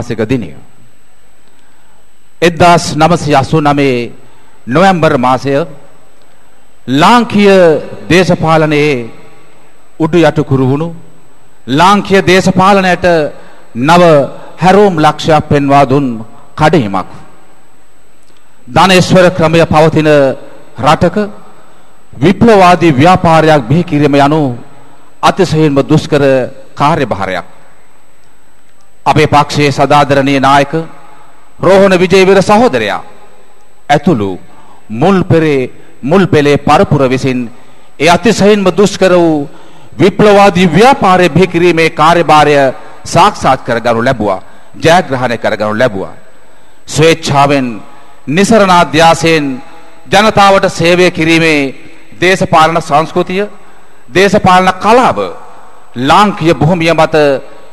මාසික දිනය. 1989 නොවැම්බර් මාසය ලාංකීය දේශපාලනයේ උඩු යටු කුරුවුණු ලාංකීය දේශපාලනයට නව හැරෝම් ලක්ෂයක් පෙන්වා දුන් කඩඉමක්. ධනේශ්වර ක්‍රමය පවතින රටක විප්ලවාදී ව්‍යාපාරයක් බිහි කිරීම යනු අතිශයින්ම දුෂ්කර කාර්යභාරයක්. අපේ පක්ෂයේ සදාදරණීය නායක රෝහණ විජේවීර සහෝදරයා ඇතුළු මුල් පෙරේ මුල් පෙළේ පරපුර විසින් ඒ අතිශයින්ම දුෂ්කර වූ විප්ලවාදී ව්‍යාපාරය බිහි කිරීමේ කාර්යභාරය සාක්ෂාත් කරගනු ලැබුවා. ජයග්‍රහණය කරගනු ලැබුවා. ස්වේච්ඡාවෙන් නිසරණාධ්‍යාසයෙන් ජනතාවට සේවය කිරීමේ දේශපාලන සංස්කෘතිය දේශපාලන කලාව ලාංකීය භූමිය මත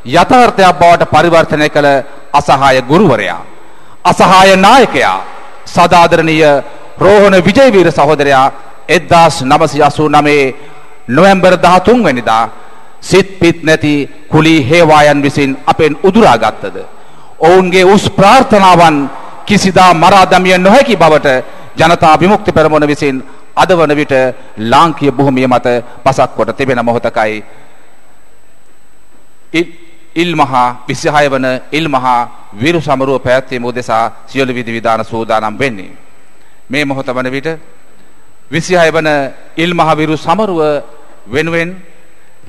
යථාර්ථයක් බවට පරිවර්තනය කළ අසහාය ගුරුවරයා අසහාය නායකයා සදාදරණීය රෝහණ විජයවීර සහෝදරයා 1989 නොවැම්බර් 13 වෙනිදා සිත් පිත් නැති කුලී හේවායන් විසින් අපෙන් උදුරාගත්තද? ඔවුන්ගේ උස් ප්‍රාර්ථනාවන් කිසිදා මරා දමිය නොහැකි බවට ජනතා විමුක්ති පෙරමුණ විසින් අද වන විට ලාංකීය භූමිය මත පසක් කොට තිබෙන මොහොතකයි. ඉල් මහා 26 වන ඉල් මහා විරු සමරුව පැවැත්වීම උදෙසා සියලු විධි විධාන සූදානම් වෙන්නේ. මේ මොහොත වන විට 26 වන ඉල් මහා විරු සමරුව වෙනුවෙන්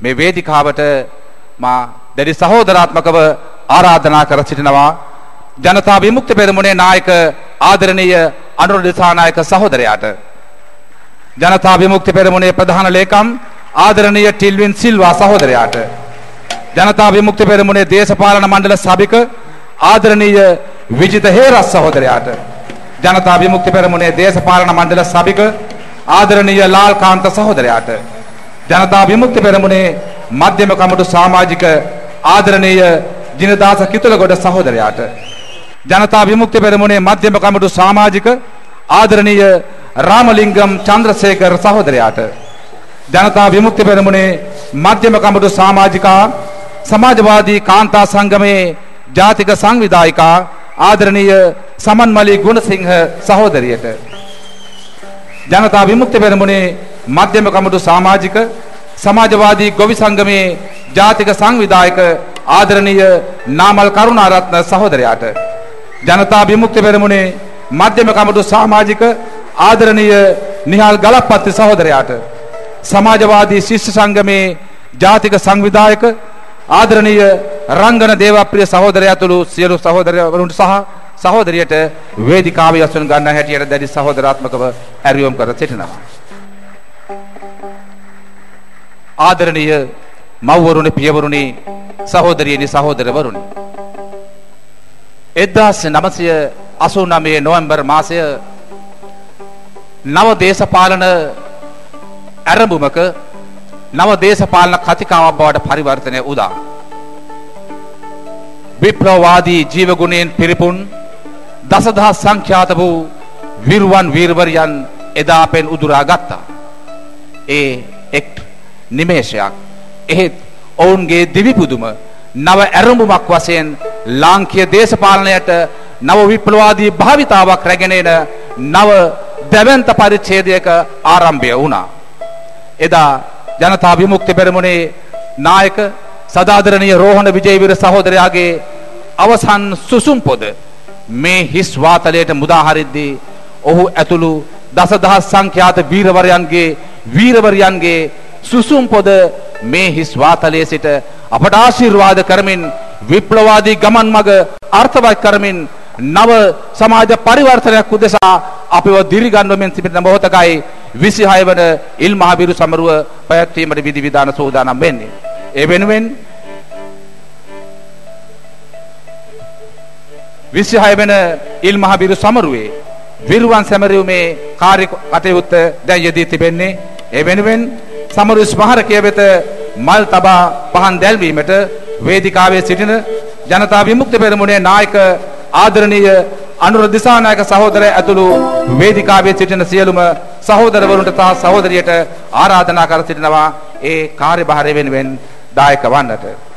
මේ වේදිකාවට මා දැඩි සහෝදරාත්මකව ආරාධනා කර සිටිනවා ජනතා විමුක්ති පෙරමුණේ නායක ආදරණීය අනුර දිසානායක සහෝදරයාට ජනතා විමුක්ති පෙරමුණේ ප්‍රධාන ලේකම් ආදරණීය ටිල්වින් සිල්වා සහෝදරයාට ජනතා විමුක්ති පෙරමුණේ දේශපාලන මණ්ඩල සභික ආදරණීය විජිත හේරස් සහෝදරයාට ජනතා විමුක්ති පෙරමුණේ දේශපාලන මණ්ඩල සභික ආදරණීය ලාල් කාන්ත සහෝදරයාට ජනතා විමුක්ති පෙරමුණේ මධ්‍යම කමිටු සමාජික ආදරණීය ජිනදාස කිතුලගොඩ සහෝදරයාට ජනතා විමුක්ති පෙරමුණේ මධ්‍යම කමිටු සමාජික ආදරණීය රාමලිංගම් චන්ද්‍රසේකර සහෝදරයාට ජනතා විමුක්ති පෙරමුණේ මධ්‍යම කමිටු සමාජිකා සමාජවාදී කාන්තා සංගමේ ජාතික සංවිධායිකා ආදරණීය සමන්මලි ගුණසිංහ සහෝදරියට. ජනතා විමුක්ති පෙරමුණේ මධ්‍යම කමිටු සමාජික සමාජවාදී ගොවි සංගමේ ජාතික සංවිධායක ආදරණීය නාමල් කරුණාරත්න සහෝදරයාට. ජනතා විමුක්ති පෙරමුණේ මධ්‍යම කමිටු සමාජික ආදරණීය නිහාල් ගලප්පත්ති සහෝදරයාට. සමාජවාදී ශිෂ්‍ය සංගමේ ජාතික සංවිධායක ආදරණීය රංගන දේවප්‍රිය සහෝදරයා තුළු සියලු සහෝදරවරුන්ට සහ සහෝදරියට වේදිකාවේ අසුන් ගන්න හැටියට දැඩි සහෝදරාත්මකව ඇරියොම් කර සිටිනවා. ආදරණීය මව්වරුනි පියවරුනි සහෝදරියනි සහෝදරවරුනි 1989 නොවැම්බර් මාසය නව දේශපාලන ඇරඹුමක නව දේශපාලන කතිකාවක් බවට පරිවර්තනය වුණා. විප්ලවවාදී ජීවගුණයෙන් පිරිපුන් දසදහස් සංඛ්‍යාත වූ විරුවන් වීරවරයන් එදා අපෙන් උදුරා ගත්තා. ඒ එක් නිමේෂයක්. එහෙත් ඔවුන්ගේ දිවිපුදුම නව ඇරඹුමක් වශයෙන් ලාංකීය දේශපාලනයට නව විප්ලවාදී භාවිතාවක් රැගෙන එන නව දැවැන්ත පරිච්ඡේදයක ආරම්භය වුණා. එදා ජනතා විමුක්ති පෙරමුණේ නායක සදාදරණීය රෝහණ විජේවීර සහෝදරයාගේ අවසන් සුසුම් පොද මේ හිස් වාතලයට මුදා හරිද්දී ඔහු ඇතුළු දසදහස් සංඛ්‍යාත වීරවරයන්ගේ වීරවරයන්ගේ සුසුම් පොද මේ හිස් වාතලයේ සිට අපට ආශිර්වාද කරමින් විප්ලවාදී ගමන් මඟ අර්ථවත් කරමින් නව සමාජ පරිවර්තනයක් උදෙසා අපිව දිරිගන්වමින් සිටින මොහොතකයි 26 වන ඉල් මහබිරු සමරුව පැවැත්වීමට විධි විධාන සූදානම් වෙන්නේ. ඒ වෙනුවෙන් 26 වෙන ඉල් මහබිරු සමරුවේ විරුවන් සැමරීමේ කාර්ය කටයුත්ත දැන් යෙදී තිබෙන්නේ. ඒ වෙනුවෙන් සමරු ස්මාරකය වෙත මල් තබා පහන් දැල්වීමට වේදිකාවේ සිටින ජනතා විමුක්ති පෙරමුණේ නායක ආදරණීය අනුර දිසානායක සහෝදරය ඇතුළු වේදිකාවේ සිටින සියලුම සහෝදරවරුන්ට සහ සහෝදරියට ආරාධනා කර සිටිනවා. ඒ කාර්යභාරය වෙනුවෙන් දායක වන්නට.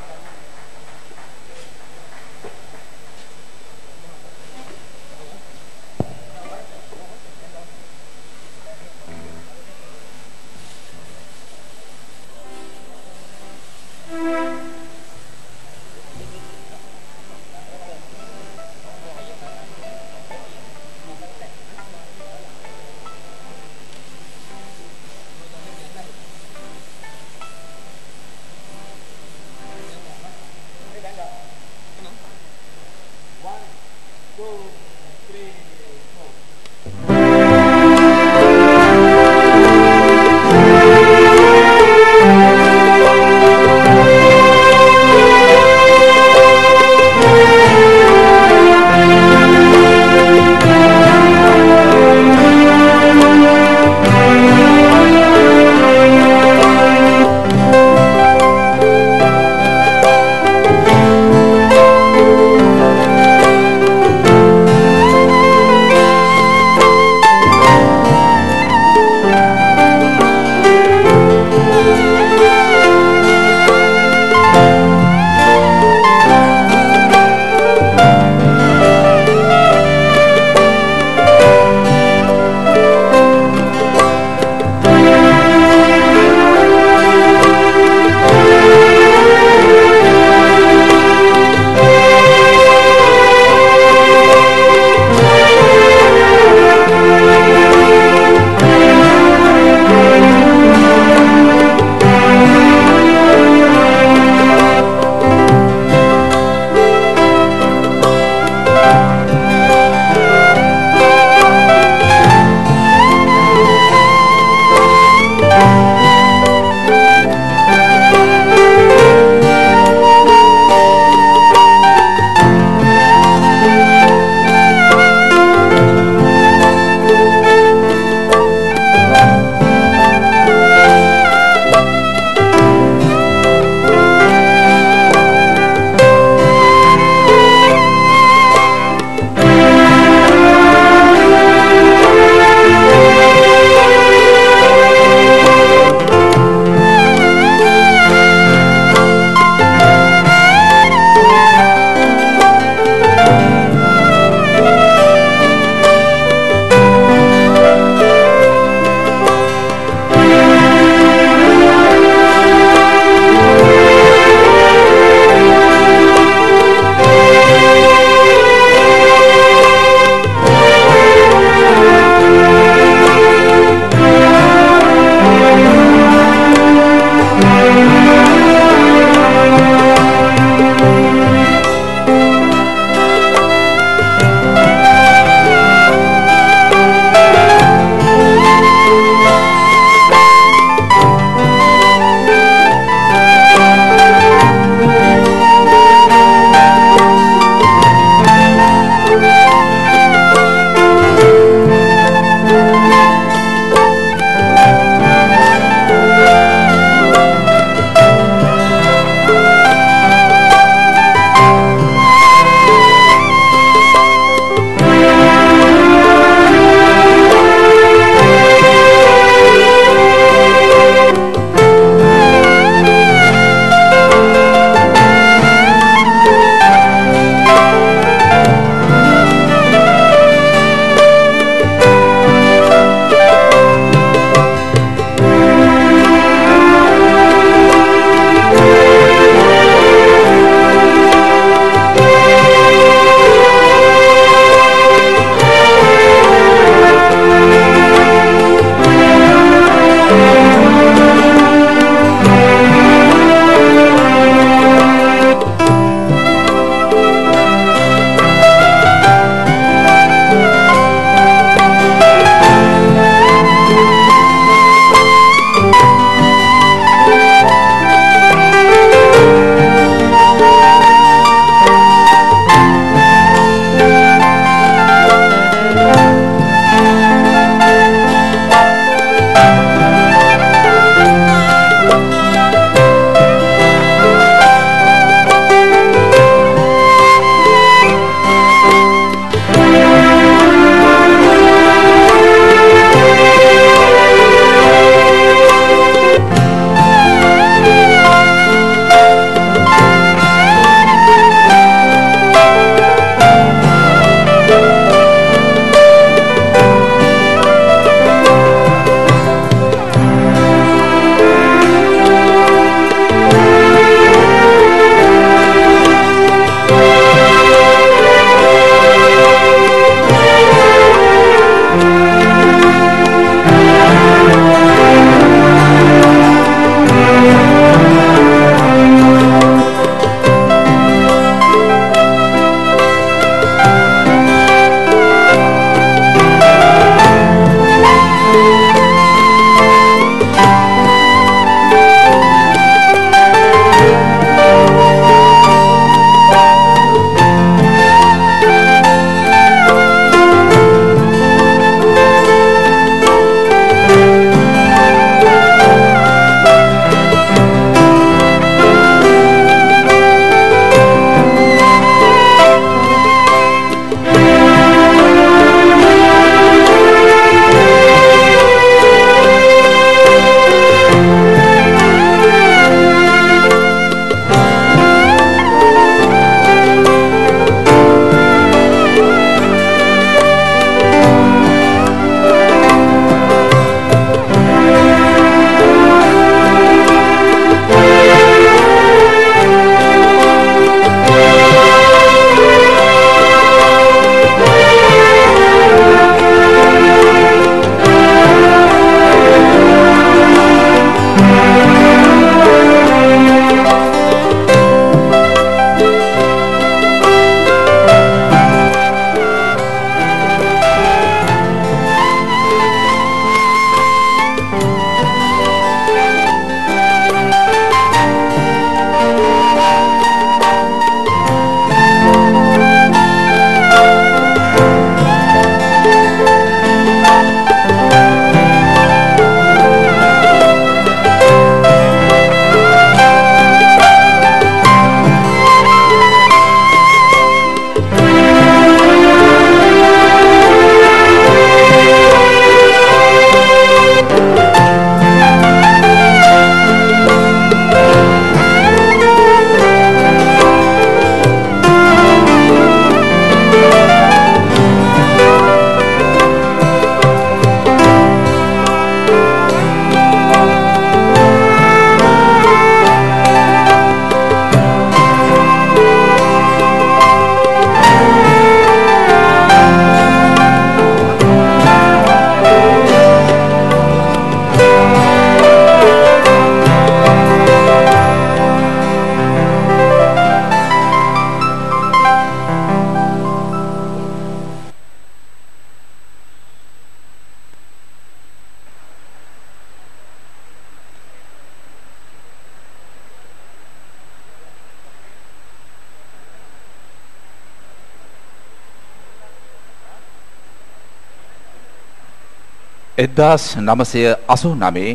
එදදාස් නමසය අසු නමේ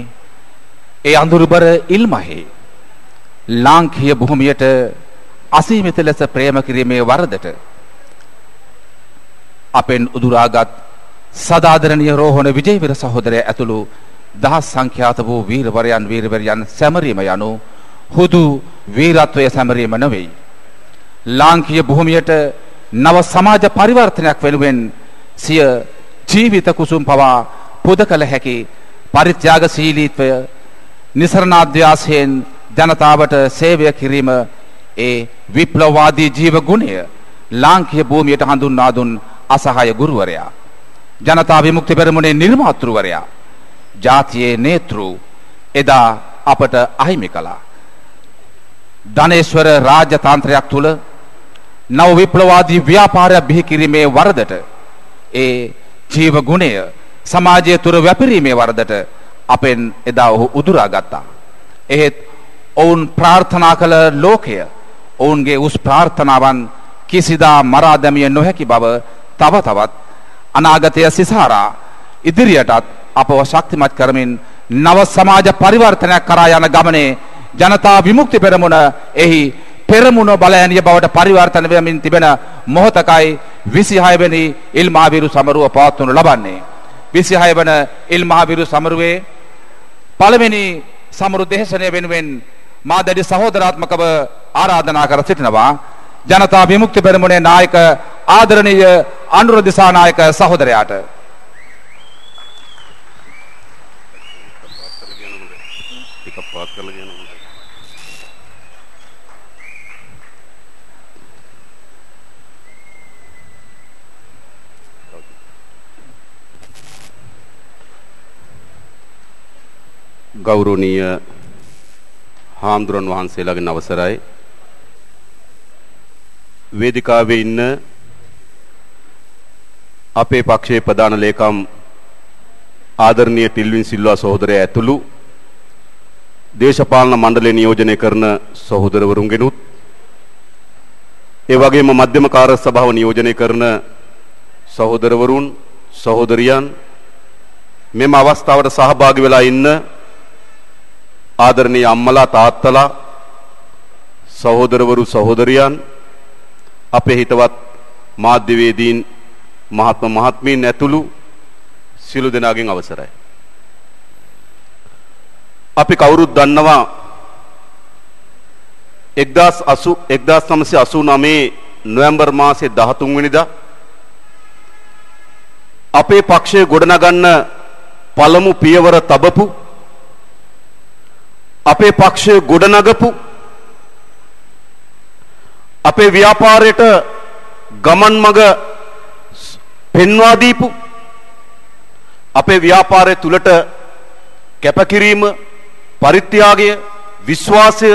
ඒ අඳුරුබර ඉල්මහේ ලාංකීය බොහොමියට අසීමිත ලෙස ප්‍රේම කිරීමේ වරදට අපෙන් උදුරාගත් සදාදරණීය රෝහණ විජේවීර සහෝදරය ඇතුළු දහස් සංඛ්‍යාත වූ වීරවරයන් වීරවරයන් සැමරීම යනු හුදු වීරත්වය සැමරීම නෙවෙයි. ලාංකීය භූමියට නව සමාජ පරිවර්තනයක් වෙනුවෙන් සිය ජීවිත කුසුම් පවා පුද කළ හැකි පරිත්‍යාගශීලීත්වය නිසරණාධ්‍යාසයෙන් ජනතාවට සේවය කිරීම ඒ විප්ලවවාදී ජීව ගුණය ලාංකීය භූමියට හඳුන්වා දුන් අසහාය ගුරුවරයා. ජනතා විමුක්ති පෙරමුණේ නිර්මාතෘවරයා. ජාතියේ නේතෘ එදා අපට අහිමි කළා. ධනේශ්වර රාජ්‍යතාන්ත්‍රයක් තුල නව විප්ලවාදී ව්‍යාපාරයක් බිහි කිරීමේ වරදට ඒ ජීව ගුණය සමාජය තුර වැපිරීමේ වරදට අපෙන් එදා ඔහු උදුරා ගත්තා. එහෙත් ඔවුන් ප්‍රාර්ථනා කළ ලෝකය ඔවුන්ගේ උස් ප්‍රාර්ථනාවන් කිසිදා මරා දැමිය නොහැකි බව තව තවත් අනාගතය සිසාරා ඉදිරියටත් අපව ශක්තිමත් කරමින් නව සමාජ පරිවර්තනයක් කරා යන ගමනේ ජනතා විමුක්ති පෙරමුණ එහි පෙරමුණ බලයනිය බවට පරිවර්තන වෙමින් තිබෙන මොහොතකයි 26 වෙනි ඉල්මාවිරු සමරුව පවත්වනු ලබන්නේ 26 වන ඉල්මාවිරු සමරුවේ පළවෙනි සමරු දේශනය වෙනුවෙන් මා දැඩි සහෝදරාත්මකව ආරාධනා කර සිටිනවා. ජනතා විමුක්ති පෙරමුණේ නායක ආදරණීය අනුර දිසානායක සහෝදරයාට එකපාරට කරලා කියන හොඳයි. ගෞරවනීය හාමුදුරන් වහන්සේලාගෙන් අවසරයි. වේදිකාවේ ඉන්න අපේ පක්ෂයේ ප්‍රධාන ලේකම් ආදරණීය ටිල්වින් සිල්වා සහෝදරයා ඇතුළු දේශපාලන මණ්ඩලය නියෝජනය කරන සහෝදරවරුන්ගෙනුත් ඒ වගේම මධ්‍යම කාර්ය සභාව නියෝජනය කරන සහෝදරවරුන් සහෝදරියන් මෙම අවස්ථාවට සහභාගී වෙලා ඉන්න ආදරණීය අම්මලා තාත්තලා සහෝදරවරු සහෝදරියන් අපේ හිතවත් මාධ්‍යවේදීන් මහත්ම මහත්මීන් ඇතුළු සියලු දෙනාගෙන් අවසරයි. අපි කවුරුත් දන්නවා 1989 නොවැම්බර් මාසයේ 13 වෙනිදා අපේ පක්ෂය ගොඩනගන්න පළමු පියවර තබපු අපේ පක්ෂය ගොඩනගපු අපේ ව්‍යාපාරයට ගමන් මඟ පෙන්වා දීපු අපේ ව්‍යාපාරය තුලට කැපකිරීම පරිත්‍යාගය විශ්වාසය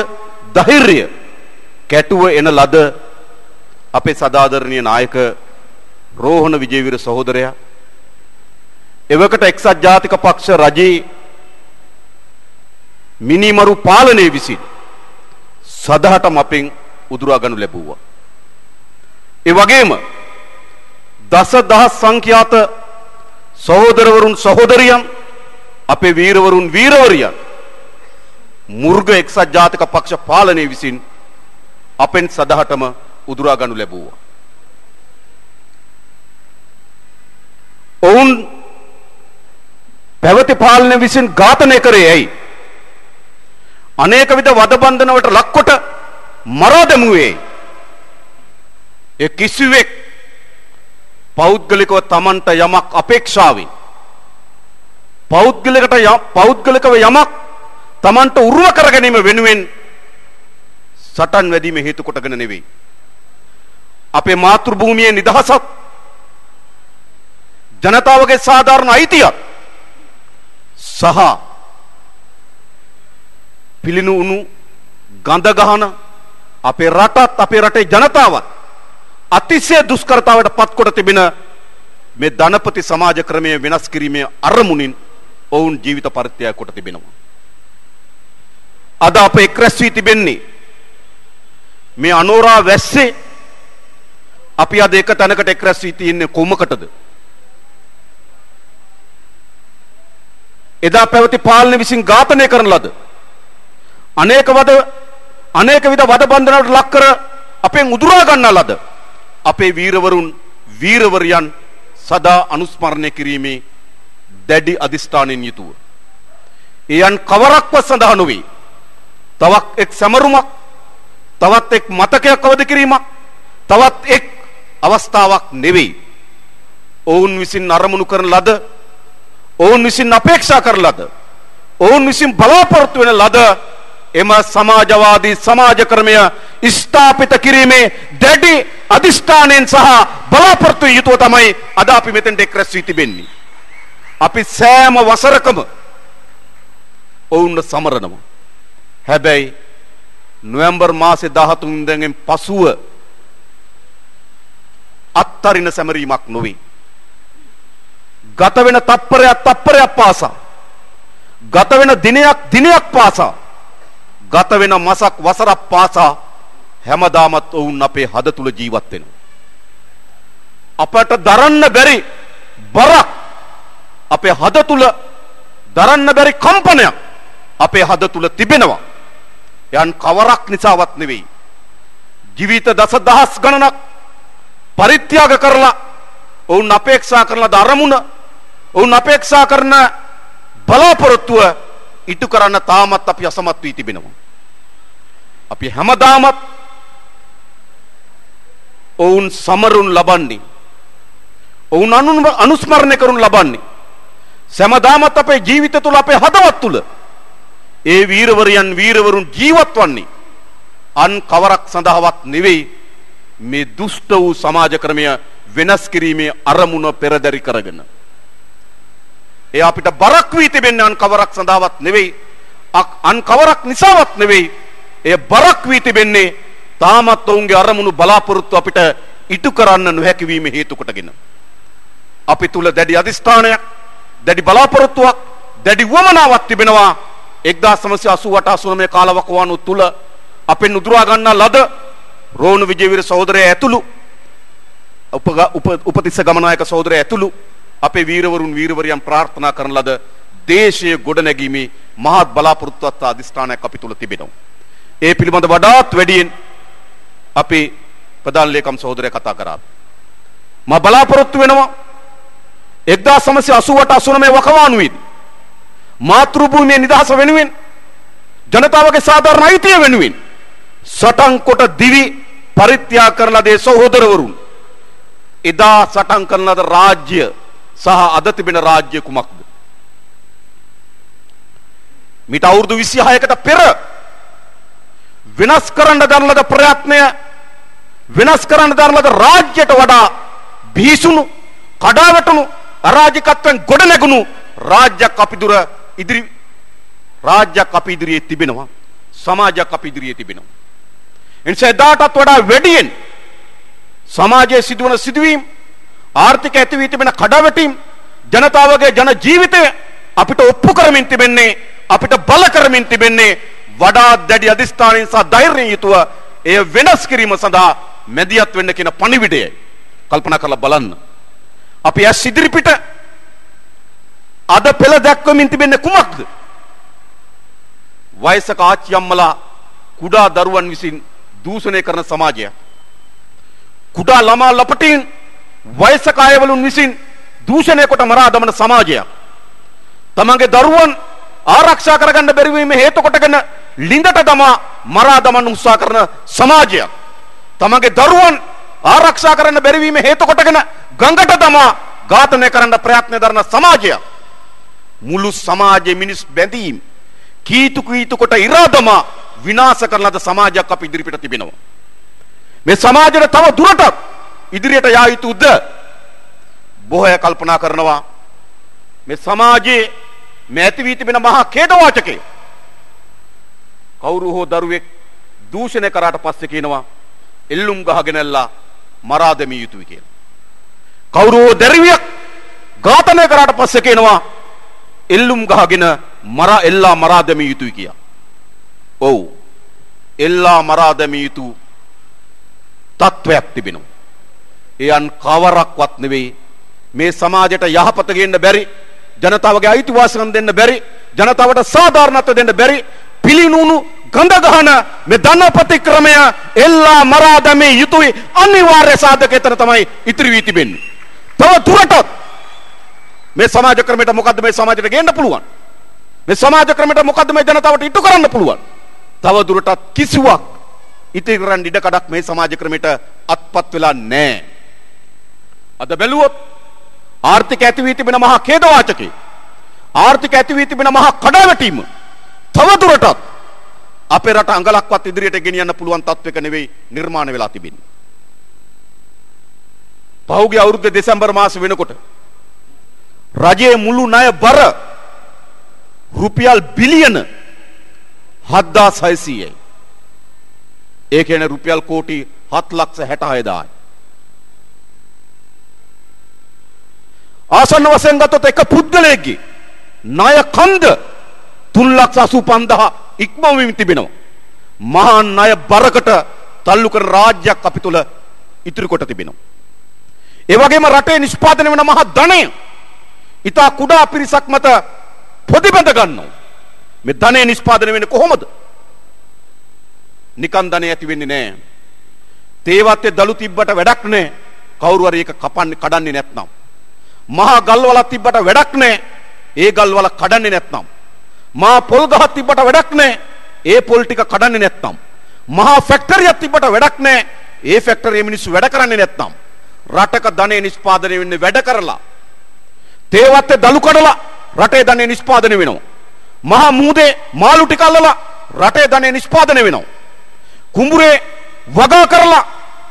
ධෛර්යය කැටුව එන ලද අපේ සදාදරණීය නායක රෝහණ විජේවීර සහෝදරයා. එවකට එක්සත් ජාතික පක්ෂ රජයේ මිනිමරු පාලනය විසින් සදහටම අපෙන් උදුරා ගනු ලැබුවා. ඒ වගේම දස දහස් සංඛ්‍යාත සහෝදරවරුන් සහෝදරියන් අපේ වීරවරුන් වීරවරියන් මුර්ග එක්සත් ජාතික පක්ෂ පාලනය විසින් අපෙන් සදහටම උදුරා ගනු ලැබුවා. ඔවුන් පැවති පාලනය විසින් ඝාතනය කරේ ඇයි? අනේක විද වදබන්ධනවට ලක්කොට මරා දැමුවේ. ඒ කිසිවෙක් පෞද්ගලිකව Tamanට යමක් අපේක්ෂාවෙන් පෞද්ගලිකට පෞද්ගලිකව යමක් Tamanට උරුම කර ගැනීම වෙනුවෙන් සටන් වැදීම හේතු කොටගෙන නෙවෙයි. අපේ මාතෘ භූමියේ නිදහසක් ජනතාවගේ සාධාරණ අයිතියක් සහ පිළිනු උණු ගඳ ගහන අපේ රටත් අපේ රටේ ජනතාවත් අතිශය දුෂ්කරතාවට පත්කොට තිබෙන මේ ධනපති සමාජ ක්‍රමය වෙනස් කිරීමේ අරමුණින් ඔවුන් ජීවිත පරිත්‍යාග කොට තිබෙනවා. අද අප එක් රැස් වී තිබෙන්නේ මේ අනෝරා වැස්සේ අපි අද එක තැනකට එක් රැස් වී තියන්නේ කොමකටද? එදා පැවති පාලන විසින් ඝාතනය කරන ලද අනේක වද අනේක විද වද බන්ධනවලට ලක් කර අපෙන් උදුරා ගන්නා ලද අපේ වීරවරුන් වීරවරයන් සදා අනුස්මරණය කිරීමේ දැඩි අධිෂ්ඨානයෙන් යුතුව. එයන් කවරක්ව සඳහා නොවේ. තවක් එක් සැමරුමක් තවත් එක් මතකයක් අවදි කිරීමක් තවත් එක් අවස්ථාවක් නෙවෙයි. ඔවුන් විසින් අරමුණු කරන ලද ඔවුන් විසින් අපේක්ෂා කරන ලද ඔවුන් විසින් බලාපොරොත්තු වෙන ලද එම සමාජවාදී සමාජ ක්‍රමය ස්ථාපිත කිරීමේ දැඩි අධිෂ්ඨානයෙන් සහ බලාපොරොත්තු යුතුව තමයි අද අපි මෙතෙන්ට එක් රැස් වී තිබෙන්නේ. අපි සෑම වසරකම ඔවුන්ට සමරනවා. හැබැයි නොවැම්බර් මාසේ 13 ඉඳන් පසුව අත්තරින සැමරීමක් නොවේ. ගත වෙන තප්පරයක් තප්පරයක් පාසා ගත වෙන දිනයක් දිනයක් පාසා ගත වෙන මසක් වසරක් පාසා හැමදාමත් ඔවුන් අපේ හද තුල ජීවත් වෙනවා. අපට දරන්න බැරි බරක් අපේ හද තුල දරන්න බැරි කම්පනයක් අපේ හද තුල තිබෙනවා. යන් කවරක් නිසාවත් නෙවෙයි. ජීවිත දස දහස් ගණනක් පරිත්‍යාග කරලා ඔවුන් අපේක්ෂා කරන දරමුණ ඔවුන් අපේක්ෂා කරන බලාපොරොත්තුව ඉටු කරන්න තාමත් අපි අසමත් වී තිබෙනවා. අපි හැමදාමත් ඔවුන් සමරුන් ලබන්නේ. ඔවුන් අනුස්මරණය කරුන් ලබන්නේ. සැමදාමත් අපේ ජීවිත තුළ අපේ හදවත් තුළ ඒ වීරවරයන් වීරවරුන් ජීවත් වන්නේ අන් කවරක් සඳහාවත් නෙවෙයි මේ දුෂ්ට වූ සමාජ ක්‍රමය වෙනස් කිරීමේ අරමුණ පෙරදරි කරගෙන. ඒ අපිට බරක් වී තිබෙන්නේ අන් කවරක් සඳහාවත් නෙවෙයි අන් කවරක් නිසාවත් නෙවෙයි එය බරක් වී තිබෙන්නේ තාමත් ඔවුන්ගේ අරමුණු බලාපොරොත්තු අපිට ඉටු කරන්න නොහැකි වීම හේතු කොටගෙන. අපි තුල දැඩි අදිස්ථානයක් දැඩි බලාපොරොත්තුවක් දැඩි වමනාවක් තිබෙනවා 1988 89 කාලවකවානුව තුල අපෙන් උදුරා ගන්නා ලද රෝණු විජේවීර සහෝදරයා ඇතුළු උපතිස්ස ගමනායක සහෝදරයා ඇතුළු අපේ වීරවරුන් වීරවරියන් ප්‍රාර්ථනා කරන ලද දේශීය ගොඩනැගීමේ මහත් බලාපොරොත්තුවත් අධිෂ්ඨානයක් අපි තුල තිබෙනවා. ඒ පිළිබඳ වඩාත් වැඩියෙන් අපි ප්‍රධාන ලේකම් සහෝදරයා කතා කරා. මම බලාපොරොත්තු වෙනවා 1988 89 වකවානුවේදී මාතෘ භූමියේ නිදහස වෙනුවෙන් ජනතාවගේ සාධාරණ අයිතිය වෙනුවෙන් සටන් කොට දිවි පරිත්‍යාග කරන ලද සහෝදරවරුන් එදා සටන් කරන ලද රාජ්‍ය සහ අද තිබෙන රාජ්‍ය කුමක්ද? මිට අවුරුදු 26කට පෙර වෙනස් කරන්න දරන ලද ප්‍රයත්නය වෙනස් කරන්න දරන ලද රාජ්‍යයට වඩා බිහිසුණු කඩාවැටුණු අරාජිකත්වයෙන් ගොඩ නැගුණු රාජ්‍යයක් අපි දුර ඉදිරි රාජ්‍යයක් අපි ඉදිරියේ තිබෙනවා සමාජයක් අපි ඉදිරියේ තිබෙනවා. එනිසා එදාටත් වඩා වැඩියෙන් සමාජයේ සිදුවන සිදුවීම් ආර්ථික ඇති වී තිබෙන කඩාවැටීම් ජනතාවගේ ජන ජීවිතය අපිට ඔප්පු කරමින් තිබෙන්නේ අපිට බල කරමින් තිබෙන්නේ වඩා දැඩි අධිෂ්ඨානයෙන් සහ ධෛර්යයෙන් යුතුව එය වෙනස් කිරීම සඳහා මැදිහත් වෙන්න කියන පණිවිඩයයි කල්පනා කරලා බලන්න අපි ඇස් ඉදිරිපිට අද පෙළ දැක්වමින් තිබෙන්නේ කුමක්ද? වයසක ආච්චි අම්මලා කුඩා දරුවන් විසින් දූෂණය කරන සමාජය. කුඩා ළමා ලපටින් වයසක අයවලුන් විසින් දූෂණය කොට මරා දමන සමාජයක්. තමන්ගේ දරුවන් ආරක්ෂා කරගන්න බැරි වීම හේතු කොටගෙන ලිඳට දමා මරා දමන්න උත්සාහ කරන සමාජයක්. තමන්ගේ දරුවන් ආරක්ෂා කරන්න බැරි වීම හේතු කොටගෙන ගඟට දමා ඝාතනය කරන්න ප්‍රයත්න දරන සමාජයක්. මුළු සමාජයේ මිනිස් බැඳීම් කීතු කීතු කොට ඉරාදමා විනාශ කරන ලද සමාජයක් අපි ඉදිරිපිට තිබෙනවා. මේ සමාජයට තව දුරටත් ඉදිරියට යා යුතුද? බොහෝ කල්පනා කරනවා මේ සමාජයේ මේ ඇති වී තිබෙන මහා ඛේදවාචකේ කවුරු හෝ දරුවෙක් දූෂණය කරාට පස්සේ කියනවා එල්ලුම් ගහගෙනල්ලා මරා දැමිය යුතුයි කියලා. කවුරු හෝ දැරිවියක් ඝාතනය කරාට පස්සේ කියනවා එල්ලුම් ගහගෙන මරා එල්ලා මරා දැමිය යුතුයි කියා. ඔව්. එල්ලා මරා දැමිය යුතු තත්වයක් තිබෙනවා. එයන් කවරක්වත් නෙවෙයි මේ සමාජයට යහපත ගේන්න බැරි ජනතාවගේ අයිතිවාසිකම් දෙන්න බැරි ජනතාවට සාධාරණත්ව දෙන්න බැරි පිළිනුණු ගඳ ගහන මේ ධනපති ක්‍රමය එල්ලා මරා දැමිය යුතුයි අනිවාර්ය සාධක එතන තමයි ඉතිරි වී තිබෙන්නේ. තව දුරටත් මේ සමාජ ක්‍රමයට මොකද්ද මේ සමාජයට ගේන්න පුළුවන්? මේ සමාජ ක්‍රමයට මොකද්ද මේ ජනතාවට ඉටු කරන්න පුළුවන්? තව දුරටත් කිසිවක් ඉතිරි කරන්න ඉඩ කඩක් මේ සමාජ ක්‍රමයට අත්පත් වෙලා නැහැ. අද බැලුවොත් ආර්ථික ඇති වී තිබෙන මහා ඛේදවාචකේ ආර්ථික ඇති වී තිබෙන මහා කඩාවැටීම තවදුරටත් අපේ රට අඟලක්වත් ඉදිරියට ගෙනියන්න පුළුවන් තත්වයක නෙවෙයි නිර්මාණය වෙලා තිබෙන්නේ. පහුගිය අවුරුද්ද දෙසැම්බර් මාස වෙනකොට රජයේ මුළු ණය බර රුපියල් බිලියන 7600යි. ඒ කියන්නේ රුපියල් කෝටි 7 ලක්ෂ 66000යි. ආසන්න වශයෙන් ගත්තොත් එක පුද්ගලයෙක්ගේ ණය කන්ද 3,85,000 ඉක්මවමින් තිබෙනවා. මහා ණය බරකට තල්ලු කරන රාජ්‍යයක් අපි තුල ඉතිරි කොට තිබෙනවා. ඒ වගේම රටේ නිෂ්පාදනය වෙන මහා ධනය ඊට කුඩා පිරිසක් මත පොදිබඳ ගන්නවා. මේ ධනය නිෂ්පාදනය වෙන්නේ කොහොමද? නිකන් ධනය ඇති වෙන්නේ නැහැ. තේවත්තේ දලු තිබ්බට වැඩක් නැහැ. කවුරු හරි ඒක කපන්නේ කඩන්නේ නැත්නම්. මහා ගල්වලක් තිබ්බට වැඩක් නැහැ. ඒ ගල්වල කඩන්නේ නැත්නම්. මහා පොල් ගහක් තිබ්බට වැඩක් නැහැ. ඒ පොල් ටික කඩන්නේ නැත්නම්. මහා ෆැක්ටරියක් තිබ්බට වැඩක් නැහැ. ඒ ෆැක්ටරියේ මිනිස්සු වැඩ කරන්නේ නැත්නම්. රටක ධනෙ නිෂ්පාදනය වෙන්නේ වැඩ කරලා. තේවත්තේ දලු කඩලා රටේ ධනෙ නිෂ්පාදනය වෙනවා. මහා මූදේ මාළු ටික අල්ලලා රටේ ධනෙ නිෂ්පාදනය වෙනවා. කුඹුරේ වගා කරලා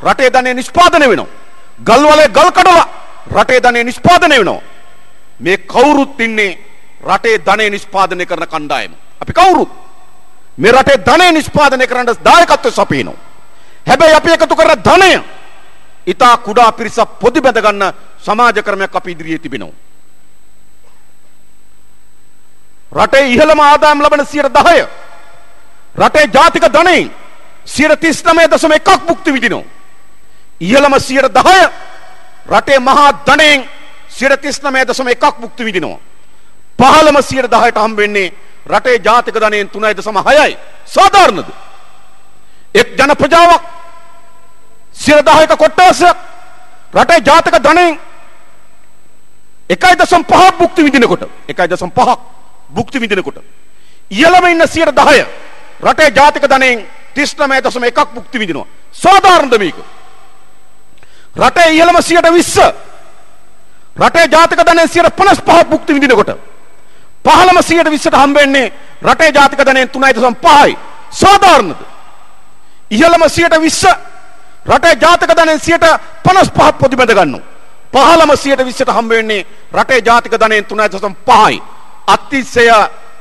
රටේ ධනෙ නිෂ්පාදනය වෙනවා. ගල්වලේ ගල් කඩලා රටේ ධනෙ නිෂ්පාදනය වෙනවා. මේ කවුරුත් ඉන්නේ රටේ ධනය නිෂ්පාදනය කරන කණ්ඩායම. අපි කවුරුත් මේ රටේ ධනය නිෂ්පාදනය කරන්න දායකත්වය සපයනවා. හැබැයි අපි එකතු කරන ධනය ඊටා කුඩා පිරිසක් පොදි බැඳ ගන්න සමාජ ක්‍රමයක් අපි ඉදිරියේ තිබෙනවා. රටේ ඉහළම ආදායම් ලබන 10 රටේ ජාතික ධනයෙන් 39.1ක් භුක්ති විඳිනවා. ඉහළම 10 රටේ මහා ධනයෙන් 39.1ක් භුක්ති විඳිනවා. පහළම 10ට හම් වෙන්නේ රටේ ජාතික ධනයෙන් 3.6යි. සාධාරණද? එක් ජන ප්‍රජාවක් 10ක කොට්ටාසයක් රටේ ජාතික ධනයෙන් 1.5ක් භුක්ති විඳිනකොට 1.5ක් භුක්ති විඳිනකොට ඉහළම ඉන්න 10 රටේ ජාතික ධනයෙන් 39.1ක් භුක්ති විඳිනවා. සාධාරණද මේක? රටේ ඉහළම 120 රටේ ජාතික ධනයෙන් 55ක් භුක්ති විඳිනකොට පහළම 120ට හම්බ වෙන්නේ රටේ ජාතික ධනයෙන් 3.5යි. සාධාරණද? ඉහළම 120 රටේ ජාතික ධනයෙන් 55ක් ප්‍රතිබඳ ගන්නවා. පහළම 120ට හම්බ වෙන්නේ රටේ ජාතික ධනයෙන් 3.5යි. අතිශය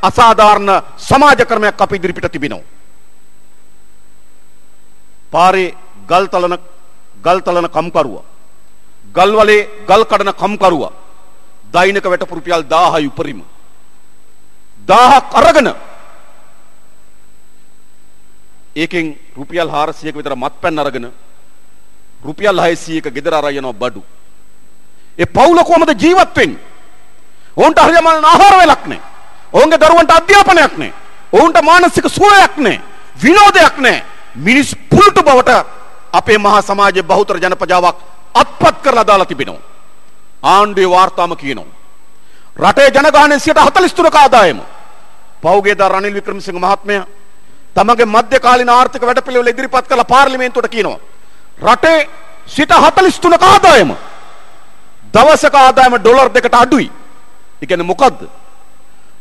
අසාධාරණ සමාජ ක්‍රමයක් අපි ඉදිරිපිට තිබෙනවා. පාරේ ගල් තලන ගල් තලන කම්කරුවා ගල් වලේ ගල් කඩන කම්කරුවා දෛනික වැටපු රුපියල් 1000යි උපරිම 1000ක් අරගෙන ඒකෙන් රුපියල් 400ක විතර මත්පැන් අරගෙන රුපියල් 600ක ගෙදර අරන් යනවා බඩු. ඒ පවුල කොහමද ජීවත් වෙන්නේ? ඔවුන්ට හරියම ආහාර වෙලක් නැහැ. ඔවුන්ගේ දරුවන්ට අධ්‍යාපනයක් නැහැ. ඔවුන්ට මානසික සුවයක් නැහැ. විනෝදයක් නැහැ. මිනිස් පුරුට බවට අපේ මහා සමාජයේ බහුතර ජනපජාවක් අත්පත් කරලා දාලා තිබෙනවා. ආණ්ඩුවේ වාර්තාම කියනවා. රටේ ජනගහනය 43ක ආදායම පෞගේ දා රනිල් වික්‍රමසිංහ මහත්මයා තමගේ මධ්‍යකාලීන ආර්ථික වැඩපිළිවෙල ඉදිරිපත් කළ පාර්ලිමේන්තුවට කියනවා රටේ සිට 43ක ආදායම දවසක ආදායම ඩොලර් දෙකට අඩුයි. ඒ කියන්නේ මොකද්ද?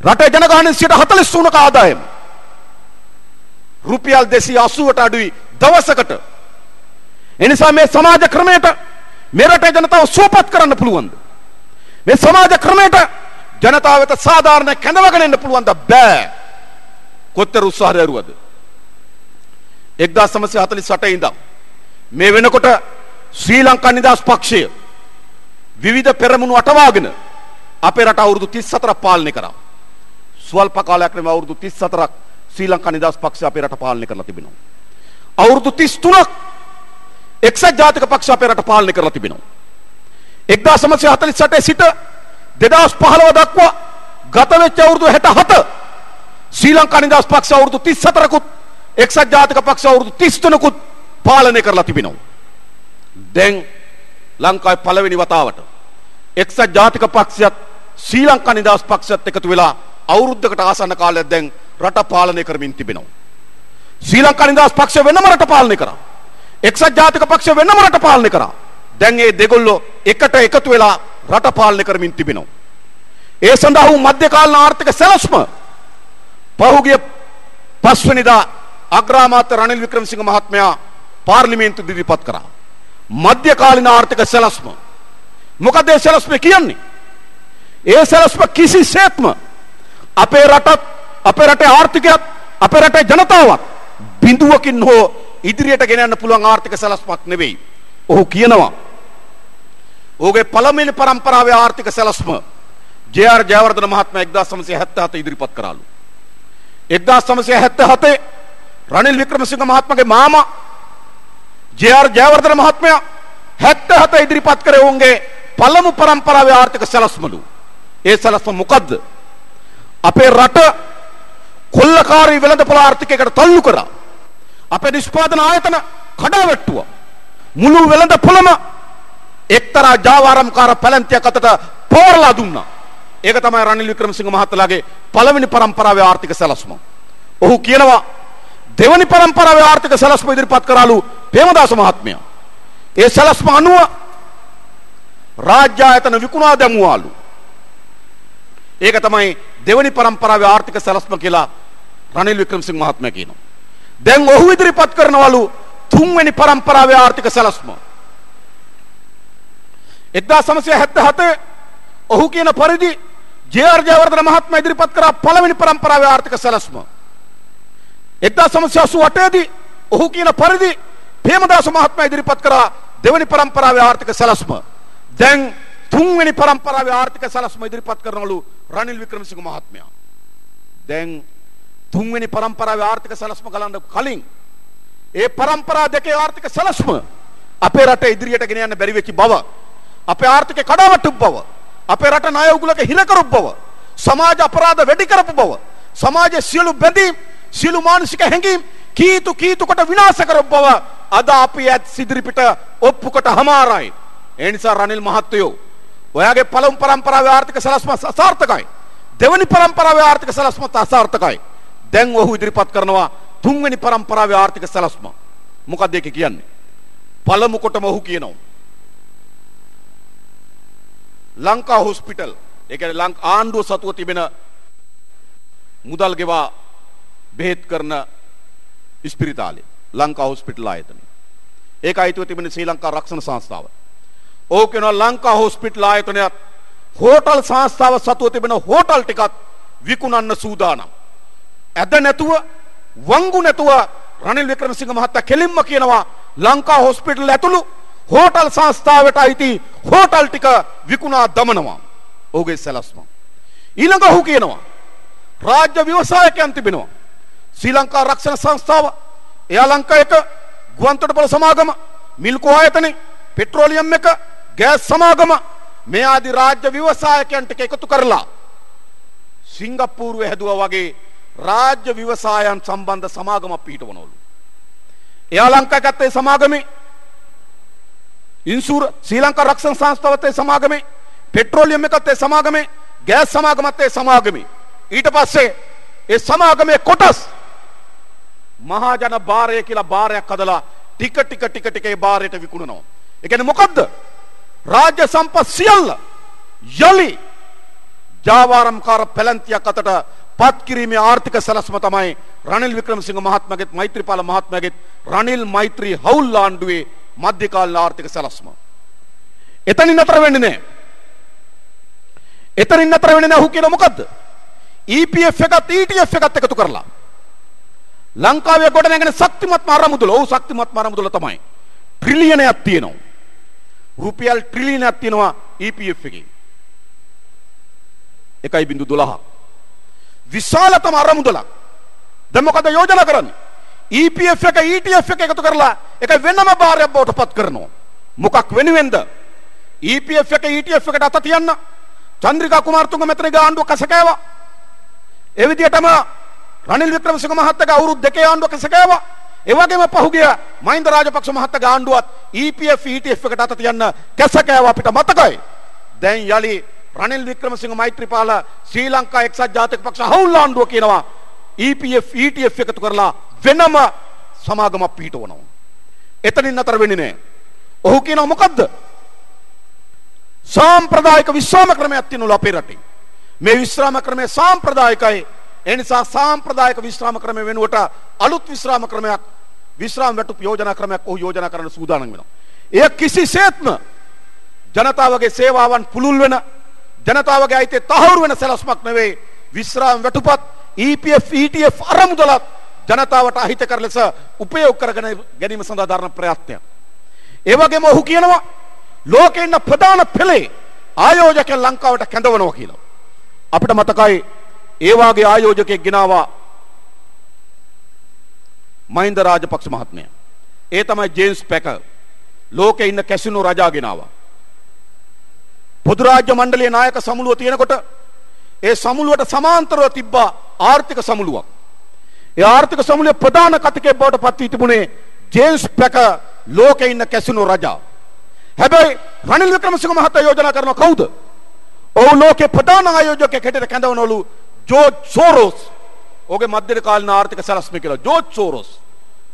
රටේ ජනගහනය සිට 43ක ආදායම රුපියල් 280ට අඩුයි දවසකට. එනිසා මේ සමාජ ක්‍රමයට මේ රටේ ජනතාව සුවපත් කරන්න පුළුවන්ද? මේ සමාජ ක්‍රමයට ජනතාව වෙත සාධාරණ කැඳවගෙන එන්න පුළුවන්ද බෑ. කොච්චර උත්සාහ දරුවද? 1948 ඉඳන් මේ වෙනකොට ශ්‍රී ලංකා නිදහස් පක්ෂය විවිධ පෙරමුණු අටවාගෙන අපේ රට අවුරුදු 34ක් පාලනය කරා. ස්වල්ප කාලයක් නෙවෙයි අවුරුදු 34ක් ශ්‍රී ලංකා නිදහස් පක්ෂය අපේ රට පාලනය කරලා තිබෙනවා. අවුරුදු 33ක් එක්සත් ජාතික පක්ෂ අපේ රට පාලනය කරලා තිබෙනවා. 1948 සිට දෙදස් පහළව දක්වා ගතවෙච්ච අවුරුදු හැට හත ශ්‍රී ලංකා නිදහස් පක්ෂ අවුරුදු තිස් සතරකුත් එක්සත් ජාතික පක්ෂ අවුරුදු තිස්තුනකුත් පාලනය කරලා තිබෙනවා. දැන් ලංකායි පළවෙනි වතාවට එක්සත් ජාතික පක්ෂයත් ශ්‍රී ලංකා නිදහස් පක්ෂත් එකතු වෙලා අවුරුද්ධකට ආසන්න කාලයක් දැන් රට පාලනය කරමින් තිබෙනවා. ශ්‍රී ලංකා නිදහස් පක්ෂ වෙනම රට පාලනය කරා. එක්සත් ජාතික පක්ෂ වෙනම රට පාලනය කරා. දැන් ඒ දෙගොල්ලෝ එකට එකතු වෙලා රට පාලනය කරමින් තිබෙනවා. ඒ සඳහා වූ මධ්‍යකාලීන ආර්ථික සැලැස්ම පහුගිය පස්වනිදා අග්‍රාමාත්‍ය රනිල් වික්‍රමසිංහ මහත්මයා පාර්ලිමේන්තු ඉදිරිපත් කරා. මධ්‍යකාලීන ආර්ථික සැලැස්ම. මොකද ඒ සැලැස්ම කියන්නේ? ඒ සැලැස්ම කිසිසේත්ම අපේ රටත් අපේ රටේ ආර්ථිකයත් අපේ රටේ ජනතාවත් බිඳුවකින් හෝ ඉදිරියට ගෙන යන්න පුළුවන් ආර්ථික සැලැස්මක් නෙවෙයි. ඔහු කියනවා ඔහුගේ පළමුවෙනි පරම්පරාවේ ආර්ථික සැලැස්ම ජේ.ආර් ජයවර්ධන මහත්මයා 1977 ඉදිරිපත් කරාලු. 1977 රනිල් වික්‍රමසිංහ මහත්මයාගේ මාමා ජේ.ආර් ජයවර්ධන මහත්මයා 77 ඉදිරිපත් කරේ ඔවුන්ගේ පළමු පරම්පරාවේ ආර්ථික සැලැස්මලු. ඒ සැලැස්ම මොකද්ද? අපේ රට කොල්ලකාරී වෙළඳපොළ ආර්ථිකයකට තල්ලු කරා. අපේ නිෂ්පාදන ආයතන කඩාවැට්ටුවා. මුළු වෙළඳපොළම එක්තරා ජාවාරම්කාර පැලැන්තියක් අතට පෝරලා දුන්නා. ඒක තමයි රනිල් වික්‍රමසිංහ මහත්තයාගේ පළවෙනි පරම්පරාවේ ආර්ථික සැලැස්ම. ඔහු කියනවා දෙවනි පරම්පරාවේ ආර්ථික සැලැස්ම ඉදිරිපත් කරාලු ප්‍රේමදාස මහත්මයා. ඒ සැලැස්ම අනුව රාජ්‍ය ආයතන විකුණා දැමුවාලු. ඒක තමයි දෙවනි පරම්පරාවේ ආර්ථික සැලැස්ම කියලා රනිල් වික්‍රමසිංහ මහත්මයා කියනවා. දැන් ඔහු ඉදිරිපත් කරනවලු තුන්වෙනි පරම්පරාවේ ආර්ථික සැලැස්ම. 1977 ඔහු කියන පරිදි ජේ.ආර් ජයවර්ධන මහත්මයා ඉදිරිපත් කරා පළවෙනි පරම්පරාවේ ආර්ථික සැලැස්ම. 1988 දී ඔහු කියන පරිදි ප්‍රේමදාස මහත්මයා ඉදිරිපත් කරා දෙවනි පරම්පරාවේ ආර්ථික සැලැස්ම. දැන් තුන්වෙනි පරම්පරාවේ ආර්ථික සැලැස්ම ඉදිරිපත් කරනවලු රනිල් වික්‍රමසිංහ මහත්මයා. දැන් තුන්වෙනි පරම්පරාවේ ආර්ථික සැලැස්ම ගලන්න කලින් ඒ පරම්පරා දෙකේ ආර්ථික සැලැස්ම අපේ රට ඉදිරියට ගෙන යන්න බැරි වෙච්ච බව අපේ ආර්ථිකය කඩාවැටුපු බව අපේ රට ණය උගලක හිර කරපු බව සමාජ අපරාධ වැඩි කරපු බව සමාජයේ සියලු බැඳීම් සියලු මානසික හැඟීම් කීතු කීතු කොට විනාශ කරපු බව අද අපි ඇත් සිදිරිපිට ඔප්පුකට හමාරයි. ඒ නිසා රනිල් මහත්තයෝ ඔයාගේ පළමු පරම්පරාවේ ආර්ථික සැලැස්ම අසාර්ථකයි. දෙවනි පරම්පරාවේ ආර්ථික සැලැස්මත් අසාර්ථකයි. දැන් ඔහු ඉදිරිපත් කරනවා තුන්වෙනි පරම්පරාවේ ආර්ථික සැලැස්ම. මොකක්ද ඒක කියන්නේ? පළමු කොටම ඔහු කියනවා. ලංකා හොස්පිටල් ඒ කියන්නේ ලංක ආණ්ඩුව සතුව තිබෙන මුදල් ගෙවා බෙහෙත් කරන ඉස්පිරිතාලේ ලංකා හොස්පිටල් ආයතනය. ඒක අයිතිව තිබෙන ශ්‍රී ලංකා රක්ෂණ සංස්ථාව. ඕක කියනවා ලංකා හොස්පිටල් ආයතනයත් හෝටල් සංස්ථාව සතුව තිබෙන හෝටල් ටිකත් විකුණන්න සූදානම්. ඇද නැතුව වංගු නැතුව රනිල් වික්‍රමසිංහ මහත්තයා කෙලින්ම කියනවා ලංකා හොස්පිටල් ඇතුළු හෝටල් සංස්ථාවට අයිති හෝටල් ටික විකුණා දමනවා. ඔහුගේ සැලැස්ම. ඊළඟ ඔහු කියනවා රාජ්‍ය ව්‍යවසායකයන් තිබෙනවා. ශ්‍රී ලංකා රක්ෂණ සංස්ථාව, එයා ලංකා එක, ගුවන්තොටුපළ සමාගම, මිල්කෝ ආයතනය, පෙට්‍රෝලියම් එක, ගෑස් සමාගම මේ ආදි රාජ්‍ය ව්‍යවසායකයන් ටික එකතු කරලා සිංගප්පූරුවේ හැදුවා වගේ රාජ්‍ය ව්‍යවසායන් සම්බන්ධ සමාගමක් පිහිටවනවලු. එයා ලංකා ගත්තේ සමාගමේ ඉන්සූර් ශ්‍රී ලංකා රක්ෂණ සංස්ථාවත් ඒ සමාගමේ පෙට්‍රෝලියම් එකත් ඒ සමාගමේ ගෑස් සමාගමත් ඒ සමාගමේ ඊට පස්සේ ඒ සමාගමේ කොටස් මහජන භාරය කියලා භාරයක් හදලා ටික ටික ටික ටික ඒ භාරයට විකුණනවා. ඒ කියන්නේ මොකද්ද? රාජ්‍ය සම්පත් සියල්ල යලි ජාවාරම්කාර පැලැන්තියක් අතට පත් කිරීමේ ආර්ථික සැලැස්ම තමයි රනිල් වික්‍රමසිංහ මහත්මයාගේත් මෛත්‍රීපාල මහත්මයාගේත් රනිල් මෛත්‍රී හවුල් ආණ්ඩුවේ මධ්‍යකාලීන ආර්ථික සැලැස්ම. එතනින් නතර වෙන්නේ නැහැ. එතනින් නතර වෙන්නේ නැහැ ඔහු කියන මොකද්ද? EPF එකත් ETF එකත් එකතු කරලා ලංකාවේ ගොඩ නැගෙන ශක්තිමත් මාරමුදල. ඔව් ශක්තිමත් මාරමුදල තමයි. ට්‍රිලියනයක් තියෙනවා. රුපියල් ට්‍රිලියනයක් තියෙනවා EPF එකේ. 1.12. විශාලතම අරමුදලක්. දැන් මොකද යෝජනා කරන්නේ? EPF එක ETF එක එකතු කරලා ඒක වෙනම භාරයක් බවට පත් කරනවා. මොකක් වෙනුවෙන්ද? EPF එක ETF එකට අත තියන්න චන්ද්‍රිකා කුමාරතුංග මෙතන ආණ්ඩුව කසකෑවා. ඒ විදිහටම රනිල් වික්‍රමසිංහ මහත්තයාගේ අවුරුදු දෙකේ ආණ්ඩුව කසකෑවා. ඒ වගේම පහුගිය මහින්ද රාජපක්ෂ මහත්තයාගේ ආණ්ඩුවත් EPF ETF එකට අත තියන්න කැසකෑව අපිට මතකයි. දැන් යලි රනිල් වික්‍රමසිංහ මෛත්‍රීපාල ශ්‍රී ලංකා එක්සත් ජාතික පක්ෂ හවුල් ආණ්ඩුව කියනවා EPF ETF එකතු කරලා වෙනම සමාගමක් පිහිටවනවා. එතනින් අතර වෙන්නේ නැහැ. ඔහු කියනවා මොකද්ද? සාම්ප්‍රදායික විශ්‍රාම ක්‍රමයක් තියෙනවා අපේ රටේ. මේ විශ්‍රාම ක්‍රමය සාම්ප්‍රදායිකයි. ඒ නිසා සාම්ප්‍රදායික විශ්‍රාම ක්‍රමය වෙනුවට අලුත් විශ්‍රාම ක්‍රමයක් විශ්‍රාම වැටුප් යෝජනා ක්‍රමයක් ඔහු යෝජනා කරන්න සූදානම් වෙනවා. එය කිසිසේත්ම ජනතාවගේ සේවාවන් පුළුල් වෙන ජනතාවගේ අයිතේ තහවුරු වෙන සැලැස්මක් නෙවෙයි. විශ්‍රාම වැටුපත් EPF ETF අරමුදලත් ජනතාවට අහිතකර ලෙස උපයෝග කරගෙන ගැනීම සඳහා දරන ප්‍රයත්නයක්. ඒ වගේම ඔහු කියනවා ලෝකේ ඉන්න ප්‍රධාන පෙළේ ආයෝජකයන් ලංකාවට කැඳවනවා කියලා. අපිට මතකයි ඒ වාගේ ආයෝජකයෙක් ගෙනාවා මහින්ද රාජපක්ෂ මහත්මයා. ඒ තමයි ජේම්ස් පැකර්. ලෝකේ ඉන්න කැසිනෝ රජා ගෙනාවා. පොදු රාජ්‍ය මණ්ඩලයේ නායක සමුළුව තියෙනකොට ඒ සමුළුවට සමාන්තරව තිබ්බා ආර්ථික සමුළුවක්. ඒ ආර්ථික සමුළුවේ ප්‍රධාන කතිකේ බවට පත් වී තිබුණේ ජේම්ස් පැකර් ලෝකේ ඉන්න කැසිනෝ රජා. හැබැයි රනිල් වික්‍රමසිංහ මහතා යෝජනා කරන කවුද? ඔහු ලෝකේ ප්‍රධාන ආයෝජකයෙක් හැටියට කැඳවනවලු ජෝර්ජ් සෝරෝස්. ඔහුගේ මධ්‍යම කාලීන ආර්ථික සැලැස්ම කියලා ජෝර්ජ් සෝරෝස්.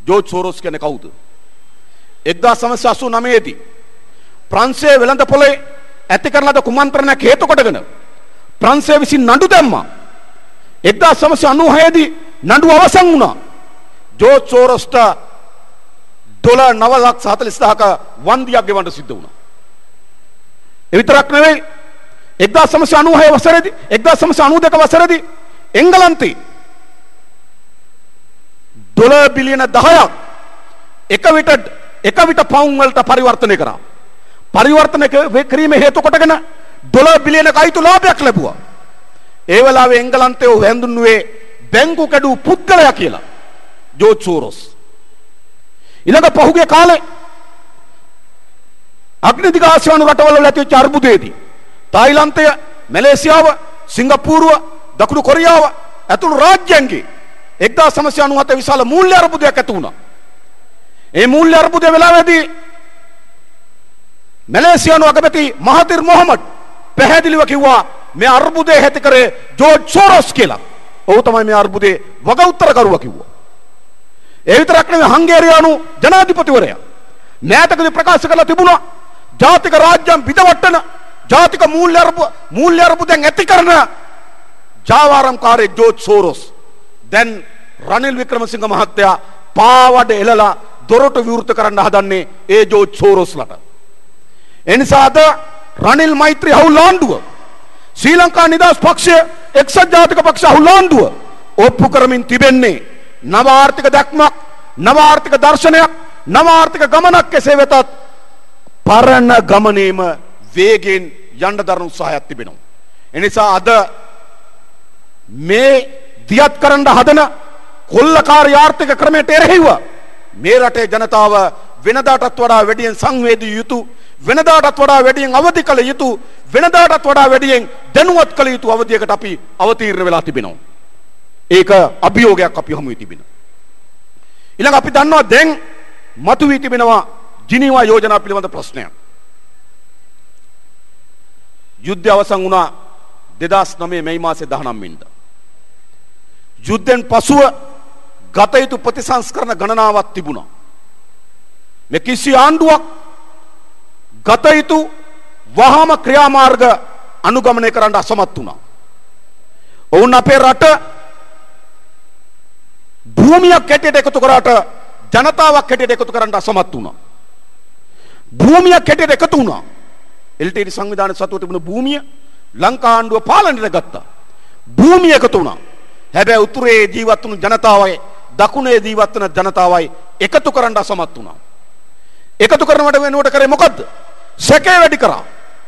ජෝර්ජ් සෝරෝස් කියන්නේ කවුද? 1989 දී ප්‍රංශයේ වෙළඳ පොලේ ඇති කරන ලද කුමන්ත්‍රණයක් හේතු කොටගෙන ප්‍රංශය විසින් නඩු දැම්මා. 1996 දී නඩුව අවසන් වුණා. ජෝර්ජ් සෝරෝස්ට ඩොලර් 9,40,000ක වන්දියක් ගෙවන්න සිද්ධ වුණා. ඒ විතරක් නෙවෙයි 1996 වසරේදී 1992 වසරේදී එංගලන්තේ ඩොලර් බිලියන 10ක් එක විට එක විට පවුම් වලට පරිවර්තනය කරා. පරිවර්තනය කිරීම හේතු කොටගෙන ඩොලර් බිලියනක අයිතු ලාභයක් ලැබුවා. ඒ වෙලාවේ එංගලන්තයේ ඔහු හැඳුන්වුවේ බැංකු කැඩූ පුද්ගලයා කියලා. George Soros. ඊළඟ පහුගිය කාලේ අග්නිදිග ආසියානු රටවල ඇතිවෙච්ච අර්බුදයේදී තායිලන්තය මැලේසියාව සිංගප්පූරුව දකුණු කොරියාව ඇතුළු රාජ්‍යයන්ගේ 1997 විශාල මූල්‍ය අර්බුදයක් ඇති වුණා. ඒ මූල්‍ය අර්බුදය වෙලාවේදී මැලේසියානු අගමැති මහතිර් මොහමඩ් පැහැදිලිව කිව්වා මේ අර්බුදය ඇති කරේ ජෝර්ජ් සෝරොස් කියලා. ඔහු තමයි මේ අර්බුදේ වග උත්තරකරුවා කිව්වා. ඒ විතරක් නෙවෙයි හංගේරියානු ජනාධිපතිවරයා මෑතකදී ප්‍රකාශ කළා තිබුණා ජාතික රාජ්‍යම් බිඳවට්ටන ජාතික මූල්‍ය අරබු මූල්‍ය අරබුදෙන් ඇති කරන ජාවාරම්කාරී ජෝර්ජ් සෝරොස් දැන් රනිල් වික්‍රමසිංහ මහත්තයා පාවඩ එලලා දොරටු විවෘත කරන්න හදන්නේ ඒ ජෝර්ජ් සෝරොස්ලට. එනිසා අද රනිල් මෛත්‍රී හවුල් ආණ්ඩුව ශ්‍රී ලංකා නිදහස් පක්ෂය එක්සත් ජාතික පක්ෂ හවුල් ආණ්ඩුව ඔප්පු කරමින් තිබෙන්නේ නව ආර්ථික දැක්මක් නව ආර්ථික දර්ශනයක් නව ආර්ථික ගමනක් කෙසේ වෙතත් පරණ ගමනේම වේගෙන් යන්න දරන උත්සාහයක් තිබෙනවා. එනිසා අද මේ දියත් කරන්න හදන කොල්ලකාරී ආර්ථික ක්‍රමයට එරෙහිව මේ රටේ ජනතාව වෙනදාටත් වඩා වැඩියෙන් සංවේදී යුතු වෙනදාටත් වඩා වැඩියෙන් අවදි කළ යුතු වෙනදාටත් වඩා වැඩියෙන් දැනුවත් කළ යුතු අවධියකට අපි අවතීර්ණ වෙලා තිබෙනවා. ඒක අභියෝගයක් අපි හමුවේ තිබෙන. ඊළඟ අපි දන්නවා දැන් මතුවී තිබෙනවා ජිනීවා යෝජනා පිළිබඳ ප්‍රශ්නයක්. යුද්ධය අවසන් වුණා 2009 මැයි මාසේ 19 වෙනිදා. යුද්ධෙන් පසුව ගත යුතු ප්‍රතිසංස්කරණ ගණනාවක් තිබුණා. මේ කිසි ආණ්ඩුවක් ගත යුතු වහාම ක්‍රියාමාර්ග අනුගමනය කරන්න අසමත් වුණා. ඔවුන් අපේ රට භූමියක් හැටියට එකතු කරාට ජනතාවක් හැටියට එකතු කරන්න අසමත් වුණා. භූමියක් හැටියට එකතු වුණා. එල්ටීඩි සංවිධානය සතුව තිබුණ භූමිය ලංකා ආණ්ඩුව පාලනයට ගත්තා. භූමිය එකතු වුණා. හැබැයි උතුරේ ජීවත් වුණු ජනතාවයි දකුණේ ජීවත් වන ජනතාවයි එකතු කරන්න අසමත් වුණා. එකතු කරනවට වෙනුවට කරේ මොකද්ද? සැකය වැඩි කරා.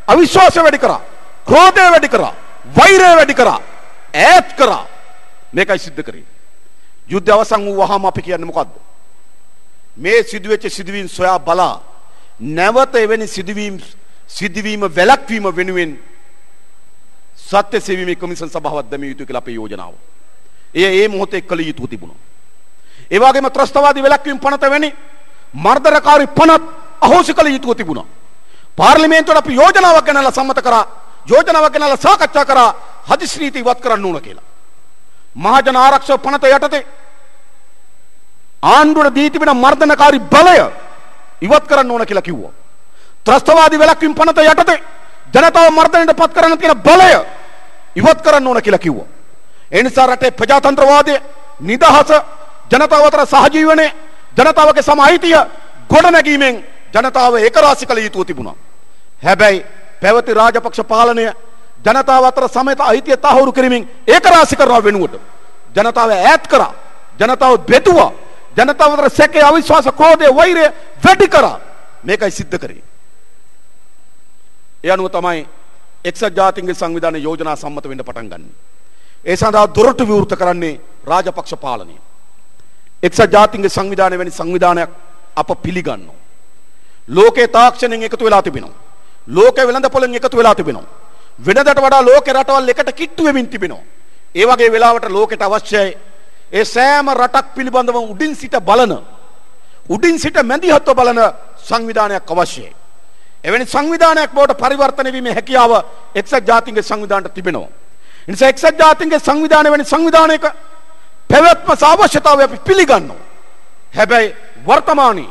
අවිශ්වාසය වැඩි කරා. ක්‍රෝධය වැඩි කරා. වෛරය වැඩි කරා. ඈත් කරා. මේකයි සිද්ධ කරේ. යුද්ධ අවසන් වූ වහාම අපි කියන්නේ මොකද්ද? මේ සිදුවෙච්ච සිදුවීම් සොයා බලා නැවත එවැනි සිදුවීම් සිදුවීම වැළැක්වීම වෙනුවෙන් සත්‍ය සෙවීමේ කමිෂන් සභාවක් දැමිය යුතු කියලා අපේ යෝජනාව. එය ඒ මොහොතේ කළ යුතුව තිබුණා. ඒ වගේම ත්‍රස්තවාදී වැළැක්වීම පනත වැනි මර්ධනකාරී පනත් අහෝසි කළ යුතුව තිබුණා. පාර්ලිමේන්තුවට අපි යෝජනාවක් ගෙනල්ලා සම්මත කරා. යෝජනාවක් ගෙනල්ලා සාකච්ඡා කරා හදිසි නීති ඉවත් කරන්න ඕන කියලා. මහජන ආරක්ෂක පනත යටතේ ආණ්ඩුවට දී තිබෙන මර්ධනකාරී බලය ඉවත් කරන්න ඕන කියලා කිව්වා. ත්‍රස්තවාදී වැළැක්වීම පනත යටතේ ජනතාව මර්ධනයට පත් කරන්න තියෙන බලය ඉවත් කරන්න ඕන කියලා කිව්වා. ඒ නිසා රටේ ප්‍රජාතන්ත්‍රවාදය නිදහස ජනතාව අතර සහජීවනය ජනතාවගේ සම අයිතිය ගොඩනැගීමෙන් ජනතාව ඒකරාශි කළ යුතුව තිබුණා. හැබැයි පැවති රාජපක්ෂ පාලනය ජනතාව අතර සමත අයිතිය තහවුරු කිරීමෙන් ඒකරාශි කරනවා වෙනුවට ජනතාව ඈත් කරා ජනතාව බෙදුවා ජනතාව අතර සැකේ අවිශ්වාස ක්‍රෝධය වෛරය වැඩි කරා මේකයි සිද්ධ කරේ. ඒ අනුව තමයි එක්සත් ජාතීන්ගේ සංවිධාන යෝජනා සම්මත වෙන්න පටන් ගන්න. ඒ සඳහා දොරටු විවෘත කරන්නේ රාජපක්ෂ පාලනය. එක්සත් ජාතීන්ගේ සංවිධානය වැනි සංවිධානයක් අප පිළිගන්නවා. ලෝකේ තාක්ෂණයෙන් එකතු වෙලා තිබෙනවා. ලෝකේ වෙළඳපොළෙන් එකතු වෙලා තිබෙනවා. වෙනදට වඩා ලෝකේ රටවල් එකට කිට්ටු වෙමින් තිබෙනවා. ඒ වගේ වෙලාවට ලෝකෙට අවශ්‍යයි ඒ සෑම රටක් පිළිබඳව උඩින් සිට බලන උඩින් සිට මැදිහත්ව බලන සංවිධානයක් අවශ්‍යයි. එවැනි සංවිධානයක් බවට පරිවර්තනය වීමේ හැකියාව එක්සත් ජාතීන්ගේ සංවිධානයට තිබෙනවා. ඒ නිසා එක්සත් ජාතීන්ගේ සංවිධානය වැනි සංවිධානයක පැවැත්ම සාවශ්‍යතාවය අපි පිළිගන්නවා. හැබැයි වර්තමානයේ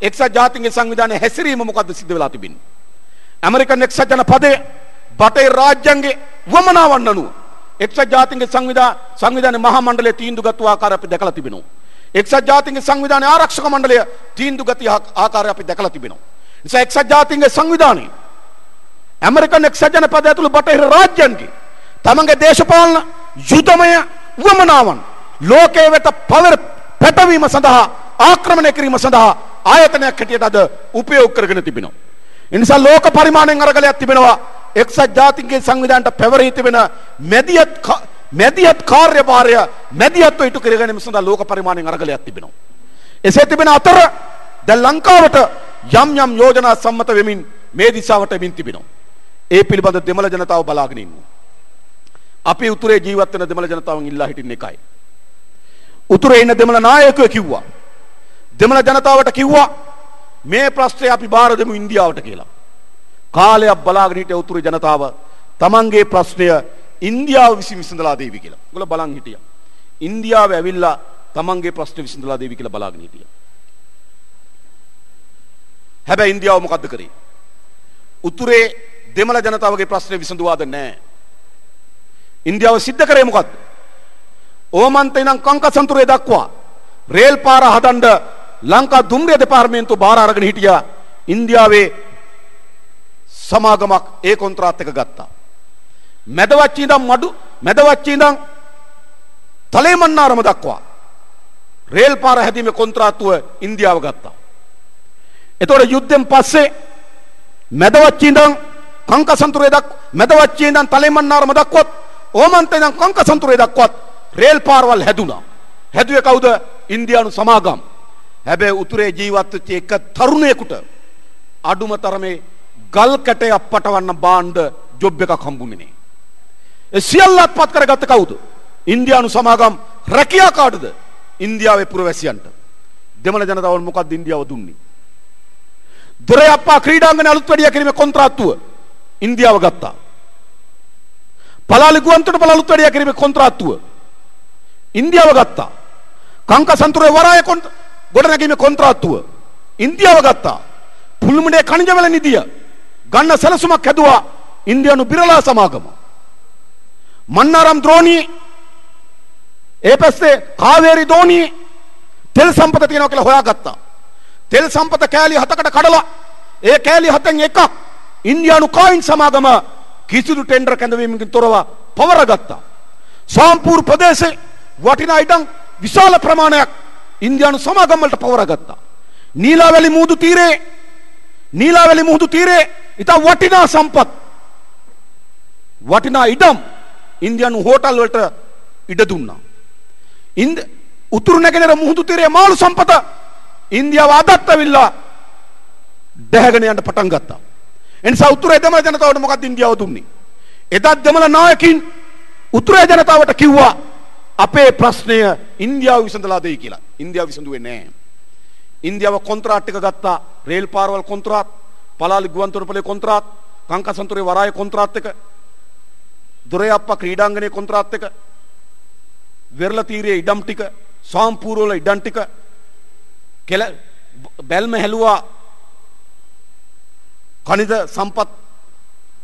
එක්සත් ජාතීන්ගේ සංවිධානයේ හැසිරීම මොකද්ද සිද්ධ වෙලා තිබෙන්නේ? ඇමරිකන් එක්සත් ජන පදයේ බටේ රාජ්‍යංගේ වමනාවන් අනුව එක්සත් ජාතීන්ගේ සංවිධාන සංවිධානයේ මහා මණ්ඩලයේ තීන්දුව ගත්තු ආකාරය අපි දැකලා තිබෙනවා. එක්සත් ජාතීන්ගේ සංවිධානයේ ආරක්ෂක මණ්ඩලය තීන්දුව ගති ආකාරය අපි දැකලා තිබෙනවා. නිසා එක්සත් ජාතීන්ගේ සංවිධානය ඇමරිකන් එක්සත් ජනපදය ඇතුළු බටහිර රාජ්‍යන්ගේ තමන්ගේ දේශපාලන යුදමය වමනාවන් ලෝකයේ වෙත පවර පැටවීම සඳහා ආක්‍රමණය කිරීම සඳහා ආයතනයක් හැටියට අද උපයෝග කරගෙන තිබෙනවා. එනිසා ලෝක පරිමාණයෙන් අරගලයක් තිබෙනවා එක්සත් ජාතින්ගේ සංවිධානයට පැවරී තිබෙන මැදිහත් මැදිහත් කාර්යභාරය මැදිහත්ව ඉටු කර ගැනීම සඳහා ලෝක පරිමාණයෙන් අරගලයක් තිබෙනවා. එසේ තිබෙන අතර දැන් ලංකාවට යම් යම් යෝජනා සම්මත වෙමින් මේ දිශාවට එමින් තිබෙනවා. ඒ පිළිබඳ දෙමළ ජනතාව බලාගෙන ඉන්නවා. අපි උතුරේ ජීවත් වෙන දෙමළ ජනතාවන් ඉල්ලා හිටින්න එකයි. උතුරේ ඉන්න දෙමළ නායකයෝ කිව්වා. දෙමළ ජනතාවට කිව්වා මේ ප්‍රශ්නය අපි බාර දෙමු ඉන්දියාවට කියලා. කාලයක් බලාගෙන හිටිය උතුරු ජනතාව තමන්ගේ ප්‍රශ්නය ඉන්දියාව විසින් විසඳලා දේවි කියලා. ඒගොල්ලෝ බලන් හිටියා. ඉන්දියාව ඇවිල්ලා තමන්ගේ ප්‍රශ්න විසඳලා දේවි කියලා බලාගෙන හිටියා. හැබැයි ඉන්දියාව මොකද්ද කරේ? උතුරේ දෙමළ ජනතාවගේ ප්‍රශ්නේ විසඳුවාද නැහැ. ඉන්දියාව සිද්ධ කරේ මොකද්ද? ඕමන්තේ ඉඳන් කංකසන්තුරේ දක්වා රේල් පාර හදන්න ලංකා දුම්රිය දෙපාර්තමේන්තුව බාර අරගෙන හිටියා. ඉන්දියාවේ සමාගමක් ඒ කොන්ත්‍රාත් එක ගත්තා. මැදවච්චි ඉඳන් මඩු මැදවච්චි ඉඳන් තලේමන්නාරම දක්වා රේල් පාර හැදීමේ කොන්ත්‍රාත්තුව ඉන්දියාව ගත්තා. එතකොට යුද්ධෙන් පස්සේ මැදවච්චි ඉඳන් කංකසන්තුරේ දක් මැදවච්චි ඉඳන් තලේමන්නාරම දක්වත් ඕමන්තේ ඉඳන් කංකසන්තුරේ දක්වත් රේල් පාරවල් හැදුනා. හැදුවේ කවුද? ඉන්දියානු සමාගම්. හැබැයි උතුරේ ජීවත් වෙච්ච එක තරුණයෙකුට අඩුම තරමේ ගල් කැටයක් පටවන්න බාණ්ඩ ජොබ් එකක් හම්බුනේ නෑ. ඒ සියල්ලත් පත් කරගත්ත කවුද? ඉන්දියානු සමාගම් රැකියා කාටද? ඉන්දියාවේ පුරවැසියන්ට. දෙමළ ජනතාවට මොකක්ද ඉන්දියාව දුන්නේ? දොරේ අප්පා ක්‍රීඩාංගන අලුත් වැඩියා කිරීමේ කොන්ත්‍රාත්තුව ඉන්දියාව ගත්තා. පලාලි ගුවන්තොට පළ අලුත් වැඩියා කිරීමේ කොන්ත්‍රාත්තුව ඉන්දියාව ගත්තා. කංක සන්තුරේ වරාය කොන්ත් ගොඩනැගීමේ කොන්ත්‍රාත්තුව ඉන්දියාව ගත්තා. පුල්මුඩේ කණිජ වල නිදිය ගන්න සැලසුමක් හැදුවා ඉන්දියානු බිරලා සමාගම. මන්නාරම් ද්‍රෝණී ඒ පස්සේ කාවේරි දෝණී තෙල් සම්පත තියෙනවා කියලා හොයාගත්තා. තෙල් සම්පත කෑලි හතකට කඩලා ඒ කෑලි හතෙන් එකක් ඉන්දියානු කායින් සමාගම කිසිදු ටෙන්ඩර් කැඳවීමකින් තොරව පවරගත්තා. සාම්පූර් ප්‍රදේශේ වටිනා ඉඩම් විශාල ප්‍රමාණයක් ඉන්දියානු සමාගම් වලට පවරගත්තා. නීලාවැලි මුහුදු තීරේ නීලාවැලි මුහුදු තීරේ ඉතා වටිනා සම්පත් වටිනා ඉඩම් ඉන්දියානු හෝටල් වලට ඉඩ දුන්නා. ඉන්ද උතුරු නැගෙනහිර මුහුදු තීරයේ මාළු සම්පත ඉන්දියාව අදත් ඇවිල්ලා දැහැගෙන යන්න පටන් ගත්තා. එනිසා උතුරේ දෙමළ ජනතාවට මොකක්ද ඉන්දියාව දුන්නේ? එදත් දෙමළ නායකින් උතුරේ ජනතාවට කිව්වා අපේ ප්‍රශ්නය ඉන්දියාව විසඳලා දෙයි කියලා. ඉන්දියාව විසඳුවේ නැහැ. ඉන්දියාව කොන්ත්‍රාට් එක ගත්තා රේල් පාරවල් කොන්ත්‍රාත්, පලාලි ගුවන්තොටුපළේ කොන්ත්‍රාත්, කංකසන්තුරේ වරාය කොන්ත්‍රාත් එක, දොරයප්පා ක්‍රීඩාංගණයේ කොන්ත්‍රාත් එක, වෙරළ තීරයේ ඉඩම් ටික, සාම්පූර් වල ඉඩම් ටික කෙල බැල්ම හැලුවා කනිද සම්පත්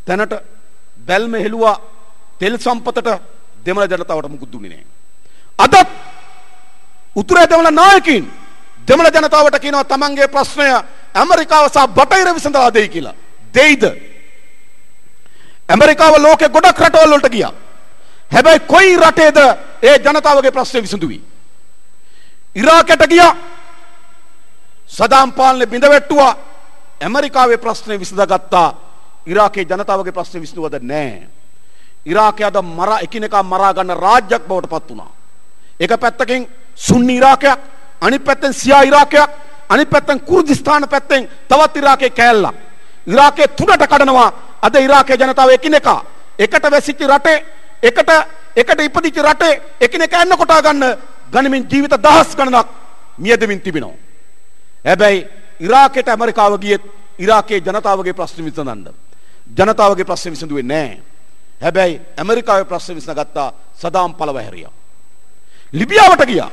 තැනට බැල්ම හෙළුවා තෙල් සම්පතට දෙමළ ජනතාවට මුකුත් දුන්නේ නැහැ. අදත් උතුරේ දෙමළ නායකින් දෙමළ ජනතාවට කියනවා තමන්ගේ ප්‍රශ්නය ඇමරිකාව සහ බටහිර විසඳලා දෙයි කියලා. දෙයිද? ඇමරිකාව ලෝකේ ගොඩක් රටවල් වලට ගියා. හැබැයි කොයි රටේද ඒ ජනතාවගේ ප්‍රශ්නේ විසඳුවේ? ඉරාකයට ගියා. සදාම් පාලනේ බිඳ වැට්ටුවා. ඇමරිකාවේ ප්‍රශ්නේ විසඳගත්තා. ඉරාකේ ජනතාවගේ ප්‍රශ්නේ විසඳුවද නැහැ. ඉරාකය අද මරා එකිනෙකා මරා ගන්න රාජ්‍යයක් බවට පත් වුණා. එක පැත්තකින් සුන්නි ඉරාකයක්, අනිත් පැත්තෙන් සියා ඉරාකයක්, අනිත් පැත්තෙන් කුර්දිස්තාන පැත්තෙන් තවත් ඉරාකේ කෑල්ලක්. ඉරාකේ තුනට කඩනවා අද ඉරාකේ ජනතාව එකිනෙකා එකට වැසිච්ච රටේ එකට එකට ඉපදිච්ච රටේ එකිනෙකා එන්න කොටා ගන්න ගනිමින් ජීවිත දහස් ගණනක් මියදමින් තිබෙනවා. හැබැයි ඉරාකයට ඇමරිකාව ගියෙත් ඉරාකේ ජනතාවගේ ප්‍රශ්න විසඳන්න. ජනතාවගේ ප්‍රශ්න විසඳුවේ නැහැ. හැබැයි ඇමරිකාවේ ප්‍රශ්න විසඳගත්තා සදාම් පළව හැරියා. ලිබියාවට ගියා.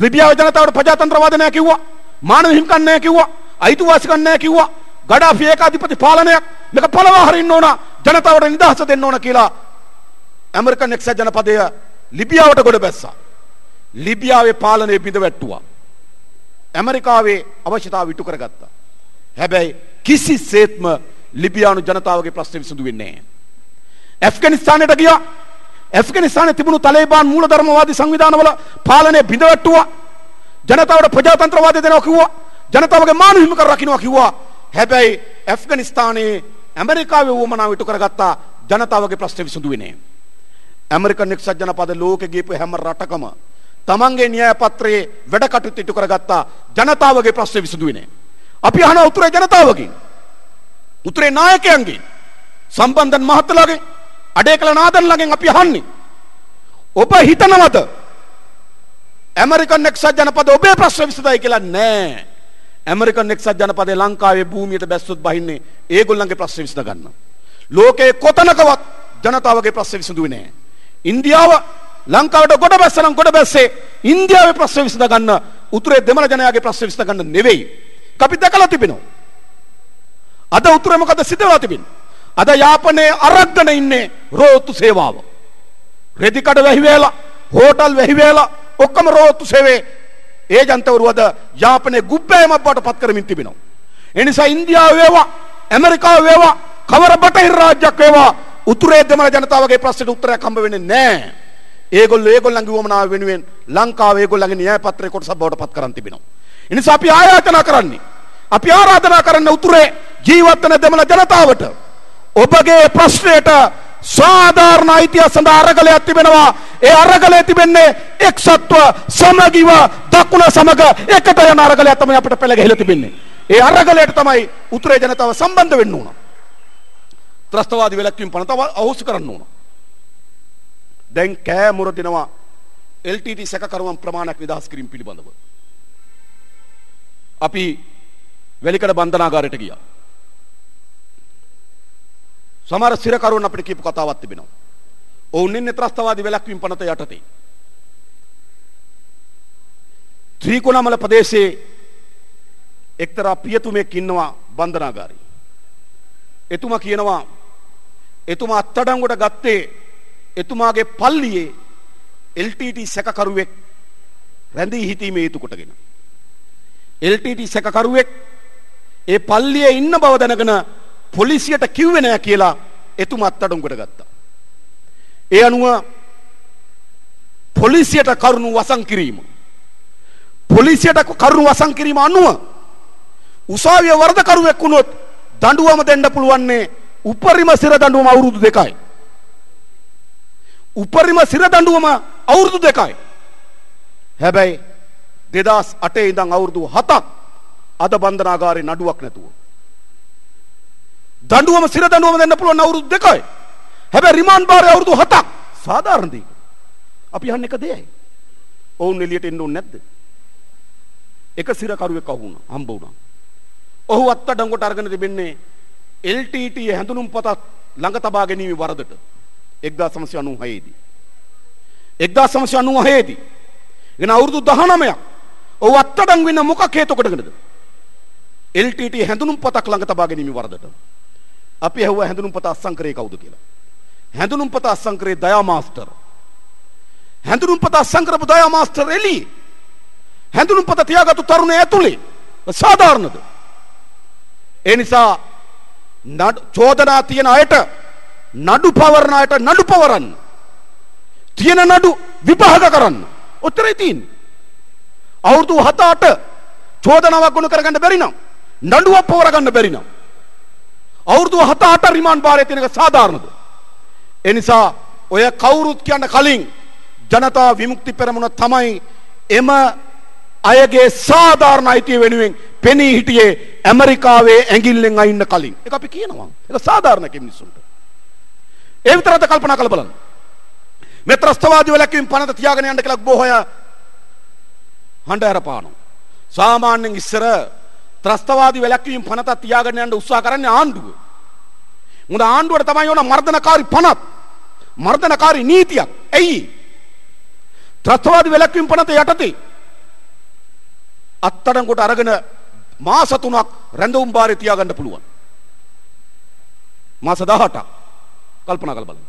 ලිබියාවේ ජනතාවට ප්‍රජාතන්ත්‍රවාද නැහැ කිව්වා. මානව හිමිකම් නැහැ කිව්වා. අයිතිවාසිකම් නැහැ කිව්වා. ගඩාෆි ඒකාධිපති පාලනයක් මේක පළවා හරින්න ඕන ජනතාවට නිදහස දෙන්න ඕන කියලා ඇමරිකන් එක්සත් ජනපදය ලිබියාවට ගොඩ බැස්සා. ලිබියාවේ පාලනය බිඳ වැට්ටුවා. ඇමරිකාවේ අවශ්‍යතාව ඉටු කරගත්තා. හැබැයි කිසිසේත්ම ලිබියානු ජනතාවගේ ප්‍රශ්න විසඳුවේ නැහැ. ඇෆ්ගනිස්තානයට ගියා. ඇෆ්ගනිස්තානයේ තිබුණු තලේබාන් මූලධර්මවාදී සංවිධානවල පාලනය බිඳවැට්ටුවා. ජනතාවට ප්‍රජාතන්ත්‍රවාදය දෙනවා කිව්වා. ජනතාවගේ මානව හිමිකම් රකින්නවා කිව්වා. හැබැයි ඇෆ්ගනිස්තානයේ ඇමරිකාවේ වුවමනාව ඉටු කරගත්තා ජනතාවගේ ප්‍රශ්න විසඳුවේ නැහැ. ඇමරිකන් එක්සත් ජනපද ලෝකෙ ගියපු හැම රටකම තමන්ගේ න්‍යාය පත්‍රයේ වැඩ කටයුතු ඉටු කරගත්තා ජනතාවගේ ප්‍රශ්න විසඳුවේ නැහැ. අපි අහන උතුරේ ජනතාවගෙන් උතුරේ නායකයන්ගෙන් සම්බන්ධන් මහත්තලාගෙන් අඩේකල නාදන්ලගෙන් අපි අහන්නේ ඔබ හිතනවද ඇමරිකන් එක්සත් ජනපද ඔබේ ප්‍රශ්න විසඳයි කියලා නෑ ඇමරිකන් එක්සත් ජනපදේ ලංකාවේ භූමියට බැස්සොත් බහින්නේ ඒගොල්ලන්ගේ ප්‍රශ්න විසඳ ගන්න. ලෝකේ කොතනකවත් ජනතාවගේ ප්‍රශ්න විසඳුවේ නෑ. ඉන්දියාව ලංකාවට ගොඩ බැස්සනම් ගොඩ බැස්සේ ඉන්දියාවේ ප්‍රශ්න විසඳ ගන්න උතුරේ දෙමළ ජනයාගේ ප්‍රශ්න විසඳ ගන්න නෙවෙයි. අපි දැකලා තිබෙනවා. අද උතුරේ මොකද සිද්ධ වෙලා තිබෙන්නේ? අද යාපනයේ අරක්ගෙන ඉන්නේ රෝතු සේවාව. රෙදි කඩ වැහි වේලා, හෝටල් වැහි වේලා ඔක්කොම රෝතු සේවයේ ඒජන්තවරු අද යාපනයේ ගුබ්බෑමක් බවට පත් කරමින් තිබෙනවා. ඒ නිසා ඉන්දියාව වේවා, ඇමරිකාව වේවා, කවර බටහිර රාජ්‍යයක් වේවා උතුරේ දෙමළ ජනතාවගේ ප්‍රශ්නට උත්තරයක් හම්බ වෙන්නේ නැහැ. ඒගොල්ලෝ ඒගොල්ලන්ගේ වමනාව වෙනුවෙන් ලංකාව ඒගොල්ලන්ගේ න්‍යාය පත්‍රයේ කොටසක් බවට පත් කරන් තිබෙනවා. ඒ නිසා අපි ආයාචනා කරන්නේ අපි ආරාධනා කරන්න උතුරේ ජීවත් වෙන දෙමළ ජනතාවට ඔබගේ ප්‍රශ්නයට සාධාරණ අයිතිය සඳහා අරගලයක් තිබෙනවා. ඒ අරගලය තිබෙන්නේ එක්සත්ව සමගිව දකුණ සමග එකට යන අරගලයක් තමයි අපිට පෙළ ගැහිලා තිබෙන්නේ. ඒ අරගලයට තමයි උතුරේ ජනතාව සම්බන්ධ වෙන්න ඕන. ත්‍රස්තවාදී වැලැක්වීම පනත අවශ්‍ය කරන්න ඕන. දැන් කෑ මුර දෙනවා LTT සැකකරුවන් ප්‍රමාණයක් නිදහස් කිරීම පිළිබඳව. අපි වැලිකඩ බන්ධනාගාරයට ගියා. සමහර සිරකරුවන් අපිට කියපු කතාවක් තිබෙනවා. ඔවුන් ඉන්නේ ත්‍රස්තවාදී වැළැක්වීම පනත යටතේ. ත්‍රිකුණාමල ප්‍රදේශයේ එක්තරා පියතුමෙක් ඉන්නවා බන්ධනාගාරේ. එතුමා කියනවා එතුමා අත්අඩංගුවට ගත්තේ එතුමාගේ පල්ලියේ LTT සැකකරුවෙක් රැඳී හිටීමේ හේතු කොටගෙන. LTT සැකකරුවෙක් ඒ පල්ලියේ ඉන්න බව දැනගෙන පොලිසියට කිව්වේ නෑ කියලා එතුමා අත්අඩංගුවට ගත්තා. ඒ අනුව පොලිසියට කරුණු වසන් කිරීම පොලිසියට කරුණු වසන් කිරීම අනුව උසාවිය වරදකරුවෙක් වුණොත් දඬුවම දෙන්න පුළුවන්නේ උපරිම සිර දඬුවම අවුරුදු දෙකයි. උපරිම සිර දඬුවම අවුරුදු දෙකයි. හැබැයි 2008 ඉඳන් අවුරුදු 7ක් අද බන්ධනාගාරේ නඩුවක් නැතුව. දඬුවම සිර දඬුවම දෙන්න පුළුවන් අවුරුදු දෙකයි. හැබැයි රිමාන්ඩ් භාරය අවුරුදු 7ක් සාධාරණ දෙයක. අපි අහන්නේ එක දෙයයි. ඔවුන් එළියට එන්න ඕනේ නැද්ද? එක සිරකරුවෙක් අහු වුණා, හම්බ වුණා. ඔහු අත්අඩංගුවට අරගෙන තිබෙන්නේ LTT හැඳුනුම් පතක් ළඟ තබා ගැනීම වරදට 1996 දී. 1996 දී. එන අවුරුදු 19ක් ඔහු අත්අඩංගු වෙන මොකක් හේතු කොටගෙනද? LTT හැඳුනුම් පතක් ළඟ තබා ගැනීම වරදට. අපි ඇහුවා හැඳුනුම් පත අස්සංකරේ කවුද කියලා. හැඳුනුම් පත අස්සංකරේ දයා මාස්ටර්. හැඳුනුම් පත අස්සංකරපු දයා මාස්ටර් එළි. හැඳුනුම් පත තියාගත්තු තරුණය ඇතුලේ. සාධාරණද? ඒ නිසා චෝදනා තියෙන අයට නඩු පවරන අයට නඩු පවරන්න. තියෙන නඩු විභාග කරන්න. ඔච්චරයි තියෙන්නේ. අවුරුදු 7-8 චෝදනාවක් ගොනු කරගන්න බැරි නම් නඩුවක් පවර ගන්න බැරි නම් අවුරුදු 7-8 රිමාන්ඩ් භාරය තියෙන එක සාධාරණද? ඒ නිසා ඔය කවුරුත් කියන්න කලින් ජනතා විමුක්ති පෙරමුණ තමයි එම අයගේ සාධාරණ අයිතිය වෙනුවෙන් පෙනී හිටියේ ඇමරිකාවේ ඇඟිල්ලෙන් අයින්න කලින්. ඒක අපි කියනවා. ඒක සාධාරණ කෙනෙකුට. ඒ විතරද කල්පනා කරලා බලන්න. මේ ත්‍රස්තවාදී වලකින් පනත තියාගෙන යන්න කියලා බොහෝය හඬ අරපානවා. සාමාන්‍යයෙන් ඉස්සර ත්‍රස්තවාදී වැළැක්වීම පනත තියාගෙන යන්න උත්සාහ කරන්නේ ආණ්ඩුව. මොකද ආණ්ඩුවට තමයි ඕන මර්ධනකාරී පනත්. මර්ධනකාරී නීතියක්. ඇයි? ත්‍රස්තවාදී වැළැක්වීම පනත යටතේ අත්අඩංගුවට අරගෙන මාස 3ක් රැඳවුම් බාරේ තියාගන්න පුළුවන්. මාස 18ක් කල්පනා කරලා බලන්න.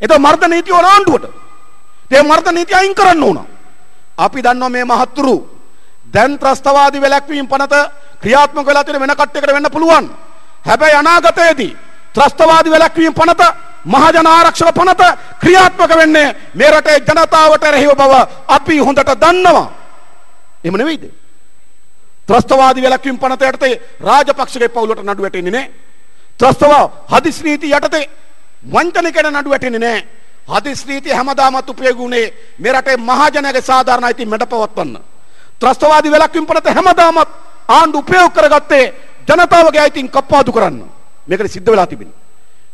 එතකොට මර්ධන නීතිය ඕන ආණ්ඩුවට. ඒ මර්ධන නීතිය අයින් කරන්න ඕන. අපි දන්නවා මේ මහත්තුරු දැන් ත්‍රස්තවාදී වැළැක්වීම පනත ක්‍රියාත්මක වෙලා තියෙන වෙන කට්ටියකට වෙන්න පුළුවන්. හැබැයි අනාගතයේදී ත්‍රස්තවාදී වැළැක්වීම පනත මහජන ආරක්ෂක පනත ක්‍රියාත්මක වෙන්නේ මේ රටේ ජනතාවට රැහිව බව අපි හොඳට දන්නවා. එහෙම නෙවෙයිද? ත්‍රස්තවාදී වැළැක්වීම පනත යටතේ රාජපක්ෂගේ පවුලට නඩු වැටෙන්නේ නැහැ. ත්‍රස්තවා හදිස් නීති යටතේ වංචනිකන නඩු වැටෙන්නේ නැහැ. හදිස් නීති හැමදාමත් උපයෝගුනේ මේ රටේ මහජනගේ සාධාරණ අයිති මැඩපවත්වන්න. ත්‍රස්තවාදී වැළැක්වීම පනත හැමදාමත් ආණ්ඩු උපයෝග කරගත්තේ ජනතාවගේ අයිතින් කප්පාදු කරන්න. මේකට සිද්ධ වෙලා තිබෙනවා.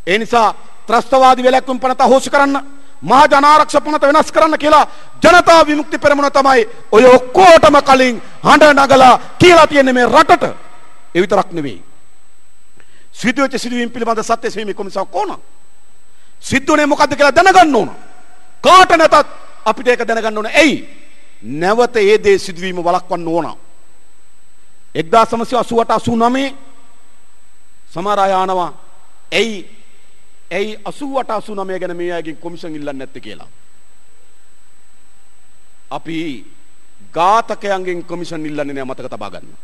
ඒ නිසා ත්‍රස්තවාදී වැළැක්වීම පනත අහෝසි කරන්න මහා ජනාරක්ෂ පනත වෙනස් කරන්න කියලා ජනතා විමුක්ති පෙරමුණ තමයි ඔය ඔක්කොටම කලින් හඬ නගලා කියලා තියෙන්නේ මේ රටට. ඒ විතරක් නෙවෙයි. සිදුවෙච්ච සිදුවීම් පිළිබඳ සත්‍ය සෙවීමේ කොමිසාවක් ඕන. සිද්ධුනේ මොකද්ද කියලා දැනගන්න ඕන. කාට නැතත් අපිට ඒක දැනගන්න ඕන. එයි නැවත ඒ දේ සිදුවීම වළක්වන්න ඕන. 1988 89 සමහර අය ආනවා. එයි ඇයි 88 89 ගැන මේ අයගෙන් කොමිෂන් ඉල්ලන්නේ නැත්තේ කියලා. අපි ඝාතකයන්ගෙන් කොමිෂන් ඉල්ලන්නේ නැහැ මතක තබා ගන්න.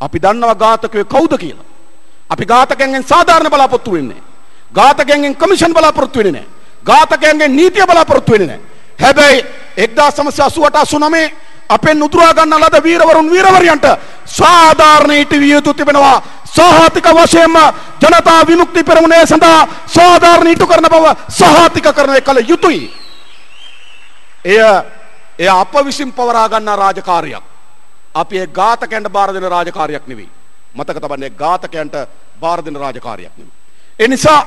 අපි දන්නවා ඝාතකයෝ කවුද කියලා. අපි ඝාතකයන්ගෙන් සාධාරණ බලාපොරොත්තු වෙන්නේ නැහැ. ඝාතකයන්ගෙන් කොමිෂන් බලාපොරොත්තු වෙන්නේ නැහැ. ඝාතකයන්ගෙන් නීතිය බලාපොරොත්තු වෙන්නේ නැහැ. හැබැයි 1988 89 අපෙන් උදුරා ගන්න ලද වීරවරුන් වීරවරියන්ට සාධාරණ ඊට විය යුතු තිබෙනවා සහාතික වශයෙන්ම ජනතා විමුක්ති පෙරමුණේ සඳහා සාධාරණ ඉටු කරන බව සහාතික කරන කල යුතුයි. එය එය අප විසින් පවරා ගන්නා රාජකාරියක්. අපි ඒ ඝාතකයන්ට බාර දෙන රාජකාරියක් නෙවෙයි. මතක තබන්නේ ඝාතකයන්ට බාර දෙන රාජකාරියක් නෙවෙයි. ඒ නිසා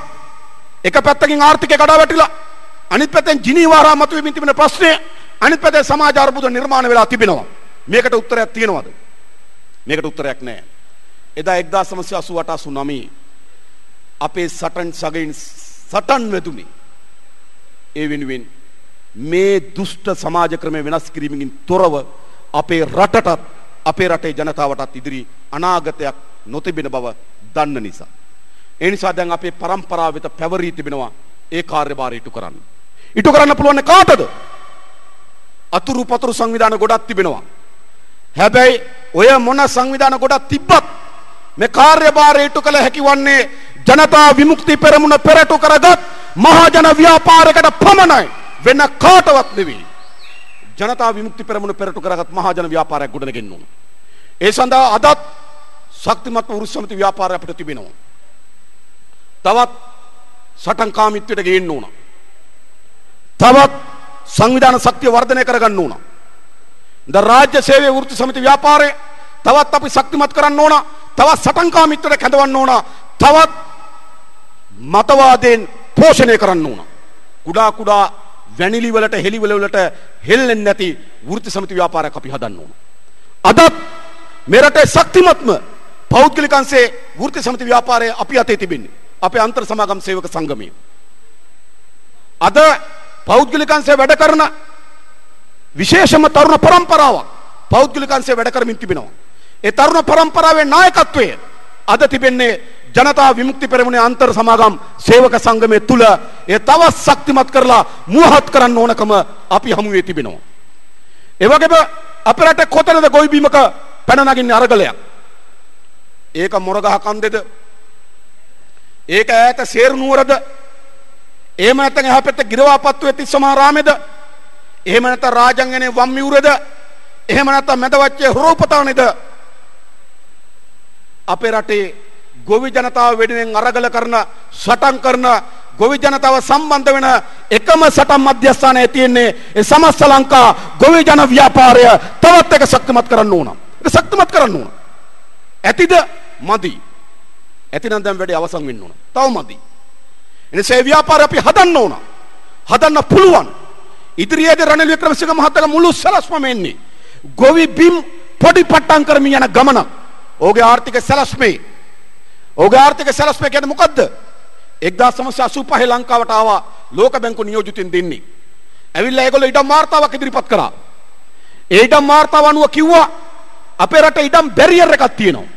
එක පැත්තකින් ආර්ථිකය කඩා වැටිලා අනිත් පැත්තෙන් ජිනීවාරා මතුවෙමින් තිබෙන ප්‍රශ්නය අනිත් පැත්තේ සමාජ අර්බුද නිර්මාණය වෙලා තිබෙනවා. මේකට උත්තරයක් තියෙනවද? මේකට උත්තරයක් නැහැ. එදා 1988 89 අපේ සටන් සගයින් සටන් වැදුනේ. ඒ වෙනුවෙන් මේ දුෂ්ට සමාජ ක්‍රමය වෙනස් කිරීමකින් තොරව අපේ රටටත් අපේ රටේ ජනතාවටත් ඉදිරි අනාගතයක් නොතිබෙන බව දන්න නිසා. ඒ නිසා දැන් අපේ પરම්පරාව වෙත පැවරී තිබෙනවා ඒ කාර්යභාරය ඉටු කරන්න. ඉටු කරන්න පුළුවන් කාටද? අතුරු පතුරු සංවිධාන ගොඩක් තිබෙනවා. හැබැයි ඔය මොන සංවිධාන ගොඩක් තිබ්බත් මේ කාර්යභාරය ඉටු කළ හැකි වන්නේ ජනතා විමුක්ති පෙරමුණ පෙරටු කරගත් මහජන ව්‍යාපාරයකට පමණයි වෙන කාටවත් නෙවෙයි. ජනතා විමුක්ති පෙරමුණ පෙරටු කරගත් මහජන ව්‍යාපාරයක් ගොඩනගෙන්න ඕන. ඒ සඳහා අදත් ශක්තිමත් පුරුෂ සමිති ව්‍යාපාරය අපිට තිබෙනවා. තවත් සටන්කාමීත්වයට ගේන්න ඕන. තවත් සංවිධාන ශක්තිය වර්ධනය කරගන්න ඕන. ද රාජ්‍ය සේවයේ වෘත්ති සමිති ව්‍යාපාරය තවත් අපි ශක්තිමත් කරන්න ඕන. තවත් සටන්කාමීත්වයට කැඳවන්න ඕන. තවත් මතවාදයෙන් පෝෂණය කරන්න ඕන. කුඩා කුඩා වැනිලි වලට හෙලිවල වලට හෙල්ලෙන්නේ නැති වෘත්ති සමිති ව්‍යාපාරයක් අපි හදන්න ඕන. අදත් මෙරට ශක්තිමත්ම පෞද්ගලිකංශයේ වෘත්ති සමිති ව්‍යාපාරය අපි අතේ තිබෙන්නේ. අපේ අන්තර් සමාගම් සේවක සංගමය. අද පෞද්ගලිකංශයේ වැඩ කරන විශේෂම තරුණ පරම්පරාවක් පෞද්ගලිකංශයේ වැඩ කරමින් තිබෙනවා. ඒ තරුණ පරම්පරාවේ නායකත්වය අද තිබෙන්නේ ජනතා විමුක්ති පෙරමුණේ අන්තර් සමාගම් සේවක සංගමය තුල ඒ තවත් ශක්තිමත් කරලා මුවහත් කරන්න ඕනකම අපි හමුවේ තිබෙනවා. ඒ වගේම අපේ රටේ කොතනද ගොවි බිමක පැන නගින්නේ අරගලයක්. ඒක මොරගහ කන්දෙද? ඒක ඈත සේරුනුවරද? එහෙම නැත්නම් එහා පැත්තේ ගිරවාපත්තුවේ තිස්සමාරාමේද? එහෙම නැත්නම් රාජංගනේ වම්මියුරද? එහෙම නැත්නම් මැදවච්චේ හොරෝපතානේද? අපේ රටේ ගොවි ජනතාව වෙනුවෙන් අරගල කරන සටන් කරන ගොවි ජනතාව සම්බන්ධ වෙන එකම සටන් මධ්‍යස්ථානය තියෙන්නේ ඒ සමස්ත ලංකා ගොවි ජන ව්‍යාපාරය තවත් එක ශක්තිමත් කරන්න ඕන. ඒක ශක්තිමත් කරන්න ඕන. ඇතිද? මදි. ඇතිනම් දැන් වැඩේ අවසන් වෙන්න ඕන. තව මදි. එනිසා ව්‍යාපාරය අපි හදන්න ඕන. හදන්න පුළුවන්. ඉදිරියේදී රනිල් වික්‍රමසිංහ මහත්තයාගේ මුළු සලස්වම එන්නේ. ගොවි බිම් පොඩි පට්ටම් කරමින් යන ගමනක්. ඕගේ ආර්ථික සැලැස්මේ ඕගේ ආර්ථික සැලැස්ම කියන්නේ මොකද්ද 1985 ලංකාවට ආවා ලෝක බැංකුව නියෝජිතින් දෙන්නේ ඇවිල්ලා ඒගොල්ලෝ ඉඩම් වාර්තාවක් ඉදිරිපත් කරා ඒ ඉඩම් වාර්තාව අනුව කිව්වා අපේ රටේ ඉඩම් බැරියර් එකක් තියෙනවා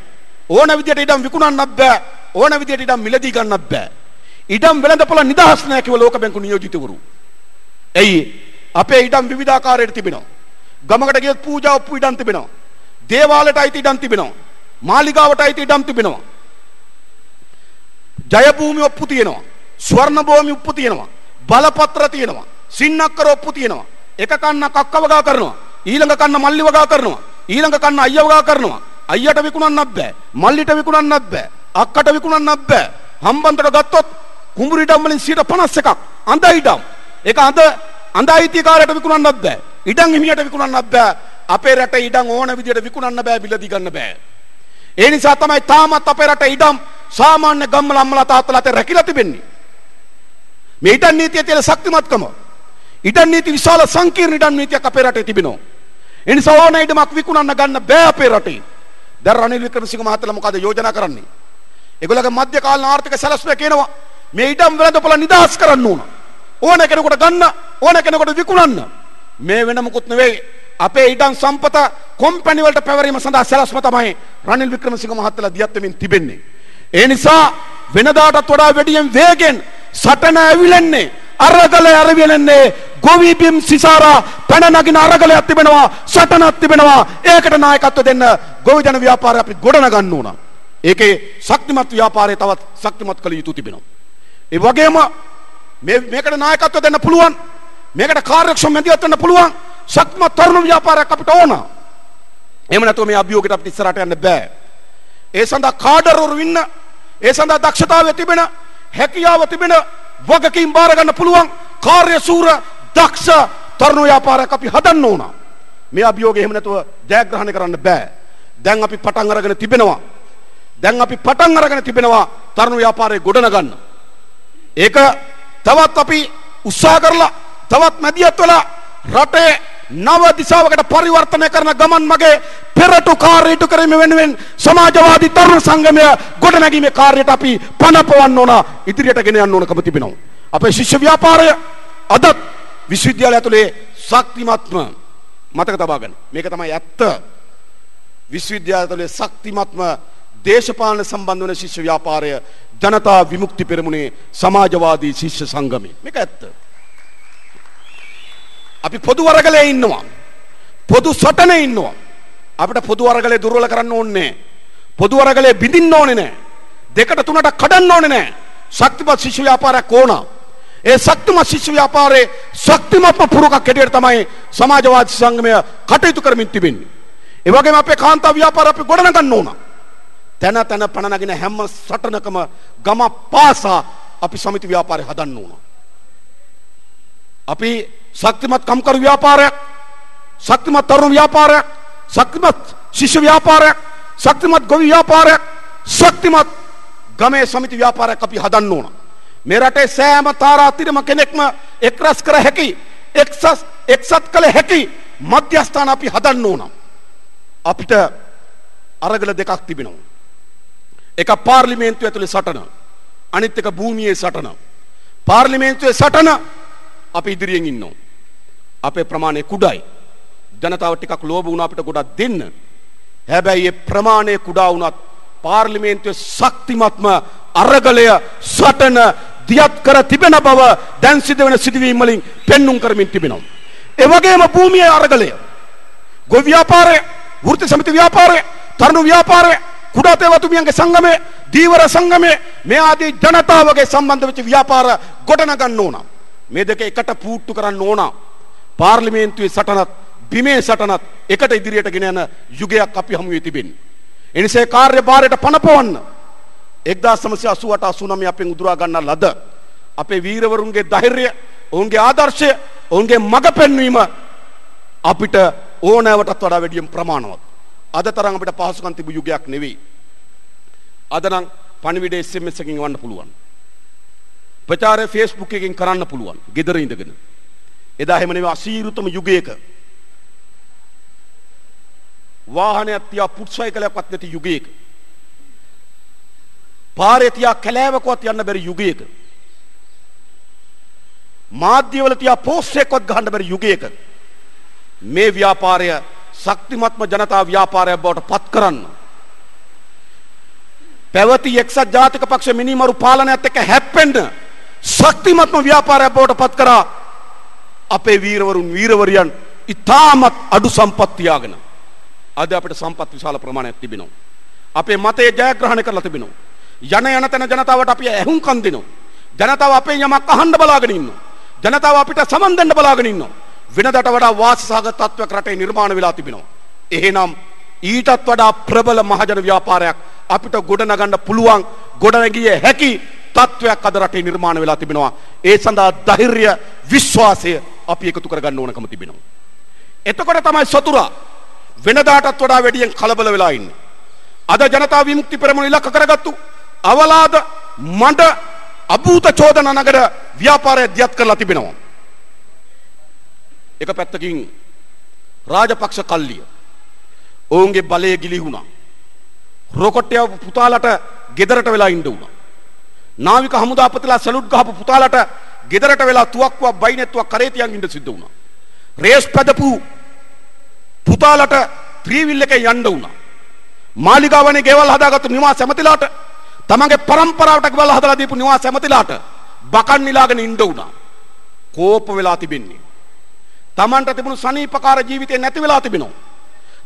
ඕන විදියට ඉඩම් විකුණන්නත් බෑ ඕන විදියට ඉඩම් මිලදී ගන්නත් බෑ ඉඩම් වෙළඳපොළ නිදහස් නැහැ කිව්ව ලෝක බැංකුව නියෝජිතවරු එයි අපේ ඉඩම් විවිධාකාරයට තිබෙනවා ගමකට ගියොත් පූජා ඔප්පු ඉඩම් තිබෙනවා දේවාලයට අයිති ඉඩම් තිබෙනවා මාලිගාවට අයිති ඉඩම් තිබෙනවා. ජයභූමි ඔප්පු තියෙනවා. ස්වර්ණ භූමි ඔප්පු තියෙනවා. බලපත්‍ර තියෙනවා. සින්නක්කර ඔප්පු තියෙනවා. එක කන්නක් අක්ක වගා කරනවා. ඊළඟ කන්න මල්ලි වගා කරනවා. ඊළඟ කන්න අයියා වගා කරනවා. අයියට විකුණන්නත් බෑ. මල්ලිට විකුණන්නත් බෑ. අක්කට විකුණන්නත් බෑ. හම්බන්තොට ගත්තොත් කුඹුරු ඉඩම් වලින් 51ක් අඳ ඉඩම්. ඒක අඳ අඳ අයිතිකාරයට විකුණන්නත් බෑ. ඉඩම් හිමියට විකුණන්නත් බෑ. අපේ රටේ ඉඩම් ඕන විදියට විකුණන්න බෑ බිලදී ගන්න බෑ. ඒ නිසා තමයි තාමත් අපේ රට ඉඩම් සාමාන්‍ය ගම්වල අම්මලා තාත්තලා අතර රැකිලා තිබෙන්නේ. මේ ඉඩම් නීතියේ තියෙන ශක්තිමත්කම ඉඩම් නීති විශාල සංකීර්ණ ඉඩම් නීතියක් අපේ රටේ තිබෙනවා. ඒ නිසා ඕන ඉඩමක් විකුණන්න ගන්න බෑ අපේ රටේ. දැන් රනිල් වික්‍රමසිංහ මහත්තයා මොකද යෝජනා කරන්නේ? ඒගොල්ලගේ මධ්‍ය කාලීන ආර්ථික සැලැස්ම කියනවා මේ ඉඩම් වෙළඳපොළ නිදහස් කරන්න ඕන. ඕන කෙනෙකුට ගන්න ඕන කෙනෙකුට විකුණන්න. මේ වෙන මොකුත් නෙවෙයි අපේ ඉඩම් සම්පත කොම්පැනි වලට පැවරීම සඳහා සැලැස්ම තමයි රනිල් වික්‍රමසිංහ මහත්තයා දියත් වෙමින් තිබෙන්නේ. ඒ නිසා වෙනදාටත් වඩා වැඩියෙන් වේගෙන් සටන ඇවිලෙන්නේ අරගල ඇරවිලෙන්නේ ගොවි බිම් සිසාරා පැන නගින අරගලයක් තිබෙනවා සටනක් තිබෙනවා ඒකට නායකත්ව දෙන්න ගොවි ජන ව්‍යාපාරය අපි ගොඩනගන්න ඕන. ඒකේ ශක්තිමත් ව්‍යාපාරය තවත් ශක්තිමත් කළ යුතු තිබෙනවා. ඒ වගේම මේ මේකට නායකත්ව දෙන්න පුළුවන් මේකට කාර්යක්ෂම මැදිහත් වෙන්න පුළුවන් ශක්තිමත් තරුණ ව්‍යාපාරයක් අපිට ඕන. එහෙම නැතුව මේ අභියෝගයට අපිට ඉස්සරහට යන්න බෑ. ඒ සඳහා කාඩරවරු ඉන්න, ඒ සඳහා දක්ෂතාවය තිබෙන, හැකියාව තිබෙන, වගකීම් බාර ගන්න පුළුවන් කාර්යශූර දක්ෂ තරුණ ව්‍යාපාරයක් අපි හදන්න ඕන. මේ අභියෝගය එහෙම නැතුව ජයග්‍රහණය කරන්න බෑ. දැන් අපි පටන් අරගෙන තිබෙනවා. දැන් අපි පටන් අරගෙන තිබෙනවා තරුණ ව්‍යාපාරය ගොඩනගන්න. ඒක තවත් අපි උත්සාහ කරලා තවත් මැදිහත් වෙලා රටේ නව දිසාවකට පරිවර්තනය කරන ගමන් මගේ පෙරටු කාර්යයට කිරීම වෙනුවෙන් සමාජවාදී තරුණ සංගමය ගොඩනැගීමේ කාර්යයට අපි පනපවන්න ඕන ඉදිරියට ගෙන යන්න ඕනකම තිබෙනවා. අපේ ශිෂ්‍ය ව්‍යාපාරය අදත් විශ්වවිද්‍යාලය ඇතුලේ ශක්තිමත්ම මතක තබා ගන්න. මේක තමයි ඇත්ත. විශ්වවිද්‍යාලය ඇතුලේ ශක්තිමත්ම දේශපාලන සම්බන්ධ වන ශිෂ්‍ය ව්‍යාපාරය ජනතා විමුක්ති පෙරමුණේ සමාජවාදී ශිෂ්‍ය සංගමය. මේක ඇත්ත. අපි පොදු වරගලේ ඉන්නවා. පොදු සටනේ ඉන්නවා. අපිට පොදු වරගලේ දුර්වල කරන්න ඕනේ පොදු වරගලේ බිඳින්න ඕනේ නැහැ. දෙකට තුනට කඩන්න ඕනේ නැහැ. ශක්තිමත් ශිෂ්‍ය ව්‍යාපාරයක් ඕන. ඒ ශක්තිමත් ශිෂ්‍ය ව්‍යාපාරයේ ශක්තිමත්ම පුරුකක් හැටියට තමයි සමාජවාදී සංගමය කටයුතු කරමින් තිබෙන්නේ. ඒ වගේම අපේ කාන්තා ව්‍යාපාර අපි ගොඩනගන්න ඕන. තැන තැන පණ නගින හැම සටනකම ගම පාසා අපි සමිති ව්‍යාපාරය හදන්න ඕන. අපි ශක්තිමත් කම්කරු ව්‍යාපාරයක් ශක්තිමත් තරුණ ව්‍යාපාරයක් ශක්තිමත් ශිෂ්‍ය ව්‍යාපාරයක් ශක්තිමත් ගොවි ව්‍යාපාරයක් ශක්තිමත් ගමේ සමිති ව්‍යාපාරයක් අපි හදන්න ඕන මේ රටේ සෑම තාරාතිරම කෙනෙක්ම එක්රැස් කර හැකි එක්සස් එක්සත් කළ හැකි මධ්‍යස්ථාන අපි හදන්න ඕන. අපිට අරගල දෙකක් තිබෙනවා. එක පාර්ලිමේන්තුව ඇතුළේ සටන අනිත් එක භූමියේ සටන. පාර්ලිමේන්තුවේ සටන අපි ඉදිරියෙන් ඉන්නවා. අපේ ප්‍රමාණය කුඩායි. ජනතාව ටිකක් ලෝභ වුණා අපිට ගොඩක් දෙන්න. හැබැයි ඒ ප්‍රමාණය කුඩා වුණත් පාර්ලිමේන්තුවේ ශක්තිමත්ම අරගලය සටන දියත් කර තිබෙන බව දැන් සිදුවෙන සිදුවීම් වලින් පෙන්눔 කරමින් තිබෙනවා. ඒ වගේම භූමියේ අරගලය ගොවි ව්‍යාපාරය, වෘත්ති සමිති ව්‍යාපාරය, තරුණ ව්‍යාපාරය, කුඩා තේවතුමියන්ගේ සංගමය, දීවර සංගමය මේ ආදී ජනතාවගේ සම්බන්ධ වෙච්ච ව්‍යාපාර ගොඩනගන්න ඕන. මේ දෙක එකට පූට්ටු කරන්න ඕන. පාර්ලිමේන්තුවේ සටනත් බිමේ සටනත් එකට ඉදිරියට ගෙන යන යුගයක් අපි හමුවේ තිබෙන්නේ. එනිසා කාර්යභාරයට පනපවන්න 1988 89 අපෙන් උදුරා ගන්න ලද අපේ වීරවරුන්ගේ ධෛර්යය, ඔවුන්ගේ ආදර්ශය, ඔවුන්ගේ මඟ පෙන්වීම අපිට ඕනෑවටත් වඩා වැඩියෙන් ප්‍රමාණවත්. අද තරම් අපිට පහසුකම් තිබු යුගයක් නෙවෙයි. අද නම් පණිවිඩ SMS එකකින් වන්න පුළුවන්. ප්‍රචාරය Facebook එකකින් කරන්න පුළුවන්. ගෙදර ඉඳගෙන. එදා එහෙම නෙවෙයි අසීරුතම යුගයක වාහනයක් තියා පුට්සයිකලයක්වත් නැති යුගයක පාරේ තියා කැලෑවකවත් යන්න බැරි යුගයක මාධ්‍යවල තියා පෝස්ට් එකක්වත් ගහන්න බැරි යුගයක මේ ව්‍යාපාරය ශක්තිමත්ම ජනතා ව්‍යාපාරයක් බවට පත් කරන්න පැවති එක්සත් ජාතික පක්ෂ මිනිමරු පාලනයත් එක්ක හැප්පෙන්න ශක්තිමත්ම ව්‍යාපාරයක් බවට පත් කරා අපේ වීරවරුන් වීරවරියන් ඉතාමත් අඩු සම්පත් තියාගෙන අද අපිට සම්පත් විශාල ප්‍රමාණයක් තිබෙනවා. අපේ මතය ජයග්‍රහණය කරලා තිබෙනවා. යන යන තැන ජනතාවට අපි ඇහුම්කන් දෙනවා. ජනතාව අපේ යමක් අහන්න බලාගෙන ඉන්නවා. ජනතාව අපිට සමන් දෙන්න බලාගෙන ඉන්නවා. වෙනදට වඩා වාසසහගත තත්ත්වයක් රටේ නිර්මාණය වෙලා තිබෙනවා. එහෙනම් ඊටත් වඩා ප්‍රබල මහජන ව්‍යාපාරයක් අපිට ගොඩනගන්න පුළුවන් ගොඩනැගිය හැකි තත්ත්වයක් අද රටේ නිර්මාණය වෙලා තිබෙනවා. ඒ සඳහා ධෛර්ය විශ්වාසය අපි එකතු කරගන්න ඕනකම තිබෙනවා. එතකොට තමයි සතුරා වෙනදාටත් වඩා වැඩියෙන් කලබල වෙලා ඉන්නේ. අද ජනතා විමුක්ති පෙරමුණ ඉලක්ක කරගත්තු අවලාද මඩ අභූත චෝදන නගර ව්‍යාපාරය දියත් කරලා තිබෙනවා. එක පැත්තකින් රාජපක්ෂ කල්ලිය ඔවුන්ගේ බලය ගිලිහුණා. රොකොට්ටය පුතාලට ගෙදරට වෙලා ඉන්න වුණා. නාවික හමුදාපතිලා සැලුට් ගහපු පුතාලට ගෙදරට වෙලා තුවක්කුවක් බයිනෙත්තුවක් කරේ තියන් ඉන්න සිද්ධ වුණා. රේස් පැදපු පුතාලට ත්‍රීවිල් එකේ යන්න වුණා. මාලිගාවනේ ගෙවල් හදාගත්තු නිවාස ඇමතිලාට තමන්ගේ પરම්පරාවට ගෙවල් හදලා දීපු නිවාස ඇමතිලාට බකන් නිලාගෙන ඉන්න වුණා. කෝප වෙලා තිබෙන්නේ. තමන්ට තිබුණු සනීපකාර ජීවිතේ නැති වෙලා තිබෙනවා.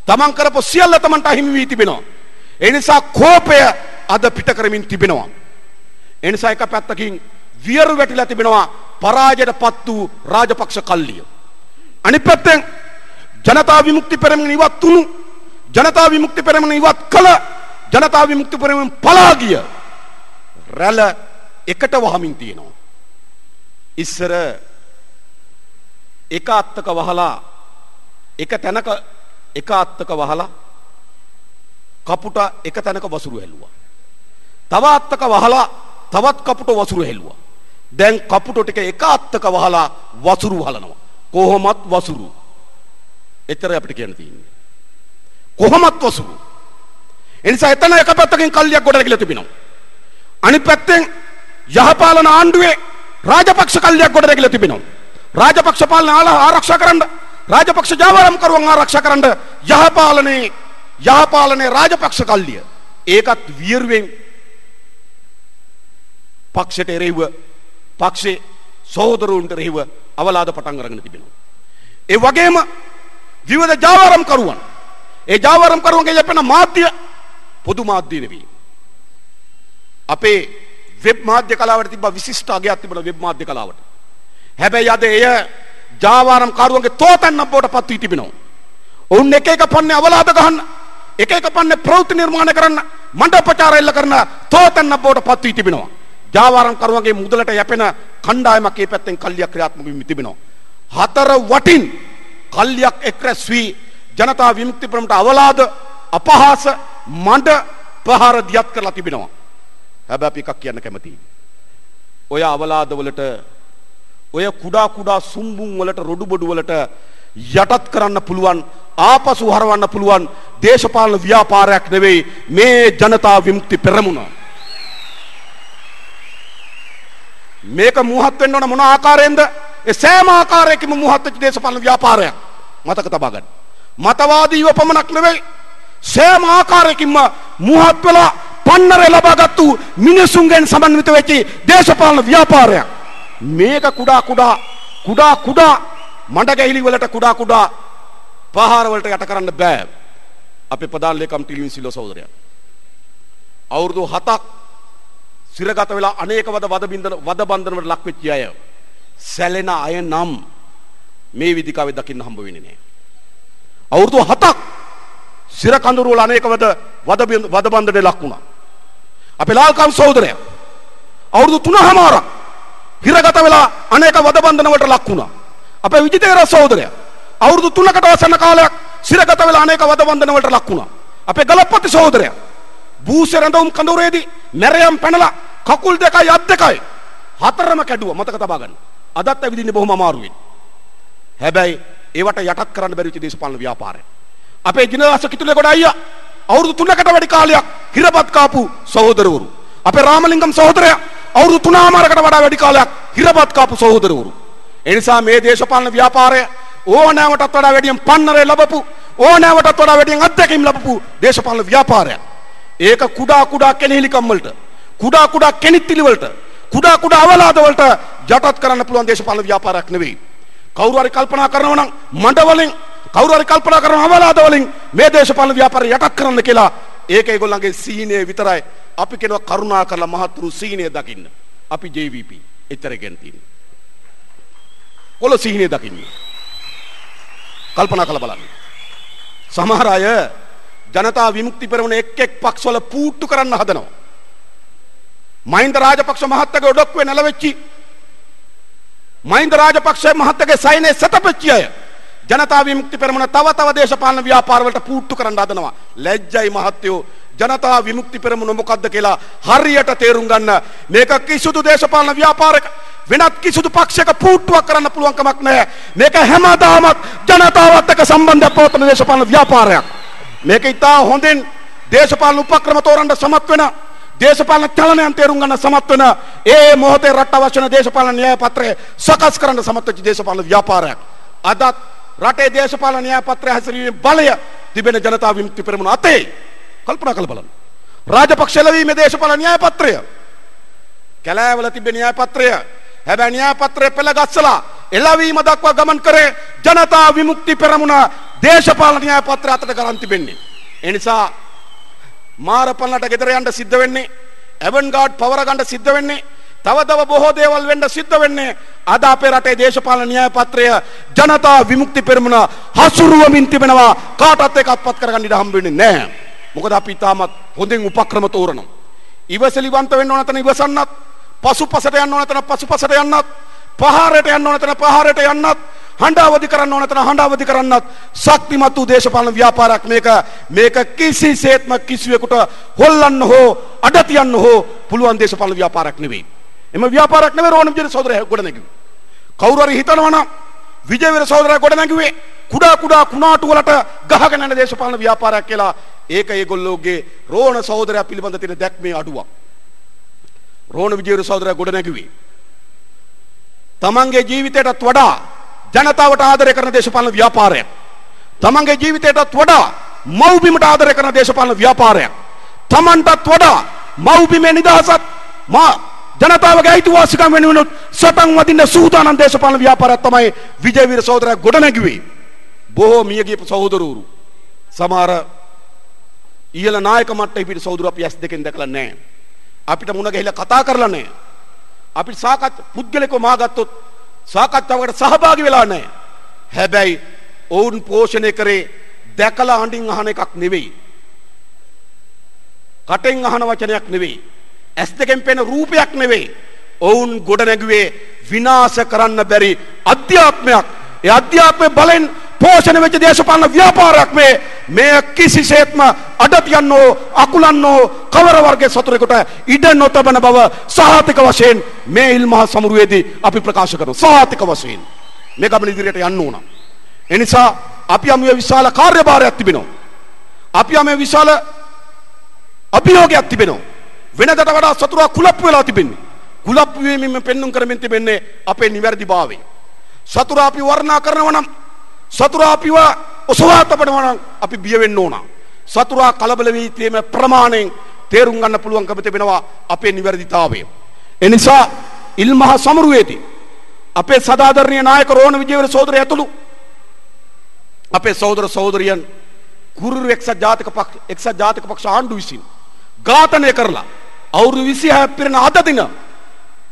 තමන් කරපු සියල්ල තමන්ට අහිමි වී තිබෙනවා. ඒ නිසා කෝපය අද පිට කරමින් තිබෙනවා. ඒ නිසා එක පැත්තකින් වියරු වැටිලා තිබෙනවා පරාජයටපත් වූ රාජපක්ෂ කල්ලිය. අනිත් පැත්තෙන් ජනතා විමුක්ති පෙරමුණ ඉවත් වුණු ජනතා විමුක්ති පෙරමුණ ඉවත් කළ ජනතා විමුක්ති පෙරමුණ පලා ගිය රැළ එකට වහමින් තියෙනවා. ඉස්සර එක අත්තක වහලා එක තැනක එක අත්තක වහලා කපුට එක තැනක වසුරු හැලුවා. තව අත්තක වහලා තවත් කපුට වසුරු හැලුවා. දැන් කපුටෝ ටික එක අත්තක වහලා වසුරු හලනවා. කොහොමත් වසුරු. එතරම් අපිට කියන්න තියෙන්නේ. කොහොමත් වසුරු. එනිසා එතන එක පැත්තකින් කල්ලියක් ගොඩ නැගිලා තිබෙනවා. අනිත් පැත්තෙන් යහපාලන ආණ්ඩුවේ රාජපක්ෂ කල්ලියක් ගොඩ නැගිලා තිබෙනවා. රාජපක්ෂ පාලන ආරක්ෂා කරන්න රාජපක්ෂ ජාවාරම් කරුවන් ආරක්ෂා කරන්න යහපාලනේ යහපාලනේ රාජපක්ෂ කල්ලිය. ඒකත් වියරුවෙන් පක්ෂයට එරෙහිව පක්ෂේ සහෝදරුන්ට එරෙහිව අවලාද පටන් අරගෙන තිබෙනවා. ඒ වගේම විවිධ ජාවාරම් කරුවන් ඒ ජාවාරම් කරුවන්ගේ යැපෙන මාධ්‍ය පොදු මාධ්‍ය නෙවෙයි. අපේ වෙබ් මාධ්‍ය කලාවට තිබ්බ විශිෂ්ට අගයක් තිබුණා වෙබ් මාධ්‍ය කලාවට. හැබැයි අද එය ජාවාරම් කරුවන්ගේ තෝතැන්නක් බවට පත් වී තිබෙනවා. ඔවුන් එක එක පන්නේ අවලාද ගහන්න එක එක පන්නේ ප්‍රවෘත්ති නිර්මාණය කරන්න මණ්ඩල ප්‍රචාර එල්ල කරන තෝතැන්නක් බවට පත් වී තිබෙනවා. ජාවාරම් කරුවන්ගේ මුදලට යැපෙන කණ්ඩායමක් ඒ පැත්තෙන් කල්ලියක් ක්‍රියාත්මක වෙමින් තිබෙනවා. හතර වටින් කල්ලියක් එක්රැස් වී ජනතා විමුක්ති ප්‍රමට අවලාද අපහාස මඩ ප්‍රහාර දියත් කරලා තිබෙනවා. හැබැයි අපි එකක් කියන්න කැමතියි. ඔය අවලාදවලට ඔය කුඩා කුඩා සුම්බුන් වලට රොඩු බොඩු වලට යටත් කරන්න පුළුවන් ආපසු හරවන්න පුළුවන් දේශපාලන ව්‍යාපාරයක් නෙවෙයි මේ ජනතා විමුක්ති පෙරමුණ. මේක මුහත් වෙන්න ඕන මොන ආකාරයෙන්ද? ඒ සෑම ආකාරයකින්ම මුහත් වෙච්ච දේශපාලන ව්‍යාපාරයක් මතක තබා ගන්න. මතවාදීව පමණක් නෙවෙයි සෑම ආකාරයකින්ම මුහත් වෙලා පන්නරේ ලබාගත්තු මිනිසුන්ගෙන් සමන්විත වෙච්ච දේශපාලන ව්‍යාපාරයක්. මේක කුඩා කුඩා කුඩා කුඩා මඩ ගැහිලි වලට කුඩා කුඩා පහාර වලට යට කරන්න බෑ. අපේ ප්‍රධාන ලේකම් ටිලින් සිල්ව සහෝදරයා. අවුරුදු 7ක් සිරගත වෙලා අනේක වද වද බින්දන වද බන්ධන වලට ලක් වෙච්ච අය. සැලෙන අය නම් මේ විදිකාවේ දකින්න හම්බ වෙන්නේ නෑ. අවුරුදු 7ක් සිර කඳුරු වල අනේක වද වද වද බන්ධනේ ලක් වුණා. අපේ ලාල්කම් සහෝදරයා අවුරුදු 3මාරක් හිරගත වෙලා අනේක වද බන්ධන වලට ලක් වුණා. අපේ විජිතේර සහෝදරයා අවුරුදු 3කට වසන කාලයක් සිරගත වෙලා අනේක වද බන්ධන වලට ලක් වුණා. අපේ ගලප්පති සහෝදරයා බූසේ රඳවුම් කඳවුරේදී මැරයම් පැනලා කකුල් දෙකයි අත් දෙකයි හතරම කැඩුවා මතක තබා ගන්න. අදත් ඇවිදින්නේ බොහොම අමාරුවෙන්. හැබැයි ඒවට යටත් කරන්න බැරි වෙච්ච දේශපාලන ව්‍යාපාරය. අපේ දිනවාස කිතුලේ කොට අයියා අවුරුදු 3කට වැඩි කාලයක් හිරපත් කාපු සහෝදරවරු. අපේ රාමලිංගම් සහෝදරයා අවුරුදු 3මාරකට වඩා වැඩි කාලයක් හිරපත් කාපු සහෝදරවරු. ඒ නිසා මේ දේශපාලන ව්‍යාපාරය ඕනෑමටත් වඩා වැඩියෙන් පන්නරේ ලැබපු ඕනෑමටත් වඩා වැඩියෙන් අත්දැකීම් ලැබපු දේශපාලන ව්‍යාපාරයක්. ඒක කුඩා කුඩා කෙනෙහිලිකම් වලට කුඩා කුඩා කෙනිත්තිලි වලට කුඩා කුඩා අවලාද වලට යටත් කරන්න පුළුවන් දේශපාලන ව්‍යාපාරයක් නෙවෙයි. කවුරු හරි කල්පනා කරනවා නම් මඩ වලින් කවුරු හරි කල්පනා කරනවා අවලාද වලින් මේ දේශපාලන ව්‍යාපාරය යටත් කරන්න කියලා ඒක ඒගොල්ලන්ගේ සීනය විතරයි. අපි කියනවා කරුණා කරලා මහත්තුරු සීනය දකින්න. අපි JVP එච්චර ගෙන තියෙන්නේ. කොළ සීනය දකින්න. කල්පනා කරලා බලන්න. සමහර අය ජනතා විමුක්ති පෙරමුණ එක් එක් පක්ෂවල පූට්ටු කරන්න හදනවා. මහින්ද රාජපක්ෂ මහත්තයාගේ ඔඩොක්කුවේ නැලවෙච්චි මහින්ද රාජපක්ෂ මහත්තයාගේ සයිනේ සතපච්චි අය ජනතා විමුක්ති පෙරමුණ තව තව දේශපාලන ව්‍යාපාරවලට පූට්ටු කරන්න හදනවා. ලැජ්ජයි මහත්තයෝ ජනතා විමුක්ති පෙරමුණ මොකද්ද කියලා හරියට තේරුම් ගන්න. මේක කිසිදු දේශපාලන ව්‍යාපාරයක වෙනත් කිසිදු පක්ෂයක පූට්ටුවක් කරන්න පුළුවන් කමක් නැහැ. මේක හැමදාමත් ජනතාවත් එක්ක සම්බන්ධයක් පවත්වන දේශපාලන ව්‍යාපාරයක්. මේක ඉතා හොඳින් දේශපාලන උපක්‍රම තෝරන්න සමත් වෙන දේශපාලන චලනයන් තේරුම් ගන්න සමත් වෙන ඒ මොහොතේ රට අවශ්‍ය වෙන දේශපාලන න්‍යාය පත්‍රය සකස් කරන්න සමත් වෙච්ච දේශපාලන ව්‍යාපාරයක්. අදත් රටේ දේශපාලන න්‍යාය පත්‍රය හැසිරීමේ බලය තිබෙන ජනතා විමුක්ති පෙරමුණ අතේ. කල්පනා කරලා බලන්න. රාජපක්ෂ ලැබීමේ දේශපාලන න්‍යාය පත්‍රය. කැලෑවල තිබෙන න්‍යාය පත්‍රය. හැබැයි න්‍යාය පත්‍රය පෙළ ගස්සලා එළවීම දක්වා ගමන් කරේ ජනතා විමුක්ති පෙරමුණ දේශපාලන න්‍යාය පත්‍රය අතට ගලන් තිබෙන්නේ. ඒ නිසා මාරපල්ලට ගෙදර යන්න සිද්ධ වෙන්නේ ඇවන්ගාඩ් පවර ගන්න සිද්ධ වෙන්නේ තව තව බොහෝ දේවල් වෙන්න සිද්ධ වෙන්නේ අද අපේ රටේ දේශපාලන න්‍යාය පත්‍රය ජනතා විමුක්ති පෙරමුණ හසුරුවමින් තිබෙනවා කාටවත් ඒක අත්පත් කරගන්න ඉඩ හම්බ වෙන්නේ නැහැ. මොකද අපි තාමත් හොඳින් උපක්‍රම තෝරනවා. ඉවසලිවන්ත වෙන්න ඕන තැන ඉවසන්නත් පසුපසට යන්න ඕන තැන පසුපසට යන්නත් පහරට යන්න ඕන තැන පහරට යන්නත් හඬාවදි කරන්න ඕන තැන හඬාවදි කරන්නත් ශක්තිමත් වූ දේශපාලන ව්‍යාපාරයක් මේක මේක කිසිසේත්ම කිසිවෙකුට හොල්ලන්න හෝ අඩ තියන්න හෝ පුළුවන් දේශපාලන ව්‍යාපාරයක් නෙවෙයි. එම ව්‍යාපාරයක් නෙවෙයි රෝණ විජේ සහෝදරයා ගොඩ නැගුවේ. කවුරු හරි හිතනවා නම් විජේවීර සහෝදරයා ගොඩ නැගුවේ කුඩා කුඩා කුණාටු වලට ගහගෙන යන දේශපාලන ව්‍යාපාරයක් කියලා ඒක ඒගොල්ලෝගේ රෝණ සහෝදරයා පිළිබඳ තියෙන දැක්මේ අඩුවක්. රෝණ විජේවීර සහෝදරයා ගොඩ නැගුවේ තමන්ගේ ජීවිතයටත් වඩා ජනතාවට ආදරය කරන දේශපාලන ව්‍යාපාරයක්. තමන්ගේ ජීවිතයටත් වඩා මව්බිමට ආදරය කරන දේශපාලන ව්‍යාපාරයක්. තමන්ටත් වඩා මව්බිමේ නිදහසත් මා ජනතාවගේ අයිතිවාසිකම් වෙනුවෙන් සටන් වදින්න සූදානම් දේශපාලන ව්‍යාපාරයක් තමයි විජේවීර සහෝදරයා ගොඩනැගුවේ. බොහෝ මියගිය සහෝදරවරු සමහර ඉහළ නායක මට්ටමේ පිට සහෝදර අපි ඇස් දෙකෙන් දැකලා නැහැ. අපිට මුණ ගැහිලා කතා කරලා නැහැ. අපි සාකච්ඡා පුද්ගලිකව මාගත්තොත් සාකච්ඡාවකට සහභාගී වෙලා නැහැ. හැබැයි ඔවුන් පෝෂණය කරේ දැකලා හඬින් අහන එකක් නෙවෙයි. කටෙන් අහන වචනයක් නෙවෙයි. ඇස් දෙකෙන් පෙනෙන රූපයක් නෙවෙයි. ඔවුන් ගොඩ නැගුවේ විනාශ කරන්න බැරි අධ්‍යාත්මයක්. ඒ අධ්‍යාත්මය බලෙන් පෝෂණය වෙච්ච දේශපාලන ව්‍යාපාරයක් මේ මේ කිසිසේත්ම අඩතියන්න හෝ අකුලන්න හෝ කවර වර්ගයේ සතුරෙකුට ඉඩ නොතබන බව සහතික වශයෙන් මේ ඉල් මහ සමුරුවේදී අපි ප්‍රකාශ කරනවා සහතික වශයෙන් මේ ගමන ඉදිරියට යන්න ඕන. එනිසා අපි යමුවේ විශාල කාර්යභාරයක් තිබෙනවා. අපි යමුවේ විශාල අභියෝගයක් තිබෙනවා. වෙනදට වඩා සතුරා කුලප්පු වෙලා තිබෙන්නේ. කුලප්පු වීමෙන් පෙන්눔 කරමින් තිබෙන්නේ අපේ නිවැරදිභාවය. සතුරා අපි වර්ණනා කරනවා නම් සතුරා අපිව ඔසවා තබනවා නම් අපි බිය වෙන්න ඕන. සතුරා කලබල වී තීම ප්‍රමාණයෙන් තේරුම් ගන්න පුළුවන්කම තිබෙනවා අපේ නිවැරදිතාවය. එනිසා ඉල්මහ සමරුවේදී අපේ සදාදරණීය නායක රෝණ විජේවීර සහෝදරය ඇතුළු අපේ සහෝදර සහෝදරියන් කුරුරු එක්සත් ජාතික පක්ෂ එක්සත් ජාතික පක්ෂ ආණ්ඩුව විසින් ඝාතනය කරලා අවුරුදු 26 පිරෙන අද දින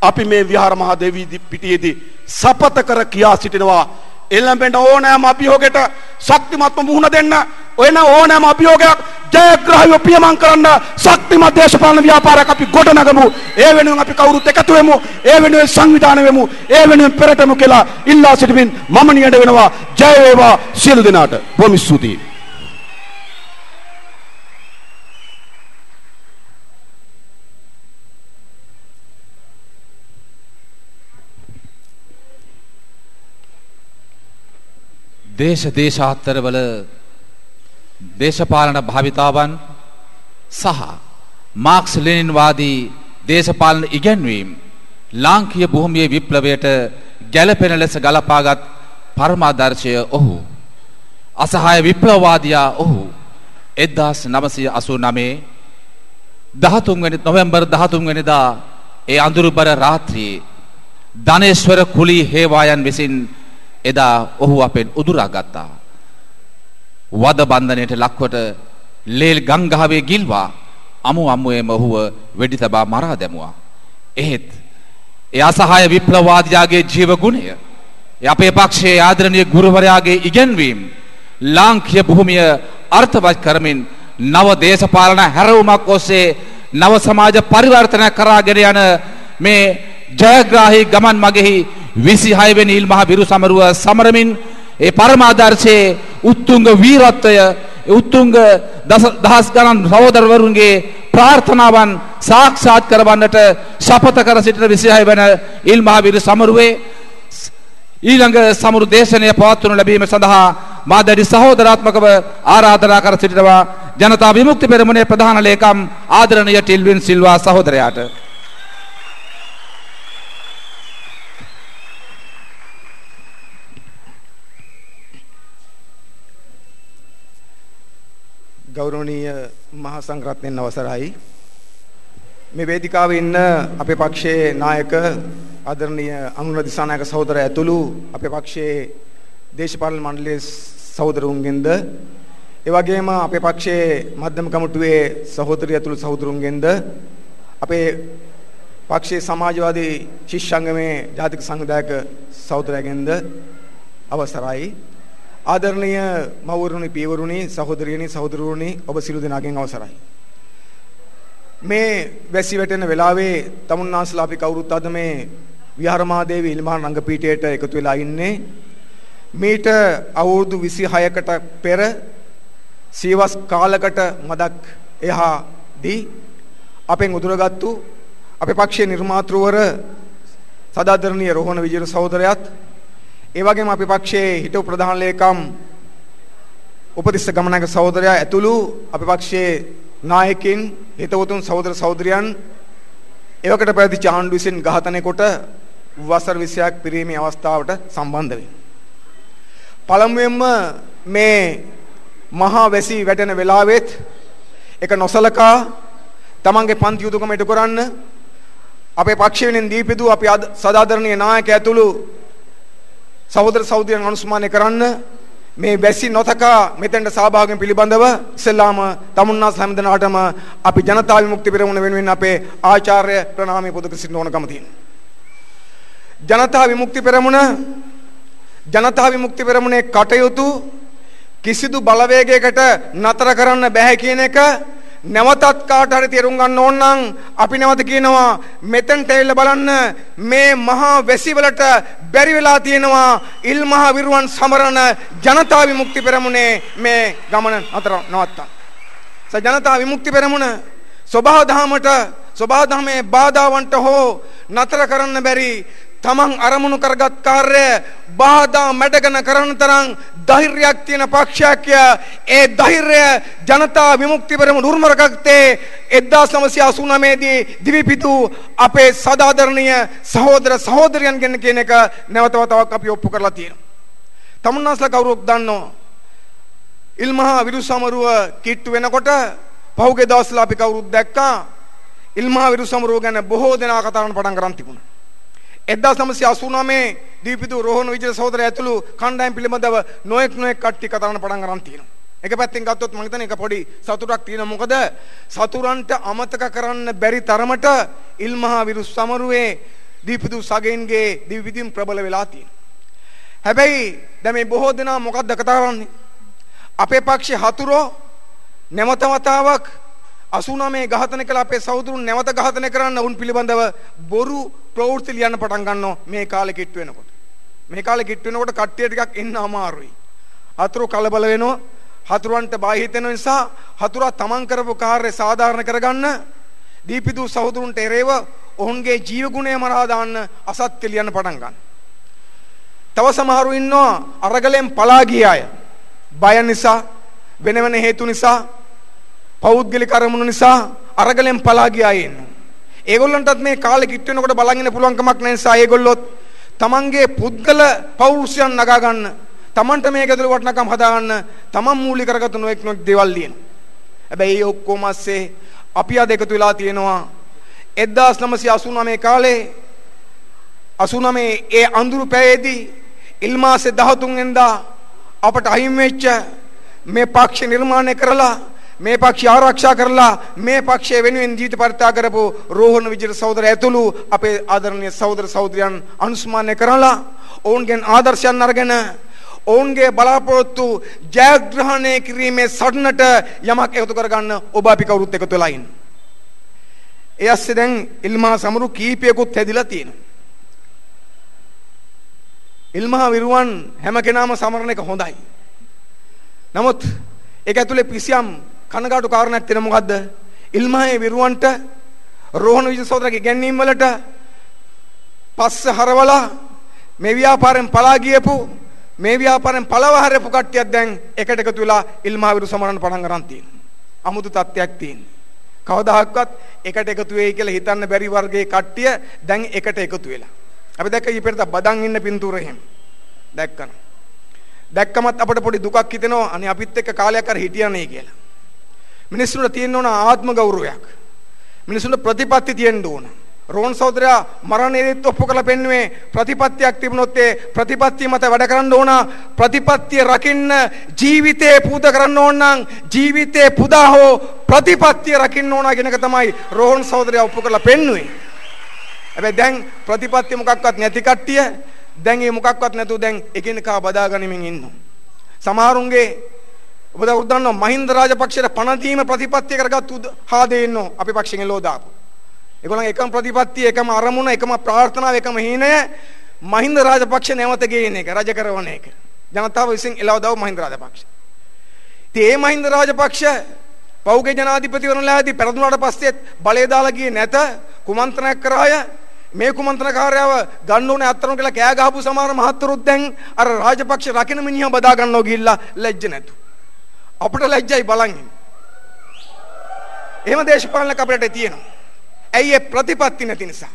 අපි මේ විහාර මහා දේවී පිටියේදී සපත කර කියා සිටිනවා. එළඹෙන ඕනෑම අභියෝගයට ශක්තිමත්ව මුහුණ දෙන්න ඔයන ඕනෑම අභියෝගයක් ජයග්‍රහීව පියමන් කරන්න ශක්තිමත් දේශපාලන ව්‍යාපාරයක් අපි ගොඩනගමු. ඒ වෙනුවෙන් අපි කවුරුත් එකතු වෙමු. ඒ වෙනුවෙන් සංවිධානය වෙමු. ඒ වෙනුවෙන් පෙරටමු කියලා ඉල්ලා සිටිමින් මම නියඩ වෙනවා. ජය වේවා. සියලු දෙනාට. බොහොම ස්තුතියි. දේශ දේශාත්තරවල දේශපාලන භාවිතාවන් සහ මාක්ස් ලෙනින්වාදී දේශපාලන ඉගැන්වීම් ලාංකීය භූමියේ විප්ලවයට ගැළපෙන ලෙස ගලපාගත් පරමාදර්ශය ඔහු. අසහාය විප්ලවවාදියා ඔහු. 1989 13 වෙනි නොවැම්බර් 13 වෙනිදා ඒ අඳුරුබර රාත්‍රියේ ධනේශ්වර කුලී හේවායන් විසින් එදා ඔහු අපෙන් උදුරා ගත්තා. වද බන්ධනයට ලක්වට ලේල් ගංගාවේ ගිල්වා අමු අමුවේම ඔහුව වෙඩි තබා මරා දැමුවා. එහෙත් ඒ අසහාය විප්ලවවාදියාගේ ජීව ගුණය අපේ පක්ෂයේ ආදරණීය ගුරුවරයාගේ ඉගැන්වීම් ලාංකීය භූමිය අර්ථවත් කරමින් නව දේශපාලන හැරවුමක් ඔස්සේ නව සමාජ පරිවර්තනය කරාගෙන යන මේ ජයග්‍රාහී ගමන් මගෙහි විසිහයවෙනි ඉල් මහ විරු සමරුව සමරමින් ඒ පරමාදර්ශයේ උත්තුංග වීරත්වය උත්තුංග දහස් ගණන් සහෝදරවරුන්ගේ ප්‍රාර්ථනාවන් සාක්ෂාත් කරවන්නට ශපත කර සිටින විසිහය වන ඉල් මහ විරු සමරුවේ ඊළඟ සමුරු දේශනය පවත්වනු ලැබීම සඳහා මා දැඩි සහෝදරාත්මකව ආරාධනා කර සිටිනවා ජනතා විමුක්ති පෙරමුණේ ප්‍රධාන ලේකම් ආදරණීය ටිල්වින් සිල්වා සහෝදරයාට. ගෞරවනීය මහා සංඝරත්නයන් අවසරයි. මේ වේදිකාවේ ඉන්න අපේ පක්ෂයේ නායක ආදරණීය අනුර දිසානායක සහෝදරය ඇතුළු අපේ පක්ෂයේ දේශපාලන මණ්ඩලයේ සහෝදරුන්ගෙන්ද ඒ වගේම අපේ පක්ෂයේ මධ්‍යම කමිටුවේ සහෝදරිය ඇතුළු සහෝදරුන්ගෙන්ද අපේ පක්ෂයේ සමාජවාදී ශිෂ්‍යාංගමේ ජාතික සංවිධායක සහෝදරයගෙන්ද අවසරයි. ආදරණීය මව්වරුනි පියවරුනි සහෝදරියනි සහෝදරවරුනි ඔබ සිළු දෙනාගෙන් අවසරයි. මේ වැසි වැටෙන වෙලාවේ තමුන්නාන්සලා අපි කවුරුත් අද මේ විහාරමාදේවි ඉල්මහා රංගපීඨයට එකතු වෙලා ඉන්නේ. මීට අවුරුදු 26කට පෙර සීවස් කාලකට මදක් එහාදී අපෙන් උදුරගත්තු අපේ පක්ෂයේ නිර්මාතෘවර සදාදරණීය රෝහණ විජේර සහෝදරයාත් ඒ වගේම අපි පක්ෂයේ හිටපු ප්‍රධාන ලේකම් උපතිස්ස ගමනායක සහෝදරයා ඇතුළු අපි පක්ෂයේ නායකින් හිතවතුන් සහෝදර සහෝදරියන් එවකට පැවතිච්ච ආණ්ඩුව විසින් ඝාතනය කොට වසර 20ක් පිරීමේ අවස්ථාවට සම්බන්ධ වෙයි. පළමුවෙන්ම මේ මහා වැසි වැටෙන වෙලාවෙත් එක නොසලකා තමන්ගේ පන්ති යුතුයකම ඉටු කරන්න අපේ පක්ෂයෙන් දීපිදු අපි සදාදරණීය නායක ඇතුළු සහෝදර සහෝදරියන් අනුස්මානය කරන්න මේ වැසි නොතකා මෙතෙන්ට සහභාගී පිළිබඳව ඉස්සෙල්ලාම තමුන්නාස් හැමදෙනාටම අපි ජනතා විමුක්ති පෙරමුණ වෙනුවෙන් අපේ ආචාර්ය ප්‍රණාමය පොදු කර සිටින ඕනකම තියෙනවා. ජනතා විමුක්ති පෙරමුණ ජනතා විමුක්ති පෙරමුණේ කටයුතු කිසිදු බලවේගයකට නතර කරන්න බෑ කියන එක නැවතත් කාට හරි තේරුම් ගන්න ඕන නම් අපි නැවත කියනවා මෙතෙන්ට ඇවිල්ලා බලන්න මේ මහා වැසිවලට බැරි වෙලා තියෙනවා ඉල් මහ විරුවන් සමරන ජනතා විමුක්ති පෙරමුණේ මේ ගමන අතර නවත්තා. ස ජනතා විමුක්ති පෙරමුණ ස්වභාව දහමට ස්වභාව දහමේ බාධාවන්ට හෝ නතර කරන්න බැරි තමන් අරමුණු කරගත් කාර්ය බාධා මැඩගෙන කරන තරම් ධෛර්යයක් තියෙන පක්ෂයක් ඒ ධෛර්යය ජනතා විමුක්ති පෙරමුණ උරුමරගත්තේ 1989 දී දිවිපිතු අපේ සදාදරණීය සහෝදර සහෝදරයන්ගෙන් කියන එක නැවත වතාවක් අපි ඔප්පු කරලා තියෙනවා. තමුන්නාස්ලා කවුරුක් දන්නෝ ඉල්මහා විරුස් සමරුව කිට්ටු වෙනකොට පහුගිය දවස්වල අපි කවුරුත් දැක්කා ඉල්මහා විරුස් සමරුව ගැන බොහෝ දෙනා කතා කරන්න පටන් ගන්න තිබුණා. 1989 දීපිතු රෝහණ විජය සහෝදරය ඇතුළු කණ්ඩායම් පිළිබඳව නොඑක් නොඑක් කට්ටිය කතා කරන පටන් ගන්න තියෙනවා. එක පැත්තෙන් ගත්තොත් මම හිතන්නේ එක පොඩි සතුටක් තියෙනවා. මොකද සතුරන්ට අමතක කරන්න බැරි තරමට ඉල්මහා විරුස් සමරුවේ දීපිතු සගෙන්ගේ දිවිපිතින් ප්‍රබල වෙලා තියෙනවා. හැබැයි දැන් මේ බොහෝ දෙනා මොකක්ද කතා කරන්නේ? අපේ පක්ෂේ හතුරෝ නැවත වතාවක් 89 ඝාතනය කළ අපේ සහෝදරුන් නැවත ඝාතනය කරන්න උන් පිළිබඳව බොරු ප්‍රවෘත්ති ලියන්න පටන් ගන්නවා මේ කාලේ කිට්ටු වෙනකොට. මේ කාලේ කිට්ටු වෙනකොට කට්ටිය ටිකක් එන්න අමාරුයි. හතුරු කලබල වෙනවා. හතුරන්ට බය හිතෙන නිසා හතුරා තමන් කරපු කාර්ය සාධාරණ කරගන්න දීපිදු සහෝදරුන්ට එරෙව ඔවුන්ගේ ජීව ගුණය මරා දාන්න අසත්‍ය ලියන්න පටන් ගන්න. තව සමහරු ඉන්නවා අරගලෙන් පලා ගිය අය. බය නිසා වෙන වෙන හේතු නිසා පෞද්ගලික අරමුණු නිසා අරගලෙන් පලා ගිය අය ඉන්නවා. ඒගොල්ලන්ටත් මේ කාලෙ කිට් වෙනකොට බලන් ඉන්න පුළුවන් කමක් නැහැ නිසා ඒගොල්ලොත් තමන්ගේ පුද්ගල පෞරුෂයන් නගා ගන්න තමන්ට මේක ඇතුළේ වටිනකම් හදා ගන්න තමන් මූලික කරගත්තු නොඑක් නොඑක් දේවල් ලියන. හැබැයි ඒ ඔක්කොම ඇස්සේ අපි අද එකතු වෙලා තියෙනවා 1989 කාලේ 89 ඒ අඳුරු පැයේදී ඉල්මාසේ 13 වෙනිදා අපට අහිමි වෙච්ච මේ පක්ෂ නිර්මාණය කරලා මේ පක්ෂය ආරක්ෂා කරලා මේ පක්ෂය වෙනුවෙන් ජීවිත පරිත්‍යාග කරපු රෝහණ විජිත සහෝදර ඇතුළු අපේ ආදරණීය සහෝදර සහෝදරියන් අනුස්මානය කරලා ඔවුන්ගෙන් ආදර්ශයන් අරගෙන ඔවුන්ගේ බලාපොරොත්තු ජයග්‍රහණය කිරීමේ සටනට යමක් එකතු කරගන්න ඔබ අපි කවුරුත් එකතු වෙලා ඉන්න. ඒ ඇස්සේ දැන් ඉල්මහා සමරු කීපයකුත් හැදිලා තියෙනවා. ඉල්මහා විරුවන් හැම කෙනාම සමරන එක හොඳයි. නමුත් ඒක ඇතුලේ කිසියම් කනගාටු කාරණයක් තියෙන මොකද්ද? ඉල්මහේ විරුවන්ට රෝහණ විජය සෝදරගේ ගැන්වීම් වලට පස්ස හරවලා මේ ව්‍යාපාරෙන් පලා ගියපු මේ ව්‍යාපාරෙන් පළව හැරපු කට්ටියක් දැන් එකට එකතු වෙලා ඉල්මහා විරු සමරන්න පටන් ගන්න තියෙනවා. අමුතු තත්ත්වයක් තියෙනවා. කවදාහක්වත් එකට එකතු වෙයි කියලා හිතන්න බැරි වර්ගයේ කට්ටිය දැන් එකට එකතු වෙලා. අපි දැක්ක ඊපෙරත බදන් ඉන්න පින්තූර එහෙම. දැක්කන. දැක්කමත් අපිට පොඩි දුකක් හිතෙනවා අනේ අපිත් එක්ක කාලයක් අර හිටියනේ කියලා. මිනිස්සුන්ට තියෙන්න ඕන ආත්ම ගෞරවයක්. මිනිස්සුන්ට ප්‍රතිපත්ති තියෙන්න ඕන. රෝන් සහෝදරයා මරණයේත් ඔප්පු කරලා පෙන්නුවේ ප්‍රතිපත්තියක් තිබුණොත් ඒ ප්‍රතිපත්තිය මත වැඩ කරන්න ඕන ප්‍රතිපත්තිය රකින්න ජීවිතේ පුද කරන්න ඕන නම් ජීවිතේ පුදා හෝ ප්‍රතිපත්තිය රකින්න ඕන කියන එක තමයි රෝහන් සහෝදරයා ඔප්පු කරලා පෙන්නුවේ හැබැයි දැන් ප්‍රතිපත්තිය මොකක්වත් නැති කට්ටිය දැන් ඒ මොකක්වත් නැතුව දැන් එකිනෙකා බදා ගනිමින් ඉන්නවා සමහරුන්ගේ ඔබ දවුරු දන්නවා මහින්ද රාජපක්ෂට පණ දීම ප්‍රතිපත්තිය කරගත්තු හාදේ ඉන්නෝ අපි පක්ෂෙන් එලෝ දාපු. ඒගොල්ලන් එකම ප්‍රතිපත්තිය එකම අරමුණ එකම ප්‍රාර්ථනාව එකම හීනය මහින්ද රාජපක්ෂ නැවත ගේන එක රජ කරවන එක. ජනතාව විසින් එලව දව මහින්ද රාජපක්ෂ. ඉතින් ඒ මහින්ද රාජපක්ෂ පෞගේ ජනාධිපතිවරණලාදී පෙරදුනාට පස්සෙත් බලය දාලා ගියේ නැත කුමන්ත්‍රණයක් කරාය මේ කුමන්ත්‍රණකාරයව ගන්න ඕනේ අත්තරන් කියලා කෑ ගහපු සමහර මහත්තුරුත් දැන් අර රාජපක්ෂ රකින්න මිනිහා බදා ගන්නව ගිහිල්ලා ලැජ්ජ නැතු. අපිට ලැජ්ජයි බලන් ඉන්න. එහෙම දේශපාලනයක් අපිට තියෙනවා. ඇයි ඒ ප්‍රතිපත්ති නැති නිසා.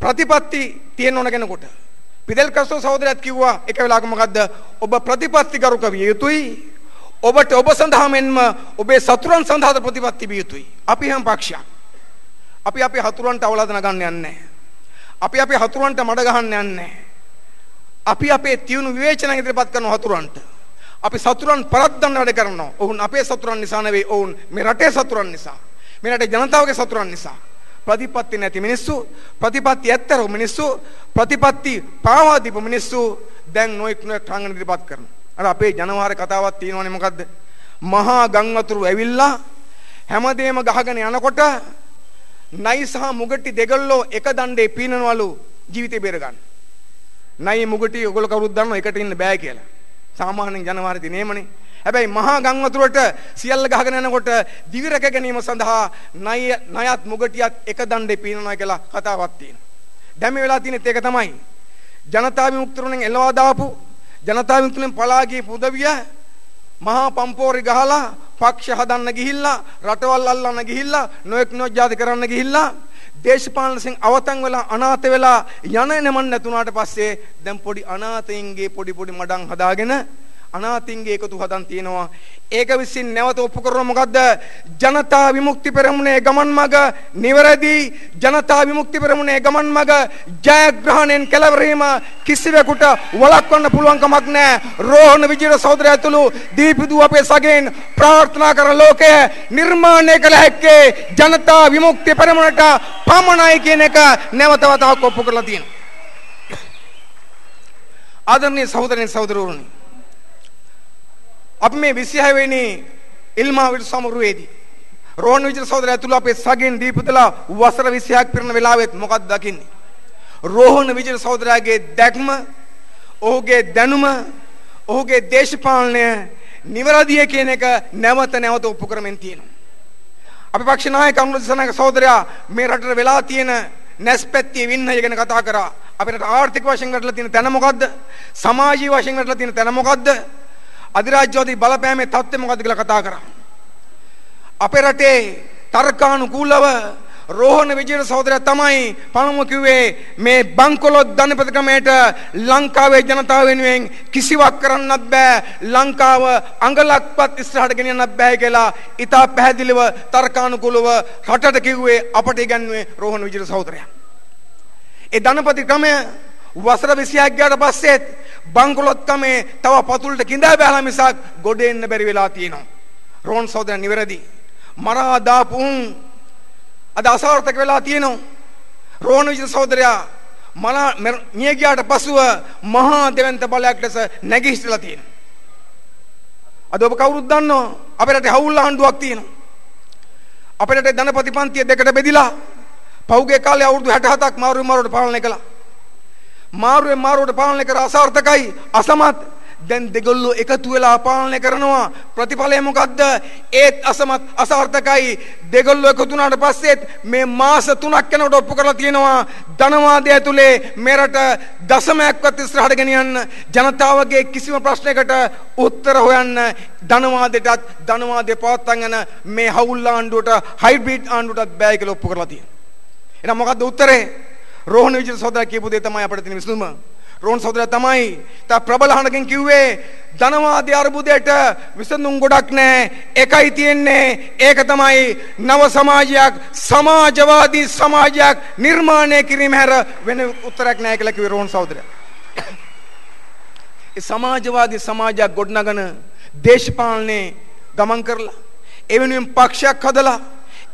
ප්‍රතිපත්ති තියෙන්න ඕන කෙනෙකුට. පිදෙල් කස්ටෝ සහෝදරයත් කිව්වා එක වෙලාවක මොකද්ද? ඔබ ප්‍රතිපත්ති කරුක විය යුතුයි. ඔබට ඔබ සඳහා මෙන්ම ඔබේ සතුරන් සඳහා ප්‍රතිපත්ති විය යුතුයි. අපි හැම පක්ෂයක්. අපි අපි හතුරන්ට අවලාද නගන්න යන්නේ අපි අපි හතුරන්ට මඩ ගහන්න යන්නේ අපි අපේ තියුණු විවේචන ඉදිරිපත් කරන හතුරන්ට අපි සතුරන් පරද්දන්න වැඩ කරනවා. ඔවුන් අපේ සතුරන් නිසා නෙවෙයි ඔවුන් මේ රටේ සතුරන් නිසා. මේ රටේ ජනතාවගේ සතුරන් නිසා. ප්‍රතිපත්ති නැති මිනිස්සු ප්‍රතිපත්ති ඇත්තර මිනිස්සු ප්‍රතිපත්ති පාවා දීපු මිනිස්සු දැන් නොඑක් නොඑක් රංගන ඉදිරිපත් කරනවා. අර අපේ ජනවාරේ කතාවක් තියෙනවනේ මොකද්ද? මහා ගම් වතුරු ඇවිල්ලා හැමදේම ගහගෙන යනකොට නයි සහ මුගටි දෙගොල්ලෝ එක දණ්ඩේ පීනනවලු ජීවිතේ බේරගන්න. නයි මුගටි ඔයගොල්ලෝ කවුරුත් දන්නවා එකට ඉන්න බෑ කියලා. සාමාන්‍යයෙන් ජනවාරි දිනේමනේ. හැබැයි මහා ගම් වතුරට සියල්ල ගහගෙන යනකොට දිවි රැක ගැනීම සඳහා ණය ණයත් මුගටියත් එක දණ්ඩේ පීනනවා කියලා කතාවක් තියෙනවා. දැන් මේ වෙලා තියෙනෙත් ඒක තමයි. ජනතා විමුක්තිරුණෙන් එළවා දාපු ජනතා විමුක්තිරුණෙන් පලා ගියපු උදවිය මහා පම්පෝරි ගහලා පක්ෂ හදන්න ගිහිල්ලා රටවල් අල්ලන්න ගිහිල්ලා නොඑක් නොඑක් ಜಾති කරන්න ගිහිල්ලා දේශපාලනයෙන් අවතන් වෙලා අනාථ වෙලා යන එනමන් නැතුණාට පස්සේ දැන් පොඩි අනාථයින්ගේ පොඩි පොඩි මඩම් හදාගෙන අනාථින්ගේ එකතු හදන් තියෙනවා. ඒක විසින් නැවත ඔප්පු කරන මොකද්ද? ජනතා විමුක්ති පෙරමුණේ ගමන් මඟ නිවැරදි ජනතා විමුක්ති පෙරමුණේ ගමන් මඟ ජයග්‍රහණයෙන් කෙලවරීම කිසිවෙකුට වළක්වන්න පුළුවන් කමක් නැහැ. රෝහණ විජේර සහෝදරය ඇතුළු දීපිදු අපේ සගෙන් ප්‍රාර්ථනා කරන ලෝකය නිර්මාණය කළ හැක්කේ ජනතා විමුක්ති පෙරමුණට පමණයි කියන එක නැවත වතාවක් ඔප්පු කරලා තියෙනවා. ආදරණීය සහෝදරයන් සහෝදරවරුනි අපි මේ 26 වෙනි ඉල්මාවිට සමරුවේදී රෝහණ විජය සහෝදරය ඇතුළු අපේ සගෙන් දීපතලා වසර 26ක් පිරෙන වෙලාවෙත් මොකක්ද දකින්නේ? රෝහණ විජය සහෝදරයාගේ දැක්ම, ඔහුගේ දැනුම, ඔහුගේ දේශපාලනය නිවැරදිය කියන එක නැවත නැවත ඔප්පු කරමින් තියෙනවා. අපි පක්ෂ නායක අනුරදිසනායක සහෝදරයා මේ රටට වෙලා තියෙන නැස්පැත්තිය වින්නය ගැන කතා කරා. අපිට ආර්ථික වශයෙන් වැටලා තියෙන තැන මොකද්ද? සමාජීය වශයෙන් වැටලා තියෙන තැන මොකද්ද? අධිරාජ්‍යවාදී බලපෑමේ තත්ත්වය මොකද්ද කියලා කතා කරා. අපේ රටේ තර්කානුකූලව රෝහණ විජේන සහෝදරයා තමයි පළමුව කිව්වේ මේ බංකොලොත් ධනපති ක්‍රමයට ලංකාවේ ජනතාව වෙනුවෙන් කිසිවක් කරන්නත් බෑ ලංකාව අඟලක්වත් ඉස්සරහට ගෙනියන්නත් බෑ කියලා ඉතා පැහැදිලිව තර්කානුකූලව රටට කිව්වේ අපට ඉගන්වුවේ රෝහණ විජේන සහෝදරයා. ඒ ධනපති ක්‍රමය වසර 26ක් ගියාට පස්සෙත් බංකොලොත්කමේ තව පතුලට කිඳා බැලලා මිසක් ගොඩ එන්න බැරි වෙලා තියෙනවා. රෝන් සහෝදරයා නිවැරදි. මරා දාපුන් අද අසාර්ථක වෙලා තියෙනවා. රෝන් විජිත සහෝදරයා මලා මිය ගියාට පසුව මහා දෙවන්ත බලයක් ලෙස නැගී සිටලා තියෙනවා. අද ඔබ කවුරුත් දන්නවා අපේ රටේ හවුල් ආණ්ඩුවක් තියෙනවා. අපේ රටේ ධනපති පන්තිය දෙකට බෙදිලා පෞගේ කාලේ අවුරුදු 67ක් මාරු මාරුවට පාලනය කළා. මාරුවෙන් මාරුවට පාලනය කර අසාර්ථකයි අසමත්. දැන් දෙගොල්ලෝ එකතු වෙලා පාලනය කරනවා. ප්‍රතිඵලය මොකද්ද? ඒත් අසමත් අසාර්ථකයි. දෙගොල්ලෝ එකතු වුණාට පස්සෙත් මේ මාස 3ක් යනකොට ඔප්පු කරලා තියෙනවා. ධනවාදය ඇතුලේ මෙරට දශමයක්වත් ඉස්සරහට ගෙනියන්න ජනතාවගේ කිසිම ප්‍රශ්නයකට උත්තර හොයන්න ධනවාදයටත් ධනවාදය පවත්වාගෙන යන මේ හවුල් ආණ්ඩුවට හයිබ්‍රිඩ් ආණ්ඩුවටත් බෑ කියලා ඔප්පු කරලා තියෙනවා. එහෙනම් මොකද්ද උත්තරේ? රෝහණ විජය සහෝදරයා කියපු දේ තමයි අපිට තියෙන විසඳුම. රෝහණ සහෝදරයා තමයි තා ප්‍රබල හඬකින් කිව්වේ ධනවාදී අර්බුදයට විසඳුම් ගොඩක් නැහැ. එකයි තියෙන්නේ. ඒක තමයි නව සමාජයක් සමාජවාදී සමාජයක් නිර්මාණය කිරීම හැර වෙන උත්තරයක් නැහැ කියලා කිව්වේ රෝහණ සහෝදරයා. ඒ සමාජවාදී සමාජයක් ගොඩනගන දේශපාලනේ ගමන් කරලා ඒ වෙනුවෙන් පක්ෂයක් හදලා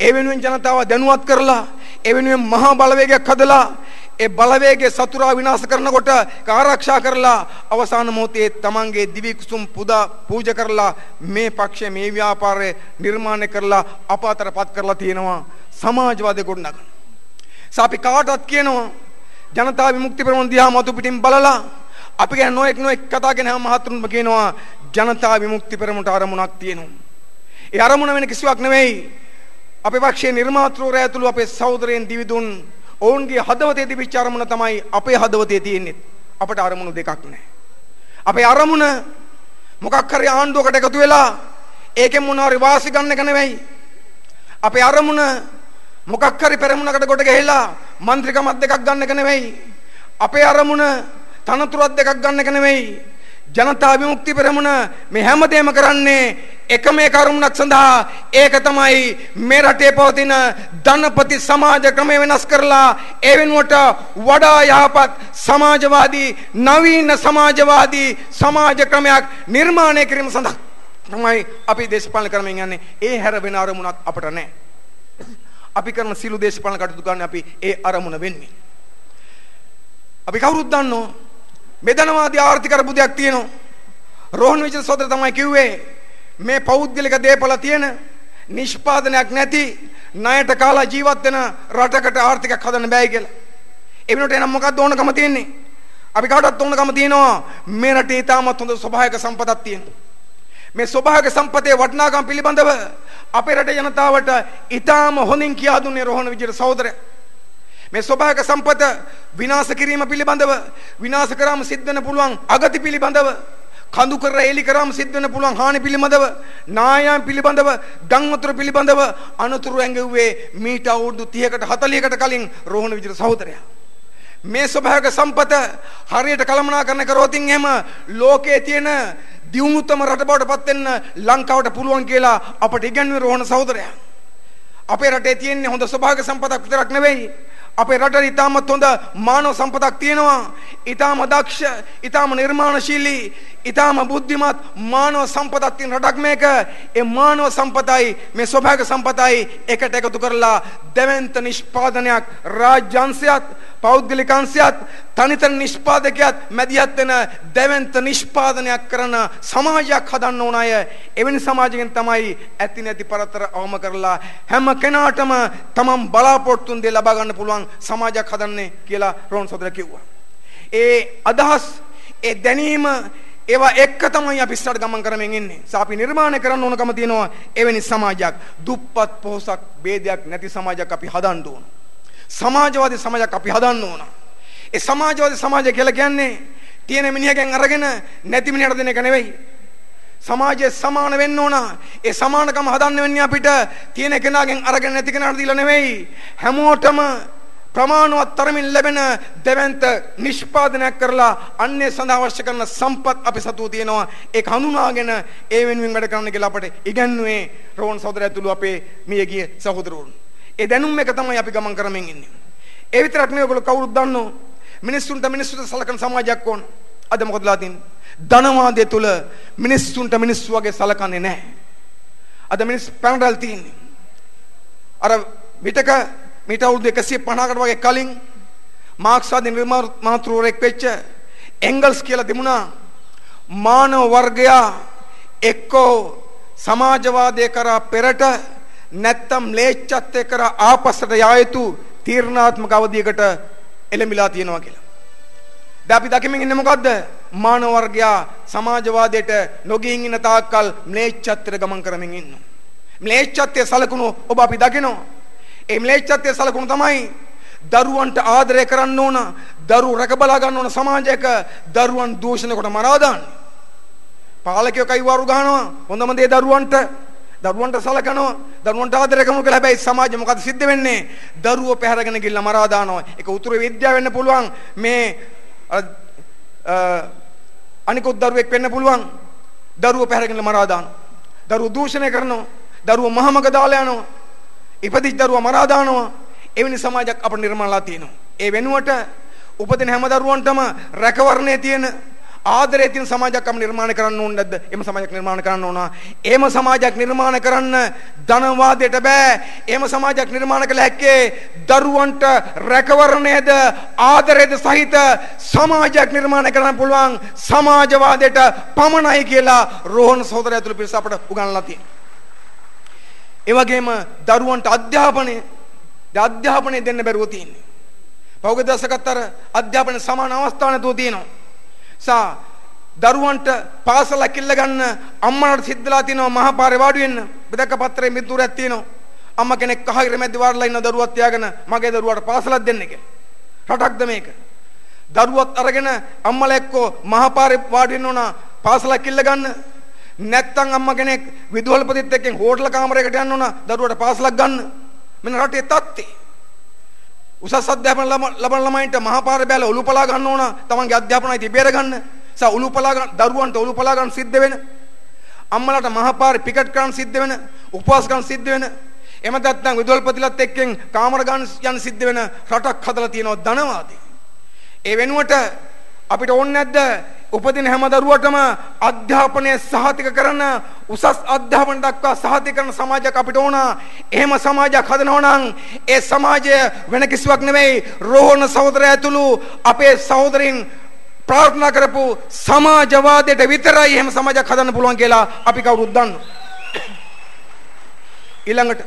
ඒ වෙනුවෙන් ජනතාව දැනුවත් කරලා ඒ වෙනුවෙන් මහා බලවේගයක් හදලා ඒ බලවේගයේ සතුරා විනාශ කරනකොට ආරක්ෂා කරලා අවසාන මොහොතේ තමන්ගේ දිවි කුසුම් පුදා පූජා කරලා මේ පක්ෂය මේ ව්‍යාපාරය නිර්මාණය කරලා අප අතරපත් කරලා තියෙනවා සමාජවාදී ගොඩනගන. අපි කාටවත් කියනවා ජනතා විමුක්ති පෙරමුණ දිහා මතු පිටින් බලලා අපි ගැන නොඑක් නොඑක් කතා ගැන හැම මහතුරුන්ම කියනවා ජනතා විමුක්ති පෙරමුණට අරමුණක් තියෙනවා. ඒ අරමුණ වෙන කිසිවක් නෙවෙයි. අපේ පක්ෂයේ නිර්මාතෘවරය ඇතුළු අපේ සහෝදරයන් දිවිදුන් ඔවුන්ගේ හදවතේ තිබිච්ච අරමුණ තමයි අපේ හදවතේ තියෙන්නේ. අපට අරමුණු දෙකක් නැහැ. අපේ අරමුණ මොකක් හරි ආණ්ඩුවකට එකතු වෙලා ඒකෙන් මොනවාරි වාසි ගන්න එක නෙවෙයි. අපේ අරමුණ මොකක් හරි පෙරමුණකට කොට ගහලා മന്ത്രിකමක් දෙකක් ගන්න එක නෙවෙයි. අපේ අරමුණ තනතුරක් දෙකක් ගන්න එක නෙවෙයි. ජනතා විමුක්ති පෙරමුණ මේ හැමදේම කරන්නේ එකම එක අරමුණක් සඳහා. ඒක තමයි මේ රටේ පවතින ධනපති සමාජ ක්‍රමය වෙනස් කරලා ඒ වෙනුවට වඩා යහපත් සමාජවාදී නවීන සමාජවාදී සමාජ ක්‍රමයක් නිර්මාණය කිරීම සඳහා තමයි අපි දේශපාලන ක්‍රමයෙන් යන්නේ. ඒ හැර වෙන අරමුණක් අපට නැහැ. අපි කරන සිළු දේශපාලන කටයුතු ගන්න අපි ඒ අරමුණ වෙන්නේ. අපි කවුරුත් දන්නෝ බෙදනවාදී ආර්ථික අර්බුදයක් තියෙනවා. රෝහණ විජය සෝදර තමයි කිව්වේ මේ පෞද්ගලික දේපල තියෙන නිෂ්පාදනයක් නැති ණයට කාලා ජීවත් වෙන රටකට ආර්ථිකයක් හදන්න බෑ කියලා. ඒ වෙනකොට එනම් මොකක්ද ඕනකම තියෙන්නේ? අපි කාටවත් ඕනකම තියෙනවා මේ රටේ තාමත් හොඳ ස්වභාවික සම්පතක් තියෙනවා. මේ ස්වභාවික සම්පතේ වටිනාකම් පිළිබඳව අපේ රටේ ජනතාවට ඊටාම හොඳින් කියා දුන්නේ රෝහණ විජේට සහෝදරයා. මේ ස්වභාවික සම්පත විනාශ කිරීම පිළිබඳව විනාශ කරාම සිද්ධ වෙන පුළුවන් අගති පිළිබඳව කඳු කර එලි කරාම සිද්ධ වෙන පුළුවන් හානි පිළිබඳව නායම් පිළිබඳව ගම් වතුර පිළිබඳව අනතුරු ඇඟෙව්වේ මීට අවුරුදු 30කට 40කට කලින් රෝහණ විජේට සහෝදරයා. මේ ස්වභාවික සම්පත හරියට කළමනාකරණය කරොතින් එහෙම ලෝකයේ තියෙන දියුණුතම රට බවට පත් වෙන්න ලංකාවට පුළුවන් කියලා අපට ඉගැන්වුවේ රෝහණ සහෝදරයා. අපේ රටේ තියෙන්නේ හොඳ ස්වභාවික සම්පතක් විතරක් නෙවෙයි. අපේ රටේ ඉතාමත් හොඳ මානව සම්පතක් තියෙනවා. ඉතාම දක්ෂ, ඉතාම නිර්මාණශීලී, ඉතාම බුද්ධිමත් මානව සම්පතක් තියෙන රටක් මේක. ඒ මානව සම්පතයි මේ ස්වභාවික සම්පතයි එකට එකතු කරලා දෙවන්ත නිෂ්පාදනයක් රාජ්‍යංශයත් පෞද්ගලික අංශයත් තනිතර නිෂ්පාදකයත් මැදිහත් වෙන දෙවන්ත නිෂ්පාදනයක් කරන සමාජයක් හදන්න ඕන අය එවැනි සමාජයකින් තමයි ඇති නැති පරතර අවම කරලා හැම කෙනාටම තමන් බලාපොරොත්තු දේ ලබා ගන්න පුළුවන් සමාජයක් හදන්නේ කියලා රෝන් සොදර කිව්වා. ඒ අදහස් ඒ දැනීම ඒවා එක්ක තමයි අපි ඉස්සරහට ගමන් කරමින් ඉන්නේ. අපි නිර්මාණය කරන්න ඕනකම තියෙනවා එවැනි සමාජයක්. දුප්පත් පොහොසත් ભેදයක් නැති සමාජයක් අපි හදන්න ඕන. සමාජවාදී සමාජයක් අපි හදන්න ඕන. ඒ සමාජවාදී සමාජය කියලා කියන්නේ තියෙන මිනිහගෙන් අරගෙන නැති මිනිහට දෙන එක නෙවෙයි. සමාජයේ සමාන වෙන්න ඕන. ඒ සමානකම හදන්න වෙන්නේ අපිට තියෙන කෙනාගෙන් අරගෙන නැති කෙනාට දීලා නෙවෙයි. හැමෝටම ප්‍රමාණවත් තරමින් ලැබෙන දෙවන්ත නිෂ්පාදනයක් කරලා අන්නේ සඳහා අවශ්‍ය කරන සම්පත් අපි සතුව තියෙනවා ඒක හඳුනාගෙන ඒ වෙනුවෙන් වැඩ කරන්න කියලා අපට ඉගන්වුවේ රෝහන් සහෝදරය ඇතුළු අපේ මියගිය සහෝදරවරුන්. ඒ දැනුම් එක තමයි අපි ගමන් කරමින් ඉන්නේ. ඒ විතරක් නෙවෙයි ඔයගොල්ලෝ කවුරුත් දන්නෝ මිනිස්සුන්ට මිනිස්සුන්ට සලකන සමාජයක් ඕන. අද මොකදලා තින්නේ? ධනවාදය තුල මිනිස්සුන්ට මිනිස්සු වගේ සලකන්නේ නැහැ. අද මිනිස් පැනරල් තියෙන්නේ. අර විතක මීට අවුරුදු 150කට වගේ කලින් මාක්ස්වාදී නිර්මාතෘවරයෙක් වෙච්ච එංගල්ස් කියලා තිබුණා මානව වර්ගයා එක්කෝ සමාජවාදය කරා පෙරට නැත්තම් ම්ලේච්ඡත්වය කරා ආපස්සට යා යුතු තීර්ණාත්මක අවධියකට එළඹිලා තියෙනවා කියලා. දැන් අපි දකිමින් ඉන්නේ මොකද්ද? මානව වර්ගයා සමාජවාදයට නොගින් ඉන්න තාක්කල් ම්ලේච්ඡත්වයට ගමන් කරමින් ඉන්නවා. ම්ලේච්ඡත්වයේ සලකුණු ඔබ අපි දකිනවා. ඒ ම්ලේච්ඡත්වයේ සලකුණු තමයි දරුවන්ට ආදරය කරන්න ඕන, දරුවෝ රැක බලා ගන්න ඕන සමාජයක දරුවන් දූෂණය කොට මරා දාන්නේ. පාලකයෝ කයිවාරු ගහනවා හොඳම දේ දරුවන්ට දරුවන්ට සලකනවා දරුවන්ට ආදරය කරනවා කියලා හැබැයි සමාජෙ මොකද සිද්ධ වෙන්නේ? දරුවෝ පැහැරගෙන ගිහිල්ලා මරා දානවා. ඒක උතුරු විද්‍යාව වෙන්න පුළුවන්. මේ අනිකුත් දරුවෙක් වෙන්න පුළුවන්. දරුවෝ පැහැරගෙන මරා දානවා. දරුවෝ දූෂණය කරනවා. දරුවෝ මහමග දාලා යනවා. ඉපදිච්ච දරුවා මරා දානවා. එවැනි සමාජයක් අපට නිර්මාණලා තියෙනවා. ඒ වෙනුවට උපදින හැම දරුවන්ටම රැකවරණයේ තියෙන ආදරයේ තියෙන සමාජයක් අප නිර්මාණය කරන්න ඕනේ නැද්ද? එම සමාජයක් නිර්මාණය කරන්න ඕන. එම සමාජයක් නිර්මාණය කරන්න ධනවාදයට බෑ. එම සමාජයක් නිර්මාණය කළ හැක්කේ දරුවන්ට රැකවරණයද ආදරයද සහිත සමාජයක් නිර්මාණය කරන්න පුළුවන් සමාජවාදයට පමණයි කියලා රෝහණ සහෝදරය ඇතුළු පිරිස අපට උගන්වලා තියෙනවා. ඒ වගේම දරුවන්ට අධ්‍යාපනය අධ්‍යාපනය දෙන්න බැරුව තියෙන්නේ. පෞද්ගලික දශකත් අර අධ්‍යාපන සමාන අවස්ථා නැතුව තියෙනවා. සා දරුවන්ට පාසලක් ඉල්ල ගන්න අම්මලාට සිද්ධලා තියෙනවා මහා පාරේ වාඩි වෙන්න. බෙදක පත්‍රයේ මිතුරක් තියෙනවා. අම්මා කෙනෙක් කහිර මැද්ද වාඩිලා ඉන්න දරුවක් තියාගෙන මගේ දරුවාට පාසලක් දෙන්න කියලා. රටක්ද මේක? දරුවත් අරගෙන අම්මලා එක්කෝ මහා පාරේ වාඩි වෙන්න ඕන පාසලක් ඉල්ල ගන්න. නැත්තම් අම්මා කෙනෙක් විදුහල්පතිත් එක්කෙන් හෝටල් කාමරයකට යන්න ඕන දරුවට පාසලක් ගන්න. මෙන්න රටේ තත්ත්වය. උසස් අධ්‍යාපන ලබන ළමයින්ට මහපාර බැල උළුපලා ගන්න ඕන තමන්ගේ අධ්‍යාපනය තිබේර ගන්න. සා උළුපලා ගන්න දරුවන්ට උළුපලා ගන්න සිද්ධ වෙන. අම්මලාට මහපාර පිකට් කරන්න සිද්ධ වෙන. උපවාස ගන්න සිද්ධ වෙන. එහෙම නැත්නම් විදුහල්පතිලත් එක්කෙන් කාමර ගන්න යන සිද්ධ වෙන රටක් හදලා තියෙනවා ධනවාදී. ඒ වෙනුවට අපිට ඕනේ නැද්ද උපදින හැම දරුවටම අධ්‍යාපනය සහතික කරන උසස් අධ්‍යාපන දක්වා සහතික කරන සමාජයක් අපිට ඕන. එහෙම සමාජයක් හදනවා නම් ඒ සමාජය වෙන කිසිවක් නෙවෙයි රෝහණ සහෝදරය ඇතුළු අපේ සහෝදරින් ප්‍රාර්ථනා කරපු සමාජවාදයට විතරයි එහෙම සමාජයක් හදන්න පුළුවන් කියලා අපි කවුරුත් දන්නවා. ඊළඟට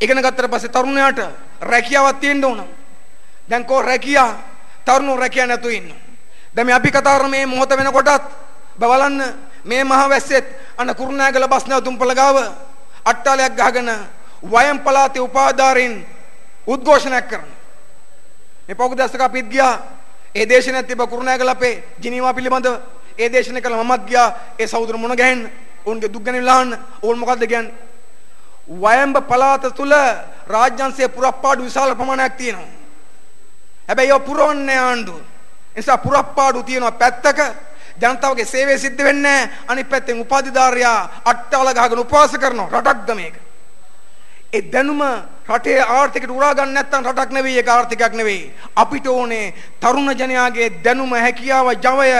ඉගෙන ගත්තට පස්සේ තරුණයාට රැකියාවක් තියෙන්න ඕන. දැන් කෝ රැකියා තරුණු රැකියා නැතුව ඉන්නවා. දැන් මේ අපි කතා කරන මේ මොහොත වෙනකොටත් බලන්න මේ මහ වැස්සෙත් අන්න කුරුණෑගල බස් නැවතුම්පල ගාව අට්ටාලයක් ගහගෙන වයම් පළාතේ උපාධාරීන් උද්ඝෝෂණයක් කරනවා. මේ පොකු දැස්සක අපිත් ගියා. ඒ දේශනාවක් තිබ්බ කුරුණෑගල අපේ ජිනීවා පිළිබඳව. ඒ දේශනාව කළා මමත් ගියා. ඒ සහෝදර මුණ ගැහෙන්න. ඔවුන්ගේ දුක් ගැන විලාහන්න. ඕල් මොකද්ද කියන්නේ? වයඹ පළාත තුල රාජ්‍යංශයේ පුරප්පාඩු විශාල ප්‍රමාණයක් තියෙනවා. හැබැයි ඒව පුරවන්නේ ආණ්ඩුව. ඒ නිසා පුරප්පාඩු තියෙනවා පැත්තක. ජනතාවගේ සේවය සිද්ධ වෙන්නේ අනිත් පැත්තෙන් උපාධිධාරයා අට්ටාල ගහගෙන උපවාස කරනවා. රටක්ද මේක. ඒ දැනුම රටේ ආර්ථිකයට උරා ගන්න නැත්නම් රටක් නෙවෙයි ඒක ආර්ථිකයක් නෙවෙයි. අපිට ඕනේ තරුණ ජනයාගේ දැනුම හැකියාව ජවය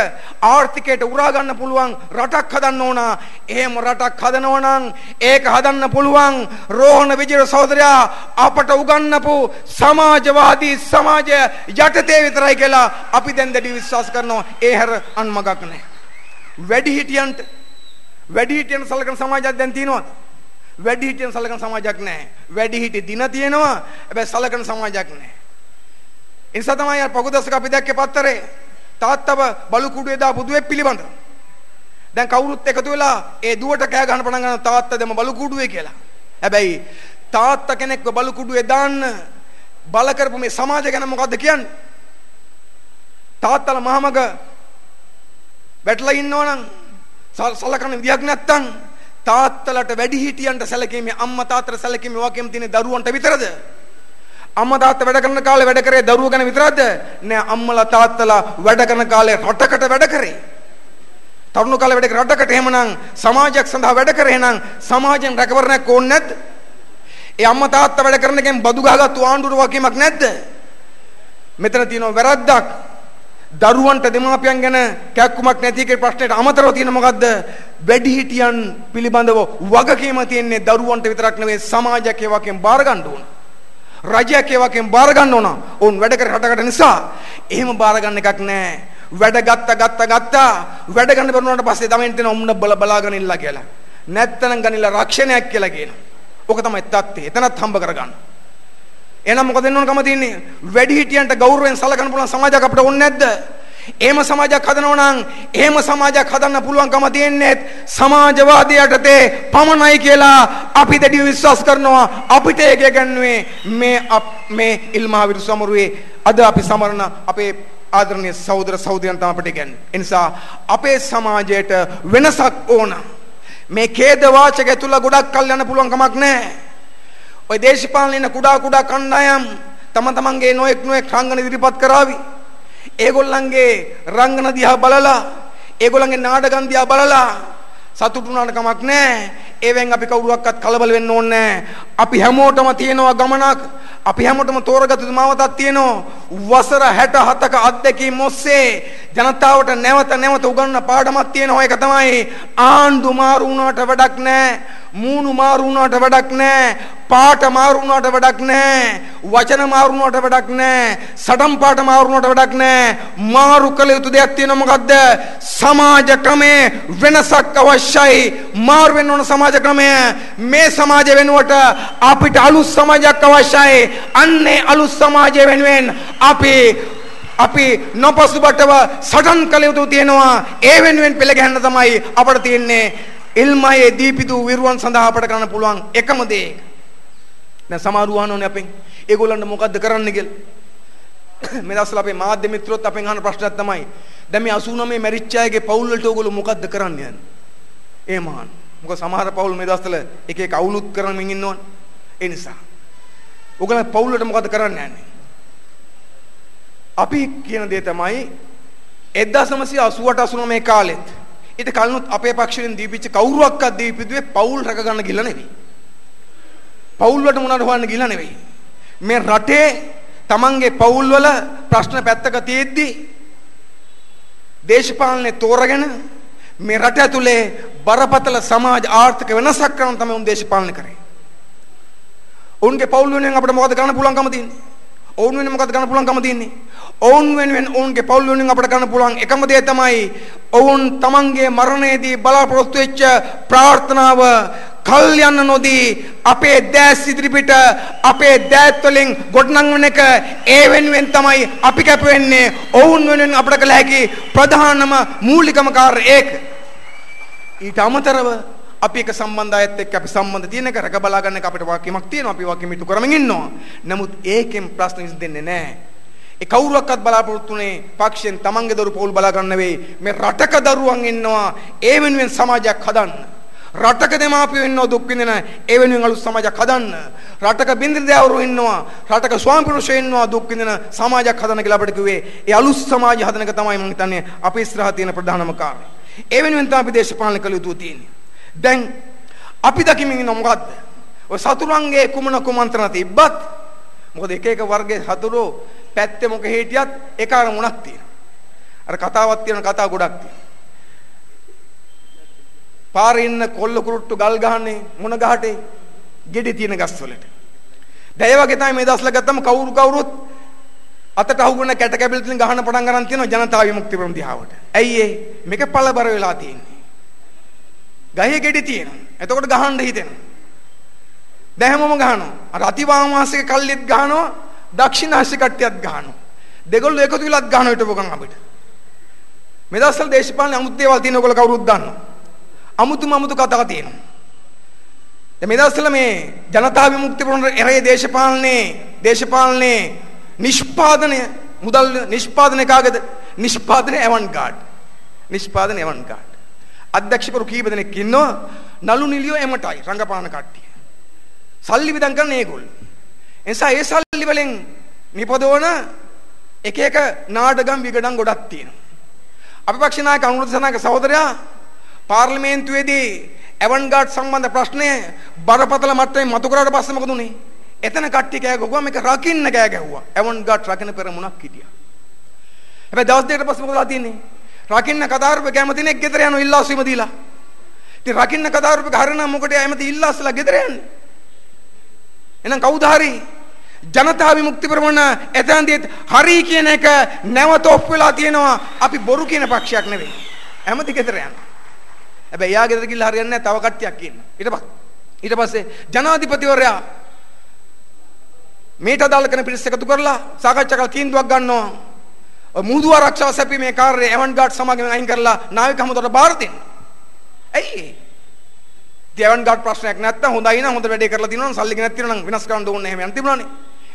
ආර්ථිකයට උරා ගන්න පුළුවන් රටක් හදන්න ඕන. එහෙම රටක් හදනවා නම් ඒක හදන්න පුළුවන් රෝහණ විජය සහෝදරයා අපට උගන්වපු සමාජවාදී සමාජය යටතේ විතරයි කියලා අපි දැන් දැඩි විශ්වාස කරනවා. ඒ හැර අන්මගක් නැහැ. වැඩිහිටියන්ට වැඩිහිටියන් සලකන සමාජයක් දැන් තියෙනවද? වැඩිහිටියන් සලකන සමාජයක් නැහැ. වැඩිහිටි දින තියෙනවා. හැබැයි සලකන සමාජයක් නැහැ. ඒ නිසා තමයි අර පොකුදස්සක අපි දැක්කේ පත්තරේ තාත්තව බලු කුඩුවේ දා බුදුවෙක් පිළිබඳ. දැන් කවුරුත් එකතු වෙලා ඒ දුවට කෑ ගන්න පටන් ගන්න තාත්තා දෙම බලු කුඩුවේ කියලා. හැබැයි තාත්තා කෙනෙක්ව බලු කුඩුවේ දාන්න බල කරපු මේ සමාජය ගැන මොකද්ද කියන්නේ? තාත්තලා මහමග වැටලා ඉන්නවනම් සලකන විදියක් නැත්තම් තාත්තලට වැඩිහිටියන්ට සැලකීමේ අම්මා තාත්තට සැලකීමේ වාක්‍යම් තියෙන දරුවන්ට විතරද? අම්මා තාත්තා වැඩ කරන කාලේ වැඩ කරේ දරුවෝ ගැන විතරද? නෑ අම්මලා තාත්තලා වැඩ කරන කාලේ රටකට වැඩ කරේ. තරුණ කාලේ වැඩ කර රටකට එහෙමනම් සමාජයක් සඳහා වැඩ කරේ නම් සමාජයෙන් රැකවරණයක් ඕනේ නැද්ද? ඒ අම්මා තාත්තා වැඩ කරන එකෙන් බදු ගහගත්තු ආණ්ඩුවට වාක්‍යමක් නැද්ද? මෙතන තියෙනවා වැරද්දක්. දරුවන්ට දෙමාපියන් ගැන කැක්කුමක් නැති එකේ ප්‍රශ්නෙට අමතරව තියෙන මොකද්ද? වැඩිහිටියන් පිළිබඳව වගකීම තියෙන්නේ දරුවන්ට විතරක් නෙවෙයි සමාජයක් ඒ වගේම බාර ගන්න ඕන. රජයක් ඒ වගේම බාර ගන්න ඕන. ඕන් වැඩ කර රටකට නිසා එහෙම බාර ගන්න එකක් නැහැ. වැඩ ගත්ත ගත්ත ගත්තා වැඩ ගන්න බැරුණාට පස්සේ තමයි එතන උම්න බල බලාගෙන ඉල්ලා කියලා. නැත්තනම් ගනිලා රක්ෂණයක් කියලා කියනවා. ඕක තමයි தත්ත්වය. එතනත් හම්බ කරගන්න. එහෙනම් මොකද වෙන්න ඕන කම තියෙන්නේ? වැඩිහිටියන්ට ගෞරවයෙන් සලකන්න පුළුවන් සමාජයක් අපිට ඕනේ නැද්ද? එහෙම සමාජයක් හදනවා නම් එහෙම සමාජයක් හදන්න පුළුවන්කම තියෙන්නේ සමාජවාදී යටතේ පමණයි කියලා අපි දැඩිව විශ්වාස කරනවා අපිට ඒක ගන්නුවේ මේ මේ ඉල්මහා සමරුවේ අද අපි සමරන අපේ ආදරණීය සහෝදර සහෝදරියන් තමයි අපිට කියන්නේ. ඒ නිසා අපේ සමාජයට වෙනසක් ඕන. මේ ඛේද වාචකය තුල ගොඩක් කල් යන්න පුළුවන් කමක් නැහැ. ওই දේශපාලන කුඩා කුඩා කණ්ඩායම් තම තමන්ගේ නොයෙක් නොයෙක් රංගන ඉදිරිපත් කරાવી. ඒගොල්ලන්ගේ රංගන දිහා බලලා ඒගොල්ලන්ගේ නාටකම් දිහා බලලා සතුටු වුණාට කමක් නැහැ. ඒවෙන් අපි කවුරුවක්වත් කලබල වෙන්න ඕනේ අපි හැමෝටම තියෙනවා ගමනක්. අපි හැමෝටම තෝරගත මාවතක් තියෙනවා. වසර 67ක අත්දැකීම් ඔස්සේ ජනතාවට නැවත නැවත උගන්වන පාඩමක් තියෙනවා. ඒක තමයි ආණ්ඩු මාරු වුණාට වැඩක් නැහැ. මූණු මාරු වුණාට වැඩක් නැහැ. පාට මාරු වුණාට වැඩක් නැහැ. වචන මාරු වුණාට වැඩක් නැහැ. සටන් පාට මාරු වුණාට වැඩක් නැහැ. මාරු කළ යුතු දෙයක් තියෙනවා මොකද්ද? සමාජ ක්‍රමේ වෙනසක් අවශ්‍යයි. මාරු වෙන්න ඕන සමාජ ක්‍රමය. මේ සමාජ වෙනුවට අපිට අලුත් සමාජයක් අවශ්‍යයි. අන්නේ අලුත් සමාජය වෙනුවෙන් අපි අපි නොපසුබටව සටන් කළ යුතු තියෙනවා. ඒ වෙනුවෙන් පෙළ ගැහෙන්න තමයි අපට තියෙන්නේ. ඉල්මයේ දීපිතු විරුවන් සඳහා අපට කරන්න පුළුවන් එකම දේ. දැන් සමහරු අහනෝනේ අපෙන් ඒගොල්ලන්ට මොකද්ද කරන්න කියලා. මේ දවස්වල අපේ මාධ්‍ය මිත්‍රොත් අපෙන් අහන ප්‍රශ්නයක් තමයි දැන් මේ 89 මැරිච්ච අයගේ පවුල් වලට ඕගොල්ලෝ මොකද්ද කරන්න යන්නේ? ඒ මහාන. මොකද සමහර පවුල් මේ දවස්වල එක එක අවුලුත් කරමින් ඉන්නවනේ. ඒ නිසා. ඕගොල්ලෝ පවුල් වලට මොකද්ද කරන්න යන්නේ? අපි කියන දේ තමයි 1988 89 කාලෙත් ඊට කලිනුත් අපේ පක්ෂයෙන් දීපිච්ච කවුරුවක්වත් දීපිදුවේ පවුල් රැක ගන්න ගිහලා නෙවෙයි. පවුල් වලට මොනවාට හොයන්න ගිහලා නෙවෙයි. මේ රටේ තමන්ගේ පවුල් වල ප්‍රශ්න පැත්තක තියෙද්දි දේශපාලනේ තෝරගෙන මේ රට ඇතුලේ බරපතල සමාජ ආර්ථික වෙනසක් කරන තමයි උන් දේශපාලනය කරේ. උන්ගේ පවුල් වෙනුවෙන් අපිට මොකද කරන්න පුළුවන්කම තියෙන්නේ? ඔවුන් වෙනුවෙන් මොකද කරන්න පුළුවන්කම තියෙන්නේ? ඔවුන් වෙනුවෙන් ඔවුන්ගේ පවුල් වෙනුවෙන් අපිට කරන්න පුළුවන් එකම දේ තමයි ඔවුන් තමන්ගේ මරණයේදී බලාපොරොත්තු වෙච්ච ප්‍රාර්ථනාව කල් යන්න නොදී අපේ දැස් ඉදිරිපිට අපේ දෑත් වලින් ගොඩනංවන එක ඒ වෙනුවෙන් තමයි අපි කැප වෙන්නේ ඔවුන් වෙනුවෙන් අපට කළ හැකි ප්‍රධානම මූලිකම කාර්ය ඒක ඊට අමතරව අපි එක සම්බන්ධයත් එක්ක අපි සම්බන්ධ තියෙන එක රැක බලා ගන්න එක අපිට වාක්‍යමක් තියෙනවා. අපි වාක්‍යෙ මිටු කරමින් ඉන්නවා. නමුත් ඒකෙන් ප්‍රශ්න විසඳෙන්නේ නැහැ. ඒ කවුරුවක්වත් බලාපොරොත්තුනේ පක්ෂයෙන් තමන්ගේ දරු පොල් බලා ගන්න වෙයි මේ රටක දරුවන් ඉන්නවා. ඒ වෙනුවෙන් සමාජයක් හදන්න. රටක දෙමාපියෝ ඉන්නවා දුක් විඳින ඒ වෙනුවෙන් අලුත් සමාජයක් හදන්න. රටක බින්දිරිදෑවරු ඉන්නවා. රටක ස්වාමි පුරුෂයෝ ඉන්නවා දුක් විඳින සමාජයක් හදන්න කියලා අපිට කිව්වේ ඒ අලුත් සමාජය හදන එක තමයි මම හිතන්නේ අපේ ඉස්සරහා තියෙන ප්‍රධානම කාර්යය ඒ වෙනුවෙන් තමයි අපි දේශපාලන කළ යුතු තියෙන්නේ. දැන් අපි දකිමින් ඉන්න මොකද්ද ඔය සතුරුන්ගේ කුමන කුමන්ත්‍රණ තිබ්බත් මොකද එක එක වර්ගයේ සතුරෝ පැත්තේ මොක හිටියත් එක අරමුණක් තියෙනවා. අර කතාවක් තියෙන කතා ගොඩක් තියෙනවා. පාරේ ඉන්න කොල්ල කුරුට්ටු ගල් ගහන්නේ මොන ගහටේ? ගෙඩි තියෙන ගස් වලට. දැය වගේ තමයි මේ දවස්වල ගත්තම කවුරු කවුරුත් අතට අහුවෙන කැට කැබිලි වලින් ගහන පටන් ගන්න තියෙනවා ජනතා විමුක්ති ප්‍රම දිහාවට. ඇයි ඒ? මේක පළබර වෙලා තියෙන්නේ. ගහේ ගෙඩි තියෙනවා. එතකොට ගහන්න හිතෙනවා. දැන් හැමෝම ගහනවා. අර අතිවාමාසික කල්ලිත් ගහනවා. දක්ෂිනාශි කට්ටියත් ගහනවා. දෙගොල්ලෝ එකතු වෙලත් ගහන හිටපු ගමන් අපිට. මේ දවස්වල දේශපාලන අමුතු දේවල් තියෙන ඔයගොල්ලෝ කවුරුත් දන්නවා. අමුතුම අමුතු කතා තියෙනවා. දැන් මේ දවස්වල මේ ජනතා විමුක්ති පොරොන්දු එරේ දේශපාලනේ දේශපාලනේ නිෂ්පාදනය මුදල් නිෂ්පාදනය කාගේද? නිෂ්පාදනය එවන්ගාඩ්. නිෂ්පාදනය එවන්ගාඩ්. අධ්‍යක්ෂකවරු කීප දෙනෙක් ඉන්නවා නලු නිලියෝ එමටයි රංගපාන කට්ටිය. සල්ලි විදන් කරන ඒගොල්ලෝ. එනිසා ඒ සල්ලි වලින් නිපදවන එක එක නාටකම් විගඩම් ගොඩක් තියෙනවා. අපි පක්ෂ නායක අනුරුද්ධ සනායක සහෝදරයා පාර්ලිමේන්තුවේදී ඇවන්ගාඩ් සම්බන්ධ ප්‍රශ්නය බරපතල මට්ටමේ මතු කරාට පස්සේ මොකද උනේ? එතන කට්ටිය කෑ ගැහුවා මේක රකින්න කෑ ගැහුවා. ඇවන්ගාඩ් රකින්න පෙරමුණක් හිටියා. හැබැයි දවස් දෙකකට පස්සේ මොකද වෙන්නේ? රකින්න කතාරුප කැමති නෙක් ගෙදර යනවා ඉල්ලාසුම දීලා. ඉතින් රකින්න කතාරුප හරිනම් මොකටද ඇමති ඉල්ලාසලා ගෙදර යන්නේ? එහෙනම් කවුද හරි? ජනතා විමුක්ති ප්‍රමුණ එතනදී හරි කියන එක නැවත ඔප් වෙලා තියෙනවා. අපි බොරු කියන පක්ෂයක් නෙවෙයි. ඇමති ගෙදර යනවා. හැබැයි යා ගෙදර ගිහලා හරියන්නේ නැහැ. තව කට්ටියක් ඉන්නවා. ඊට පස්සේ ඊට පස්සේ ජනාධිපතිවරයා මේට අදාළ කරන පිරිස එකතු කරලා සාකච්ඡා කරලා තීන්දුවක් ගන්නවා. මුහුදු ආරක්ෂාව සැපීමේ කාර්යය එවන්ගාඩ් සමාගමෙන් අයින් කරලා නාවික හමුදාවට බාර දෙන්න. ඇයි ඒ? එවන්ගාඩ් ප්‍රශ්නයක් නැත්තම් හොඳයි නං හොඳ වැඩේ කරලා තිනවනම් සල්ලි ගෙනත් තිනවනම් විනාශ කරන්න ඕනේ එහෙම යන්න තිබුණානේ.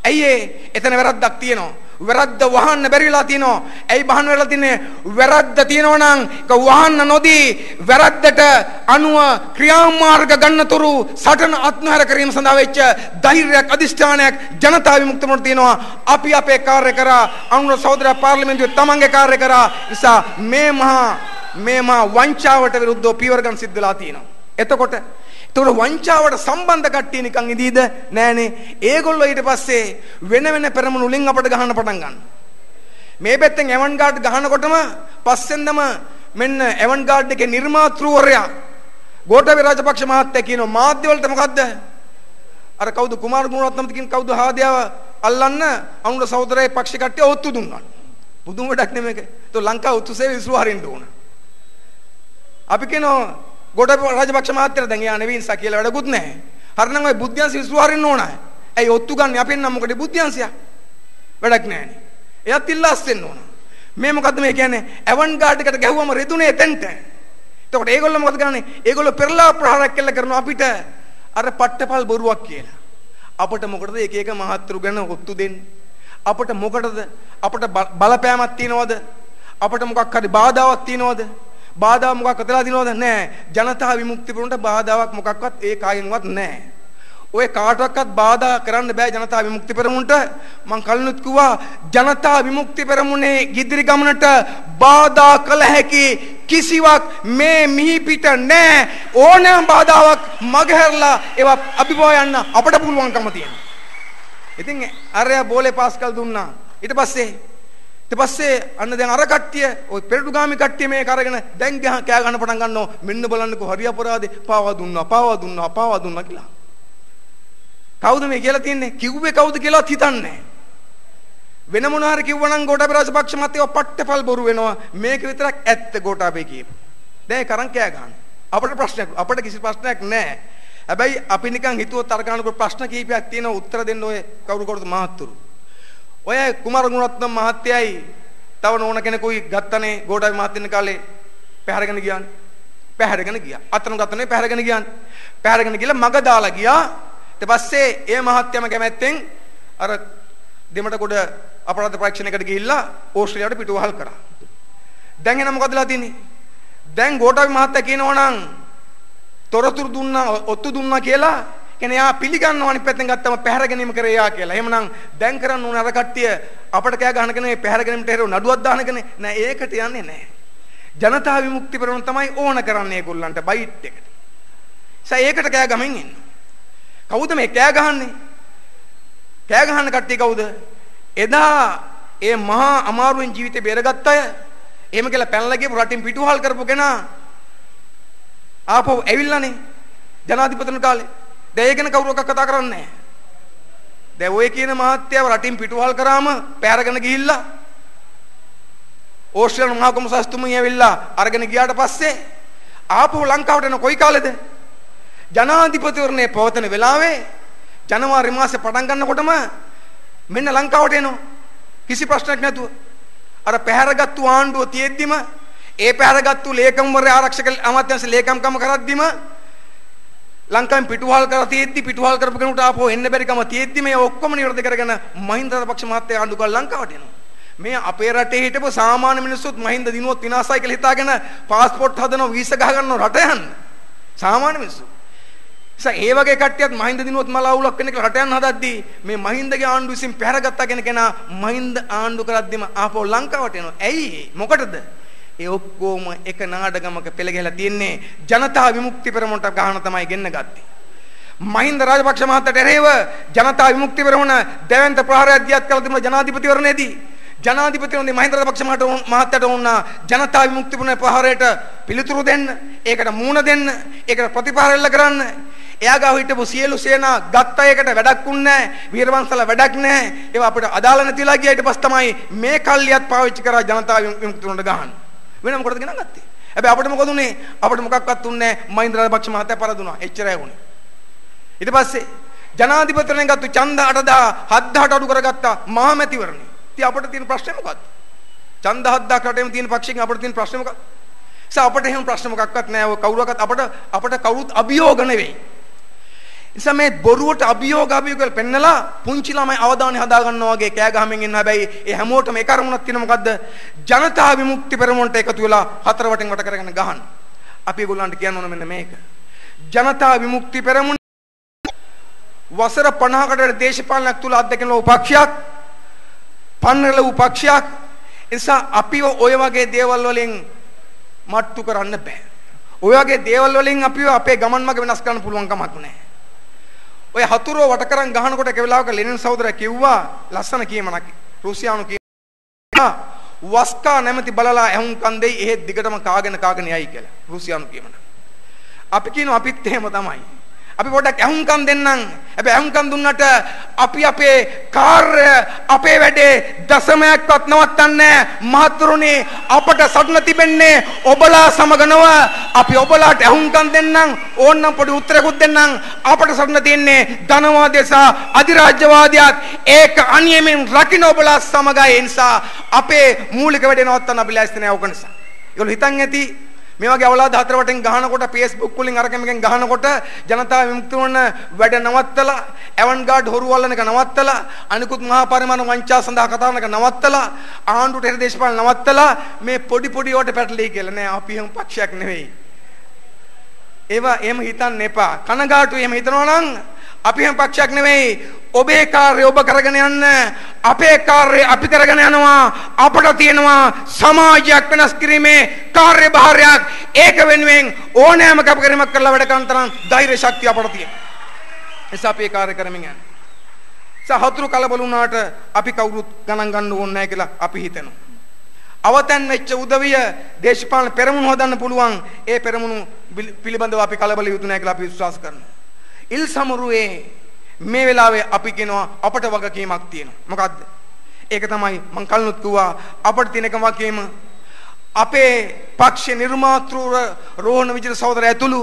ඇයි ඒ? එතන වැරද්දක් තියෙනවා. වැරද්ද වහන්න බැරි වෙලා තියෙනවා. ඇයි බහන්න වෙලා තින්නේ? වැරද්ද තියෙනවා නම් ඒක වහන්න නොදී වැරද්දට අනුව ක්‍රියාමාර්ග ගන්නතුරු සටන අත්නහර කිරීම සඳහා වෙච්ච ධෛර්යයක් අදිෂ්ඨානයක් ජනතා විමුක්ති මොකද තියෙනවා. අපි අපේ කාර්ය කරා අනුර සහෝදර පාර්ලිමේන්තුවේ තමන්ගේ කාර්ය කරා. නිසා මේ මහා මේ මහා වංචාවට විරුද්ධව පියවර ගන්න සිද්ධ වෙලා තියෙනවා. එතකොට එතකොට වංචාවට සම්බන්ධ කට්ටිය නිකන් ඉදීද? නෑනේ. ඒගොල්ලෝ ඊට පස්සේ වෙන වෙන පෙරමුණු වලින් අපට ගහන්න පටන් ගන්නවා. මේ පැත්තෙන් එවන් ගාඩ් ගහනකොටම පස්සෙන්දම මෙන්න එවන් ගාඩ් එකේ නිර්මාතෘවරයා ගෝඨාභය රාජපක්ෂ මහත්තයා කියනවා මාධ්‍ය වලට මොකද්ද? අර කවුද කුමාර ගුණරත්නමද කියන කවුද හාදියාව අල්ලන්න අනුර සහෝදරයේ පක්ෂ කට්ටිය ඔත්තු දුන්නා පුදුම වැඩක් නෙමේක તો ලංකාව ඔත්තු සේවය විසුරු හරින්න ඕන. අපි කියනවා ගොඩ රාජපක්ෂ මහත්තයා දැන් යා නෙවින්සා කියලා වැඩකුත් නැහැ. හරිනම් ඔය බුද්ධ්‍යංශ විශ්ව හරින්න ඕන අය. ඇයි ඔත්තු ගන්න අපෙන් නම් මොකද බුද්ධ්‍යංශය? වැඩක් නැහැනේ. එයත් ඉල්ලාස් වෙන්න ඕන. මේ මොකද්ද මේ කියන්නේ? ඇවන්ගාඩ් එකට ගැහුවම රෙදුනේ එතෙන්ට. එතකොට ඒගොල්ලෝ මොකද කරන්නේ? ඒගොල්ලෝ පෙරලා ප්‍රහාරයක් කළ කරනවා අපිට අර පට්ටපල් බොරුවක් කියලා. අපිට මොකටද එක එක මහත්තුරු ගැන ඔත්තු දෙන්නේ? අපිට මොකටද? අපිට බලපෑමක් තියනවද? අපිට මොකක් හරි බාධාවක් තියනවද? බාධා මොකක් අතලා දිනවද? නැහැ ජනතා විමුක්ති පෙරමුණට බාධාවක් මොකක්වත් ඒ කායින්වත් නැහැ ඔය කාටවත් බාධා කරන්න බෑ ජනතා විමුක්ති පෙරමුණට. මං කලිනුත් කිව්වා ජනතා විමුක්ති පෙරමුණේ ගිදිරි ගමනට බාධා කළ හැකි කිසිවක් මේ මිහි පිට නැහැ ඕනෑම බාධාවක් මගහැරලා ඒවා අභිභව යන්න අපට පුළුවන්කම තියෙනවා. ඉතින් අරයා බෝලේ පාස් කළ දුන්නා. ඊට පස්සේ ඊට පස්සේ අන්න දැන් අර කට්ටිය ওই පෙරටුගාමි කට්ටිය මේක අරගෙන දැන් කෑ ගන්න පටන් ගන්නවා මෙන්න බලන්නකෝ හරි අපරාධේ පාවා දුන්නා පාවා දුන්නා පාවා දුන්නා කියලා. කවුද මේ කියලා තියන්නේ? කිව්වේ කවුද කියලාත් හිතන්නේ වෙන මොන හරි කිව්වනම් ගෝඨාභය රාජපක්ෂ මතේව පට්ටපල් බොරු වෙනවා. මේක විතරක් ඇත්ත ගෝඨාභය කියපු. දැන් කරන් කෑ ගන්න. අපිට ප්‍රශ්නයක් අපිට කිසි ප්‍රශ්නයක් නැහැ. හැබැයි අපි නිකන් හිතුවොත් අර ගන්නකොට ප්‍රශ්න කීපයක් තියෙනවා උත්තර දෙන්න ඔය කවුරු කවුරුද මහත්තුරු. ඔය කුමාර ගුණරත්න මහත්තයයි තව නෝන කෙනෙකුයි ගත්තනේ ගෝඩාවි මහත්තින කාලේ පැහැරගෙන ගියානේ. පැහැරගෙන ගියා. අතන ගත්තනේ පැහැරගෙන ගියානේ. පැහැරගෙන ගිහලා මග දාලා ගියා. ඊට පස්සේ ඒ මහත්යම කැමැත්තෙන් අර දෙමට කොට අපරාධ පරීක්ෂණයකට ගිහිල්ලා ඕස්ට්‍රේලියාවට පිටුවහල් කරා. දැන් එන මොකදලා තියෙන්නේ? දැන් ගෝඨාභි මහත්තයා කියනවා නම් තොරතුරු දුන්නා ඔත්තු දුන්නා කියලා කියන්නේ යා පිළිගන්නවා අනිත් පැත්තෙන් ගත්තම පැහැර ගැනීම කරේ යා කියලා. එහෙමනම් දැන් කරන්න ඕන අර කට්ටිය අපිට කෑ ගහන කෙනේ පැහැර ගැනීමට හේතුව නඩුවක් දාන කෙනේ. නෑ ඒකට යන්නේ නෑ. ජනතා විමුක්ති පෙරමුණ තමයි ඕන කරන්නේ ඒගොල්ලන්ට බයිට් එකට. සෑ ඒකට කෑ ගමින් ඉන්න. කවුද මේ කෑ ගහන්නේ? කෑ ගහන්න කට්ටිය කවුද? එදා ඒ මහා අමාරුවෙන් ජීවිතේ බේරගත්ත අය එහෙම කියලා පැනලා ගියපු රටින් පිටුවහල් කරපු කෙනා ආපහු ඇවිල්ලානේ ජනාධිපතිතුමා කාලේ. දැන් ඒ ගැන කවුරක් කතා කරන්නේ නැහැ. දැන් ඔය කියන මහත්තයව රටින් පිටුවහල් කරාම පැහැරගෙන ගිහිල්ලා ඕස්ට්‍රේලියානු මහා කොමසාස්තුමිය ඇවිල්ලා අරගෙන ගියාට පස්සේ ආපහු ලංකාවට එන කොයි කාලෙද? ජනාධිපතිවරණේ පවතන වෙලාවේ ජනවාරි මාසේ පටන් ගන්නකොටම මෙන්න ලංකාවට එනවා. කිසි ප්‍රශ්නයක් නැතුව. අර පැහැරගත්තු ආණ්ඩුව තියෙද්දිම ඒ පැහැරගත්තු ලේකම්වරයා ආරක්ෂක අමාත්‍යාංශ ලේකම්කම කරද්දිම ලංකාවෙන් පිටුවහල් කර තියෙද්දි පිටුවහල් කරපු කෙනෙකුට ආපහු එන්න බැරිකම තියෙද්දි මේ ඔක්කොම නිරෝධ කරගෙන මහින්ද රාජපක්ෂ මහත්තයා ආණ්ඩු කරලා ලංකාවට එනවා. මේ අපේ රටේ හිටපු සාමාන්‍ය මිනිස්සුත් මහින්ද දිනුවොත් විනාශයි කියලා හිතාගෙන પાස්පෝර්ට් හදනවා වීසා ගහ ගන්නවා රට යන්න. සාමාන්‍ය මිනිස්සු. ඒ ඒ වගේ කට්ටියත් මහින්ද දිනුවොත් මල අවුලක් වෙන කියලා රට යන්න හදද්දී මේ මහින්දගේ ආණ්ඩුව විසින් පැහැරගත්තා කියන කෙනා මහින්ද ආණ්ඩු කරද්දිම ආපහු ලංකාවට එනවා. ඇයි මොකටද? ඒ ඔක්කොම එක නාඩගමක පෙළ ගැහලා තියන්නේ ජනතා විමුක්ති පෙරමුණට ගහන තමයි ගෙන්න ගත්තේ. මහින්ද රාජපක්ෂ මහත්තයට එරෙහිව ජනතා විමුක්ති පෙරමුණ දැවැන්ත ප්‍රහාරයක් දියත් කළ තිබුණ ජනාධිපතිවරණයේදී ජනාධිපතිවරණේ මහින්ද රාජපක්ෂ මහත්තයට වුණා ජනතා විමුක්ති පෙරමුණ ප්‍රහාරයට පිළිතුරු දෙන්න, ඒකට මූණ දෙන්න, ඒකට ප්‍රතිපහර එල්ල කරන්න. එයා ගාව හිටපු සියලු සේනා ගත්ත එකට වැඩක් උන්නේ නැහැ. වීරවංශල වැඩක් නැහැ. ඒවා අපිට අදාළ නැතිලා ගියා ඊට පස්සේ තමයි මේ කල්ලියත් පාවිච්චි කරා ජනතා විමුක්ති පෙරමුණට ගහන්න. වෙන මොකටද ගෙනන් ගත්තේ? හැබැයි අපිට මොකද උනේ? අපිට මොකක්වත් උන්නේ නැහැ. මහින්ද රාජපක්ෂ මහත්තයා පරදුනා. එච්චරයි වුනේ. ඊට පස්සේ ජනාධිපතිවරණයෙන් ගත්තු ඡන්ද 8000 7000ට අඩු කරගත්තා මහමැතිවරණේ. ඉතින් අපිට තියෙන ප්‍රශ්නේ මොකද්ද? ඡන්ද 7000 රටේම තියෙන පක්ෂයෙන් අපිට තියෙන ප්‍රශ්නේ මොකක්ද? ඒ අපිට එහෙම ප්‍රශ්න මොකක්වත් නැහැ. ඔය කවුරුවක්වත් අපිට අපිට කවුරුත් අභියෝග නෙවෙයි. නිසා මේ බොරුවට අභියෝග අභියෝග පෙන්නලා පුංචි ළමයි අවධානය හදා ගන්නවා වගේ කෑ ගහමින් ඉන්න. හැබැයි ඒ හැමෝටම එක අරමුණක් තියෙන මොකද්ද? ජනතා විමුක්ති පෙරමුණට එකතු වෙලා හතර වටින් වට කරගෙන ගහන්න. අපි ඒගොල්ලන්ට කියන්න ඕන මෙන්න මේක. ජනතා විමුක්ති පෙරමුණ වසර 50කට වැඩි දේශපාලනයක් තුල අධ්‍යක්ෂක උපක්ෂයක් පන්නරල උපක්ෂයක්. නිසා අපිව ඔය වගේ දේවල් වලින් මට්ටු කරන්න බෑ. ඔය වගේ දේවල් වලින් අපිව අපේ ගමන් මඟ වෙනස් කරන්න පුළුවන් කමක් නැහැ. ඔය හතුරෝ වට කරන් ගහනකොට එක වෙලාවක ලෙනින් සහෝදරයා කිව්වා ලස්සන කියමනක් රුසියානු කියනවා වස්කා නැමැති බලලා ඇහුම්කන් දෙයි එහෙත් දිගටම කාගෙන කාගෙන යයි කියලා රුසියානු කියමන. අපි කියනවා අපිත් එහෙම තමයි. අපි පොඩ්ඩක් ඇහුම්කන් දෙන්නම්. හැබැයි ඇහුම්කන් දුන්නට අපි අපේ කාර්ය අපේ වැඩේ දශමයක්වත් නවත්තන්නේ මහතුරුනි අපට සටන තිබෙන්නේ ඔබලා සමගනව අපි ඔබලාට ඇහුම්කන් දෙන්නම් ඕන්නම් පොඩි උත්තරයක්ත් දෙන්නම්. අපට සටන තියෙන්නේ ධනවාදය සහ අධිරාජ්‍යවාදයත්. ඒක අනියමෙන් රකින්න ඔබලා සමගයි. ඒ නිසා අපේ මූලික වැඩේ නවත්තන්න අපි ලෑස්ති නෑ ඕක නිසා. ඒගොල්ලෝ හිතන් ඇති මේ වගේ අවලාද හතර වටෙන් ගහනකොට Facebook වලින් අරකමකින් ගහනකොට ජනතා විමුක්ති වන වැඩ නවත්තලා ඇවන්ගාඩ් හොරු වල්ලන එක නවත්තලා අනිකුත් මහා පරිමාණ වංචා සඳහා කතා කරන එක නවත්තලා ආණ්ඩුවට එර දේශපාලන නවත්තලා මේ පොඩි පොඩි වට පැටලී කියලා නෑ. අපි එහෙම පක්ෂයක් නෙවෙයි. ඒවා එහෙම හිතන්න එපා. කනගාටු එහෙම හිතනවා නම් අපි හැම පක්ෂයක් නෙවෙයි. ඔබේ කාර්යය ඔබ කරගෙන යන්න. අපේ කාර්යය අපි කරගෙන යනවා. අපට තියෙනවා සමාජයක් වෙනස් කිරීමේ කාර්යභාරයක්. ඒක වෙනුවෙන් ඕනෑම කැපකිරීමක් කරලා වැඩ කරන තරම් ධෛර්ය ශක්තිය අපට තියෙනවා. එසා අපි ඒ කාර්ය කරමින් යන්න. සහතුරු කලබල වුණාට අපි කවුරුත් ගණන් ගන්න ඕනේ නැහැ කියලා අපි හිතනවා. අවතැන් වෙච්ච උදවිය දේශපාලන පෙරමුණු හදන්න පුළුවන් ඒ පෙරමුණු පිළිබඳව අපි කලබල යුතු නැහැ කියලා අපි විශ්වාස කරනවා ඉල් සමරුවේ මේ වෙලාවේ අපි කියනවා අපට වගකීමක් තියෙනවා. මොකද්ද? ඒක තමයි මං කලිනුත් කිව්වා අපට තියෙන වගකීම අපේ පක්ෂ නිර්මාතෘ රෝහණ විජිත සහෝදරය ඇතුළු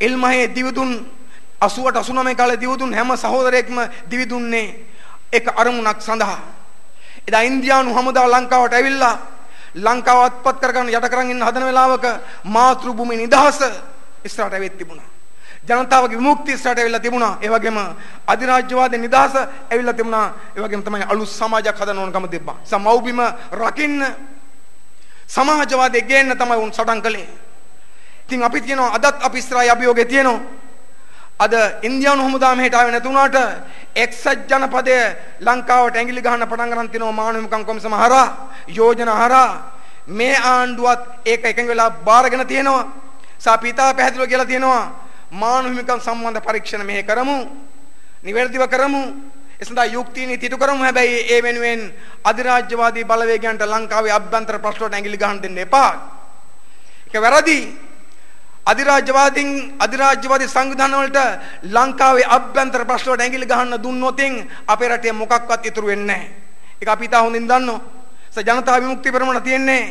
ඉල්මහේ දිවතුන් 80ට 89 කාලේ දිව දුන් හැම සහෝදරයෙක්ම දිවි දුන්නේ එක අරමුණක් සඳහා. එදා ඉන්දියානු හමුදාව ලංකාවට ඇවිල්ලා ලංකාව අත්පත් කරගන්න යට කරන් ඉන්න හදන වෙලාවක මාතෘ භූමි නිදහස ඉස්සරහට ඇවිත් තිබුණා. ජනතාවගේ විමුක්තිය ඉස්සරහට ඇවිල්ලා තිබුණා. ඒ වගේම අධිරාජ්‍යවාදී නිදහස ඇවිල්ලා තිබුණා. ඒ වගේම තමයි අලුත් සමාජයක් හදන්න ඕනකම තිබ්බා. සමව්බිම රකින්න සමාජවාදයේ ගේන්න තමයි උන් සටන් කළේ. ඉතින් අපි කියනවා අදත් අපි ඉස්සරහයි අභියෝගේ තියෙනවා. අද ඉන්දියානු හමුදාව මෙහෙට ආවේ නැතුණාට එක්සත් ජනපදය ලංකාවට ඇඟිලි ගහන්න පටන් ගන්න තිනවා මානව හිමිකම් කොමිසම හරහා යෝජනා හරහා මේ ආණ්ඩුවත් ඒක එකඟ වෙලා බාරගෙන තියෙනවා. සාපීතා පැහැදිලිව කියලා තියෙනවා මානව හිමිකම් සම්බන්ධ පරීක්ෂණ මෙහෙ කරමු. නිවැරදිව කරමු. එසඳා යුක්තිය නීති ඉටු කරමු හැබැයි ඒ වෙනුවෙන් අධිරාජ්‍යවාදී බලවේගයන්ට ලංකාවේ අභ්‍යන්තර ප්‍රශ්න වලට ඇඟිලි ගහන්න දෙන්න එපා. ඒක වැරදි. අධිරාජ්‍යවාදීන් අධිරාජ්‍යවාදී සංවිධාන වලට ලංකාවේ අභ්‍යන්තර ප්‍රශ්න වලට ඇඟිලි ගහන්න දුන්නොතින් අපේ රටේ මොකක්වත් ඉතුරු වෙන්නේ නැහැ. ඒක අපි තා හොඳින් දන්නවා. ජනතා විමුක්ති පෙරමුණ තියෙන්නේ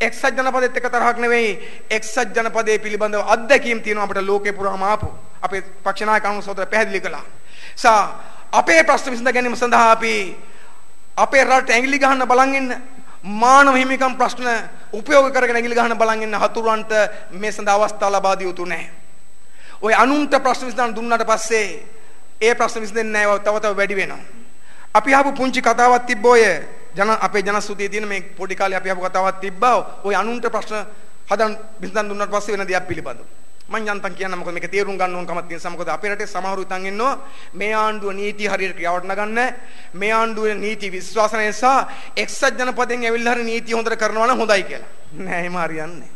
එක්සත් ජනපදෙත් එක තරහක් නෙවෙයි එක්සත් ජනපදයේ පිළිබඳව අත්දැකීම් තියෙනවා අපිට ලෝකේ පුරාම ආපු අපේ පක්ෂ නායක අනුර සහෝදර පැහැදිලි කළා. සා අපේ ප්‍රශ්න විසඳ ගැනීම සඳහා අපි අපේ රටට ඇඟිලි ගහන්න බලන් ඉන්න මානව හිමිකම් ප්‍රශ්න උපයෝග කරගෙන ඇඟිලි ගහන්න බලන් ඉන්න හතුරුන්ට මේ සඳහා අවස්ථාව ලබා දිය යුතු නැහැ. ඔය අනුන්ට ප්‍රශ්න විසඳන්න දුන්නාට පස්සේ ඒ ප්‍රශ්න විසඳෙන්නේ නැහැ තව තව වැඩි වෙනවා. අපි ආපු පුංචි කතාවක් තිබ්බෝය ජන අපේ ජනසුතියේ තියෙන මේ පොඩි කාලේ අපි ආපු කතාවක් තිබ්බා. ඔය අනුන්ට ප්‍රශ්න හදන් විසඳන් දුන්නාට පස්සේ වෙන දෙයක් පිළිබඳව. මං යන්තම් කියන්න මොකද මේක තේරුම් ගන්න ඕන කමක් තියෙන නිසා මොකද අපේ රටේ සමහරු හිතන් ඉන්නවා මේ ආණ්ඩුව නීති හරියට ක්‍රියාවට නගන්නේ මේ ආණ්ඩුවේ නීති විශ්වාස නිසා එක්සත් ජනපදයෙන් ඇවිල්ලා හරි නීති හොඳට කරනවා නම් හොඳයි කියලා නෑ එහෙම හරියන්නේ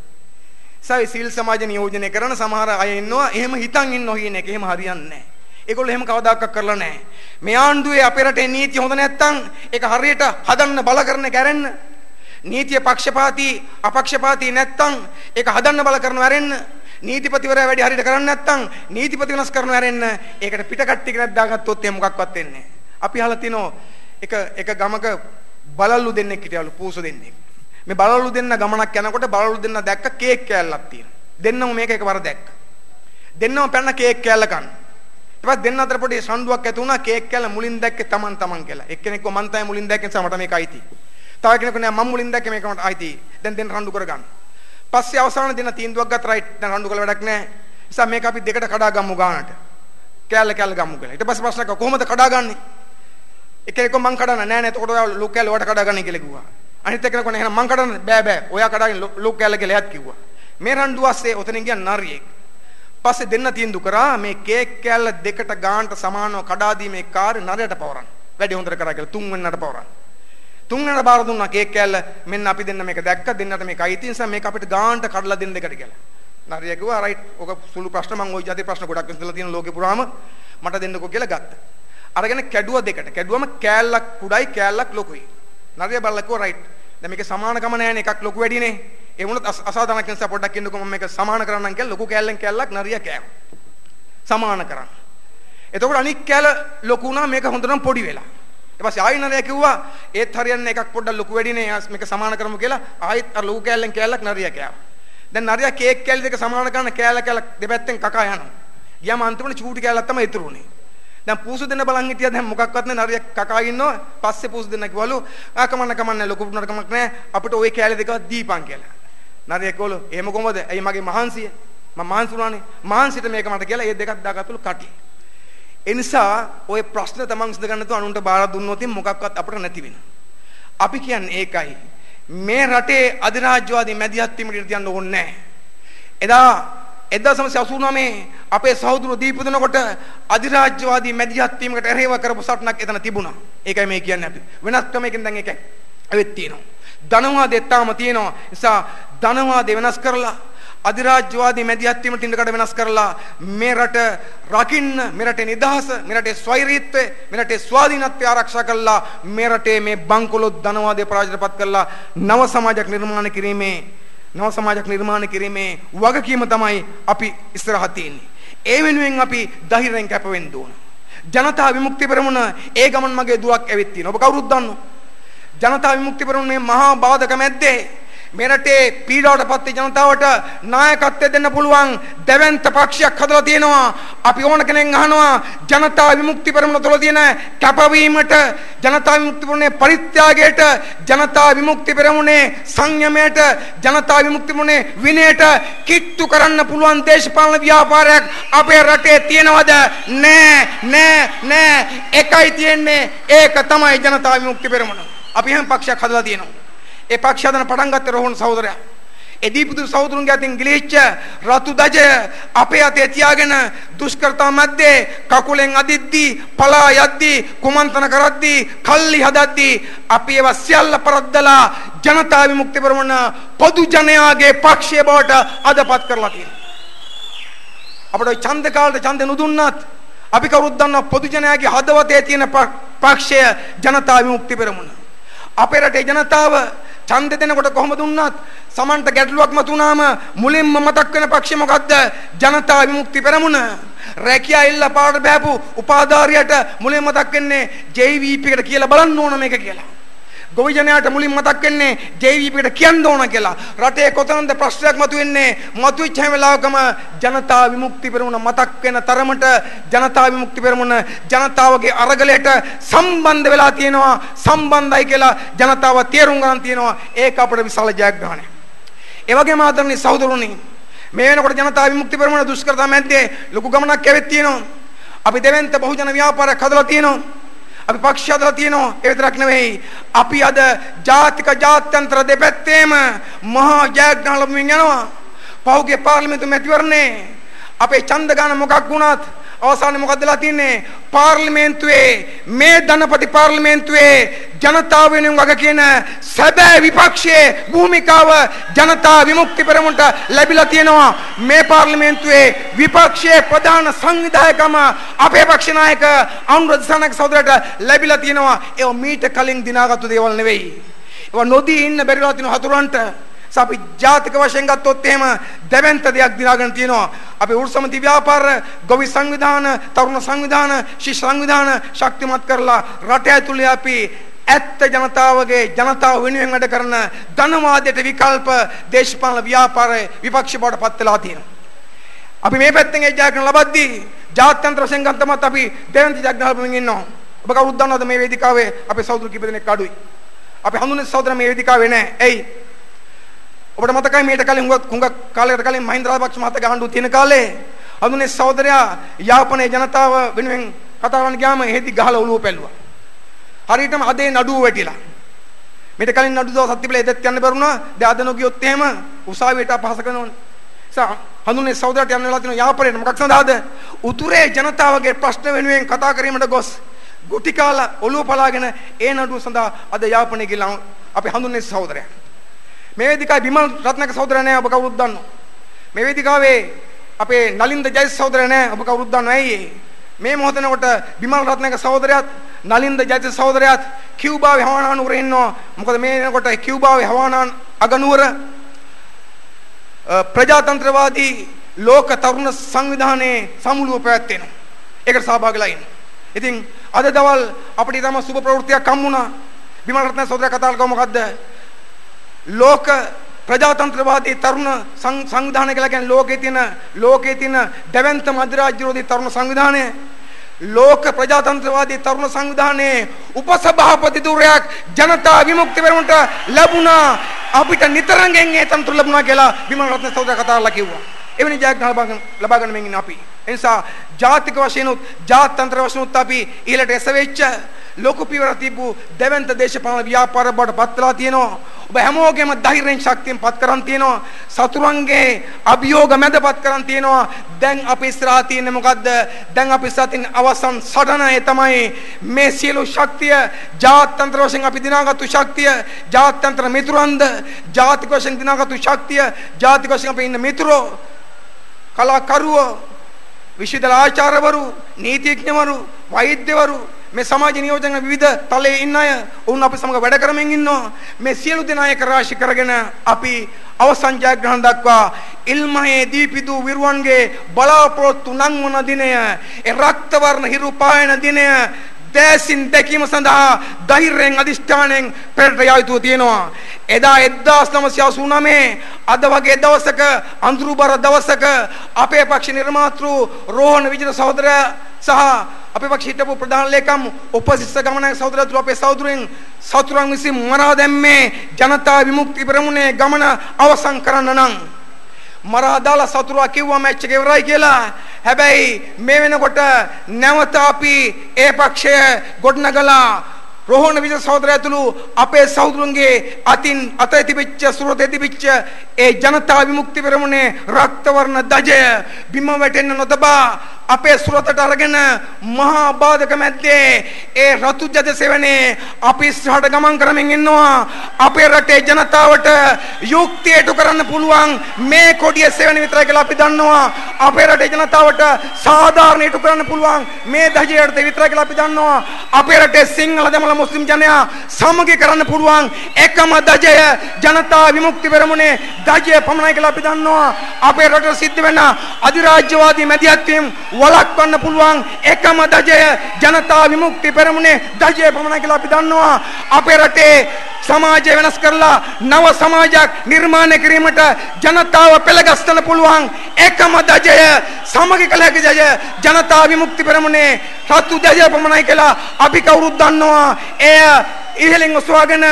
සයි සිල් සමාජ නියෝජනය කරන සමහර අය ඉන්නවා එහෙම හිතන් ඉන්නෝ කියන එක එහෙම හරියන්නේ නෑ ඒගොල්ලෝ එහෙම කවදාකවත් කරලා නැහැ. මේ ආණ්ඩුවේ අපේ රටේ නීති හොඳ නැත්තම් ඒක හරියට හදන්න බල කරන කැරෙන්න. නීතිය පක්ෂපාතී අපක්ෂපාතී නැත්තම් ඒක හදන්න බල කරන වැරෙන්න. නීතිපතිවරයා වැඩි හරියට කරන්නේ නැත්නම් නීතිපති වෙනස් කරනව ඇරෙන්න ඒකට පිටකට්ටි කෙනෙක් දාගත්තොත් එහෙම මොකක්වත් වෙන්නේ අපි අහලා තිනෝ එක එක ගමක බලල්ලු දෙන්නෙක් හිටියලු පූසු දෙන්නෙක්. මේ බලල්ලු දෙන්න ගමනක් යනකොට බලල්ලු දෙන්න දැක්ක කේක් කෑල්ලක් තියෙනවා. දෙන්නම මේක එකවර දැක්ක. දෙන්නම පැන්න කේක් කෑල්ල කන්න ඊපස් දෙන්න අතර පොඩි සම්ඩුවක් ඇති වුණා කේක් කෑල්ල මුලින් දැක්කේ Taman Taman කියලා. එක්කෙනෙක්ව මන් තමයි මුලින් දැක්කේ නිසා මට මේක අයිති තව කෙනෙක් නෑ මම මුලින් දැක්කේ මේක මට අයිති දැන් දෙන්න රණ්ඩු කරගන්න. පස්සේ අවසාන දින තීන්දුවක් ගත්ත රයිට් දැන් රණ්ඩු කළ වැඩක් නැහැ. නිසා මේක අපි දෙකට කඩා ගමු ගානට. කෑල්ල කෑල්ල ගමු කියලා. ඊට පස්සේ ප්‍රශ්නක කොහොමද කඩාගන්නේ? එක එක මං කඩන්න නෑ නෑ එතකොට ඔයා ලොක් කෑල්ල වට කඩාගන්නේ කියලා කිව්වා. අනිත් එක්කෙනෙක් කොහොනේ එහෙනම් මං කඩන්න බෑ බෑ. ඔයා කඩාගෙන ලොක් කෑල්ල කියලා එයාත් කිව්වා. මේ රණ්ඩු අස්සේ ඔතනින් ගියා නරියෙක්. පස්සේ දෙන්න තීන්දුව කරා මේ කේක් කෑල්ල දෙකට ගානට සමානව කඩා දීමේ කාර්ය නරයට පවරන්න. වැඩි හොඳට කරා කියලා තුන් වෙන්නට පවරන්න. තුන්වෙනිට බාර දුන්නා කේක් කෑල්ල මෙන්න අපි දෙන්න මේක දැක්ක දෙන්නට මේක අයිති නිසා මේක අපිට ගානට කඩලා දෙන්න එකට කියලා. නරිය කිව්වා රයිට් ඔක සුළු ප්‍රශ්න මම ওই જાති ප්‍රශ්න ගොඩක් විසඳලා තියෙන ලෝකේ පුරාම මට දෙන්නකෝ කියලා ගත්තා. අරගෙන කැඩුවා දෙකට. කැඩුවම කෑල්ලක් කුඩයි කෑල්ලක් ලොකුයි. නරිය බලලා කිව්වා රයිට්. දැන් මේකේ සමානකම නැහැනේ එකක් ලොකු වැඩිනේ. ඒ වුණත් අසාධාරණ නිසා පොඩ්ඩක් ඉන්නකෝ මම මේක සමාන කරන්නම් කියලා ලොකු කෑල්ලෙන් කෑල්ලක් නරිය කෑවා. සමාන කරන්න. එතකොට අනික් කෑල්ල ලොකු වුණා මේක හොඳනම් පොඩි වෙලා. ඊට පස්සේ ආයෙ නරියා කිව්වා ඒත් හරියන්නේ එකක් පොඩ්ඩක් ලොකු වැඩිනේ මේක සමාන කරමු කියලා ආයෙත් අර ලොකු කෑල්ලෙන් කෑල්ලක් නරියා කෑවා. දැන් නරියා කේක් කෑලි දෙක සමාන කරන කෑල්ල කෑල්ල දෙපැත්තෙන් කකා යනවා. ගියාම අන්තිමට චූටි කෑල්ලක් තමයි ඉතුරු වුනේ. දැන් පූසු දෙන්න බලන් හිටියා දැන් මොකක්වත් නැහැ නරියා කකා ඉන්නවා. පස්සේ පූසු දෙන්න කිව්වලු ආ කමන්න කමන්න ලොකු පුණට කමක් නැහැ. අපිට ওই කෑලි දෙක දීපන් කියලා. නරියා කිව්වලු එහෙම කොහමද? ඇයි මගේ මහන්සිය? මම මහන්සි වුණානේ. මහන්සියට මේක මට කියලා ඒ දෙකක් දාගත්තලු කටි. ඒ නිසා ওই ප්‍රශ්න තමන් විසඳ ගන්න තු අනුන්ට බාර දුන්නොත් මොකක්වත් අපිට නැති වෙනවා. අපි කියන්නේ ඒකයි. මේ රටේ අධිරාජ්‍යවාදී මැදිහත් වීමට තියන්න ඕනේ නැහැ. එදා 1989 අපේ සහෝදරු දීපදනකොට අධිරාජ්‍යවාදී මැදිහත් වීමකට එරෙහිව කරපු සටනක් එතන තිබුණා. ඒකයි මේ කියන්නේ අපි. වෙනස් ක්‍රමයකින් දැන් ඒක ඇවිත් තියෙනවා. ධනවාදේ තාම තියෙනවා. නිසා ධනවාදේ වෙනස් කරලා අධිරාජ්‍යවාදී මැදිහත් වීමට ඉන්නකට වෙනස් කරලා මේ රට රකින්න මේ රටේ නිදහස මේ රටේ ස්වෛරීත්වය මේ රටේ ස්වාධීනත්වය ආරක්ෂා කළා. මේ රටේ මේ බංකොලොත් ධනවාදය පරාජයටපත් කරලා නව සමාජයක් නිර්මාණය කිරීමේ නව සමාජයක් නිර්මාණය කිරීමේ වගකීම තමයි අපි ඉස්සරහ තියෙන්නේ. ඒ වෙනුවෙන් අපි ධෛර්යයෙන් කැප වෙන්න ඕන. ජනතා විමුක්ති පෙරමුණ ඒ ගමන් මගේ දුවක් ඇවිත් තියෙනවා. ඔබ කවුරුත් දන්නෝ ජනතා විමුක්ති පෙරමුණ මේ මහා බාධක මැද්දේ මේ රටේ පීඩාවටපත් ජනතාවට නායකත්වය දෙන්න පුළුවන් දැවැන්ත පක්ෂයක් හදලා තියෙනවා. අපි ඕන කෙනෙක් අහනවා ජනතා විමුක්ති පෙරමුණ තුළ තියෙන කැපවීමට ජනතා විමුක්ති පෙරමුණේ පරිත්‍යාගයට ජනතා විමුක්ති පෙරමුණේ සංයමයට ජනතා විමුක්ති පෙරමුණේ විනයට කිට්ටු කරන්න පුළුවන් දේශපාලන ව්‍යාපාරයක් අපේ රටේ තියෙනවද? නෑ නෑ නෑ එකයි තියෙන්නේ ඒක තමයි ජනතා විමුක්ති පෙරමුණ. අපි හැම පක්ෂයක් හදලා තියෙනවා. ඒ පක්ෂ හදන පටන් ගත්තේ රෝහණ සහෝදරයා. ඒ දීපුතු සහෝදරුන්ගේ අතින් ගිලිච්ච රතු දජය අපේ අතේ තියාගෙන දුෂ්කරතා මැද්දේ කකුලෙන් අදිද්දී පලා යද්දී කුමන්ත්‍රණ කරද්දී කල්ලි හදද්දී අපි ඒවා සියල්ල පරද්දලා ජනතා විමුක්ති පෙරමුණ පොදු ජනයාගේ පක්ෂය බවට අදපත් කරලා තියෙනවා. අපිට ඡන්ද කාලේ ඡන්ද නුදුන්නත් අපි කවුරුත් දන්නවා පොදු ජනයාගේ හදවතේ තියෙන පක්ෂය ජනතා විමුක්ති පෙරමුණ. අපේ රටේ ජනතාව ඡන්ද දෙනකොට කොහොමද වුණත් සමන්ට ගැටලුවක් මතුනාම මුලින්ම මතක් වෙන පක්ෂය මොකද්ද? ජනතා විමුක්ති පෙරමුණ. රැකියා ඉල්ල පාට බෑපු උපාධාරියට මුලින්ම මතක් වෙන්නේ JVP එකට කියලා බලන්න ඕන මේක කියලා. ගොවි ජනයාට මුලින් මතක් වෙන්නේ JVPට කියන්න ඕන කියලා. රටේ කොතනද ප්‍රශ්නයක් මතුවෙන්නේ? මතුවෙච්ච හැම වෙලාවකම ජනතා විමුක්ති පෙරමුණ මතක් වෙන තරමට ජනතා විමුක්ති පෙරමුණ ජනතාවගේ අරගලයට සම්බන්ධ වෙලා තියෙනවා. සම්බන්ධයි කියලා ජනතාව තේරුම් ගන්න තියෙනවා. ඒක අපට විශාල ජයග්‍රහණයක්. ඒ වගේම ආදරණීය සහෝදරුනි මේ වෙනකොට ජනතා විමුක්ති පෙරමුණ දුෂ්කරතා මැද්දේ ලොකු ගමනක් ඇවිත් තියෙනවා. අපි දෙවෙන්ත බහුජන ව්‍යාපාරයක් හදලා තියෙනවා. අපි පක්ෂ හදලා තියෙනවා. ඒ විතරක් නෙවෙයි. අපි අද ජාතික ජාත්‍යන්තර දෙපැත්තේම මහා ජයග්‍රහණ ලැබමින් යනවා. පහුගිය පාර්ලිමේන්තු මැතිවරණේ. අපේ ඡන්ද ගන්න මොකක් වුණත් අවසානයේ මොකක්දලා තින්නේ පාර්ලිමේන්තුවේ මේ ධනපති පාර්ලිමේන්තුවේ ජනතාව වෙනුවෙන් වග කියන සැබෑ විපක්ෂයේ භූමිකාව ජනතා විමුක්ති පෙරමුණට ලැබිලා තියෙනවා. මේ පාර්ලිමේන්තුවේ විපක්ෂයේ ප්‍රධාන සංවිධායකම අපේ පක්ෂ නායක අනුරාධ සනක සහෝදරට ලැබිලා තියෙනවා. ඒ මීට කලින් දිනාගත්තු දේවල් නෙවෙයි. ඒවා නොදී ඉන්න බැරිලා තියෙන හතුරන්ට. අපි ජාතික වශයෙන් ගත්තොත් එහෙම දැවැන්ත දෙයක් දිනාගෙන තියෙනවා. අපි උර්සමති ව්‍යාපාර, ගොවි සංවිධාන, තරුණ සංවිධාන, ශිෂ්‍ය සංවිධාන ශක්තිමත් කරලා රට ඇතුලේ අපි ඇත්ත ජනතාවගේ ජනතාව වෙනුවෙන් වැඩ කරන ධනවාදයට විකල්ප දේශපාලන ව්‍යාපාරයේ විපක්ෂ බවට පත් වෙලා තියෙනවා. අපි මේ පැත්තෙන් ඒ ජයග්‍රහණ ලබද්දී ජාත්‍යන්තර වශයෙන් ගත්තමත් අපි දෙවන්ත ජයග්‍රහණ ලබමින් ඉන්නවා. ඔබ කවුරුත් දන්නවද මේ වේදිකාවේ අපේ සහෝදර කිප දෙනෙක් අඩුයි. අපි හඳුනන සහෝදර මේ වේදිකාවේ නැහැ. එයි ඔබට මතකයි මීට කලින් හුඟක් හුඟක් කාලයකට කලින් මහින්ද රාජපක්ෂ මහතා ගහඬු තියෙන කාලේ අඳුනේ සහෝදරයා යාපනයේ ජනතාව වෙනුවෙන් කතා කරන්න ගියාම එහෙදි ගහලා ඔළුව පැල්ලුවා. හරියටම අදේ නඩුව වැටිලා. මීට කලින් නඩු දවස් තිබිලා එදත් යන්න බැරුණා. දැන් අද නොගියොත් එහෙම උසාවියට අපහාස කරනවනේ. සා හඳුනේ සහෝදරට යන්න වෙලා තියෙන යාපනයේ මොකක් සඳහාද? උතුරේ ජනතාවගේ ප්‍රශ්න වෙනුවෙන් කතා කිරීමට ගොස් ගුටි කාලා ඔළුව පලාගෙන ඒ නඩුව සඳහා අද යාපනයේ ගිහලා අපි හඳුන්නේ සහෝදරයා. මේ වේදිකාවේ බිමල් රත්නක සහෝදරයා නෑ ඔබ කවුරුත් දන්නවා. මේ වේදිකාවේ අපේ නලින්ද ජයස් සහෝදරයා නෑ ඔබ කවුරුත් දන්නවා ඇයි මේ මොහොතනකොට බිමල් රත්නක සහෝදරයාත් නලින්ද ජයස් සහෝදරයාත් කියුබාවේ හවානා නුවර ඉන්නවා. මොකද මේ වෙනකොට කියුබාවේ හවානා අගනුවර ප්‍රජාතන්ත්‍රවාදී ලෝක තරුණ සංවිධානයේ සමුළුව පැවැත්වෙනවා. ඒකට සහභාගීලා ඉන්න. ඉතින් අද දවල් අපිට තම සුබ ප්‍රවෘත්තියක් හම්බුණා. බිමල් රත්න සහෝදරයා කතා කළා මොකද්ද? ලෝක ප්‍රජාතන්ත්‍රවාදී තරුණ සංවිධානය කියලා කියන්නේ ලෝකයේ තියෙන ලෝකයේ තියෙන දැවැන්ත මධ්‍යරාජ්‍ය විරෝධී තරුණ සංවිධානය. ලෝක ප්‍රජාතන්ත්‍රවාදී තරුණ සංවිධානයේ උපසභාපති ධුරයක් ජනතා විමුක්ති පෙරමුණට ලැබුණා. අපිට නිතරගෙන් ඒ තනතුර ලැබුණා කියලා විමල් රත්න සහෝදර කතා කරලා කිව්වා. එවැනි ජයග්‍රහණ ලබා ගන්න මෙන් ඉන්නේ අපි. ඒ නිසා ජාතික වශයෙන් උත් ජාත්‍යන්තර වශයෙන් උත් අපි ඊළට එසවෙච්ච ලොකු පියවර තිබූ දෙවන්ත දේශපාලන ව්‍යාපාර බවට පත් වෙලා තියෙනවා. ඔබ හැමෝගෙම ධෛර්යයෙන් ශක්තියෙන් පත් කරන් තියෙනවා. සතුරුන්ගේ අභියෝග මැද පත් කරන් තියෙනවා. දැන් අපි ඉස්සරහා තියෙන්නේ මොකද්ද? දැන් අපි සතින් අවසන් සටන ඒ තමයි මේ සියලු ශක්තිය ජාත්‍යන්තර වශයෙන් අපි දිනාගත්තු ශක්තිය ජාත්‍යන්තර මිතුරන්ද ජාතික වශයෙන් දිනාගත්තු ශක්තිය ජාතික වශයෙන් අපි ඉන්න මිතුරෝ කලාකරුවෝ විශ්වවිද්‍යාල ආචාර්යවරු නීතිඥවරු වෛද්‍යවරු මේ සමාජ නියෝජන විවිධ තලයේ ඉන්න අය වුන් අපි සමග වැඩ කරමින් ඉන්නවා මේ සියලු දෙනා එක රාශි කරගෙන අපි අවසන් ජයග්‍රහණ දක්වා ඉල්මහේ දීපිදු විරුවන්ගේ බලාපොරොත්තු නංවන දිනය ඒ රක්ත වර්ණ හිරු පායන දිනය දැසින් දැකීම සඳහා ධෛර්යයෙන් අදිෂ්ඨානයෙන් පෙරට යා යුතුව තියෙනවා. එදා 1989 අද වගේ දවසක අඳුරුබර දවසක අපේ පක්ෂ නිර්මාතෘ රෝහණ විජිත සහෝදරයා සහ අපේ පක්ෂ හිටපු ප්‍රධාන ලේකම් උපසිස්ස ගමනායක සහෝදරතුළු අපේ සහෝදරයන් සතුරන් විසින් මරා දැම්මේ ජනතා විමුක්ති පෙරමුණේ ගමන අවසන් කරන්න නම් මරා දාලා සතුරා කිව්වා මැච් එක ඉවරයි කියලා. හැබැයි මේ වෙනකොට නැවත අපි ඒ පක්ෂය ගොඩනගලා රෝහණ විජය සහෝදරය ඇතුළු අපේ සහෝදරුන්ගේ අතින් අතේ තිබිච්ච සුරතේ තිබිච්ච ඒ ජනතා විමුක්ති පෙරමුණේ රක්තවර්ණ දජය බිම වැටෙන්න නොතබා අපේ සුරතට අරගෙන මහා බාධක මැද්දේ ඒ රතු ජද සෙවනේ අපි ඉස්සරහට ගමන් කරමින් ඉන්නවා. අපේ රටේ ජනතාවට යුක්තියට කරන්න පුළුවන් මේ කොඩිය සෙවන විතරයි කියලා අපි දන්නවා. අපේ රටේ ජනතාවට සාධාරණයට කරන්න පුළුවන් මේ දහජයට විතරයි කියලා අපි දන්නවා. අපේ රටේ සිංහල දෙමළ මුස්ලිම් ජනයා සමගි කරන්න පුළුවන් එකම දජය ජනතා විමුක්ති පෙරමුණේ දජය පමණයි කියලා අපි දන්නවා. අපේ රටේ සිද්ධ වෙන අධිරාජ්‍යවාදී මැදිහත් වීම වළක්වන්න පුළුවන් එකම දජය ජනතා විමුක්ති පෙරමුණේ දජය පමණයි කියලා අපි දන්නවා. අපේ රටේ සමාජය වෙනස් කරලා නව සමාජයක් නිර්මාණය කිරීමට ජනතාව පෙළගස්වන්න පුළුවන් එකම දජය සමගි කළ හැකි දජය ජනතා විමුක්ති පෙරමුණේ රතු දජය පමණයි කියලා අපි කවුරුත් දන්නවා. එය ඉහලින් ඔසවාගෙන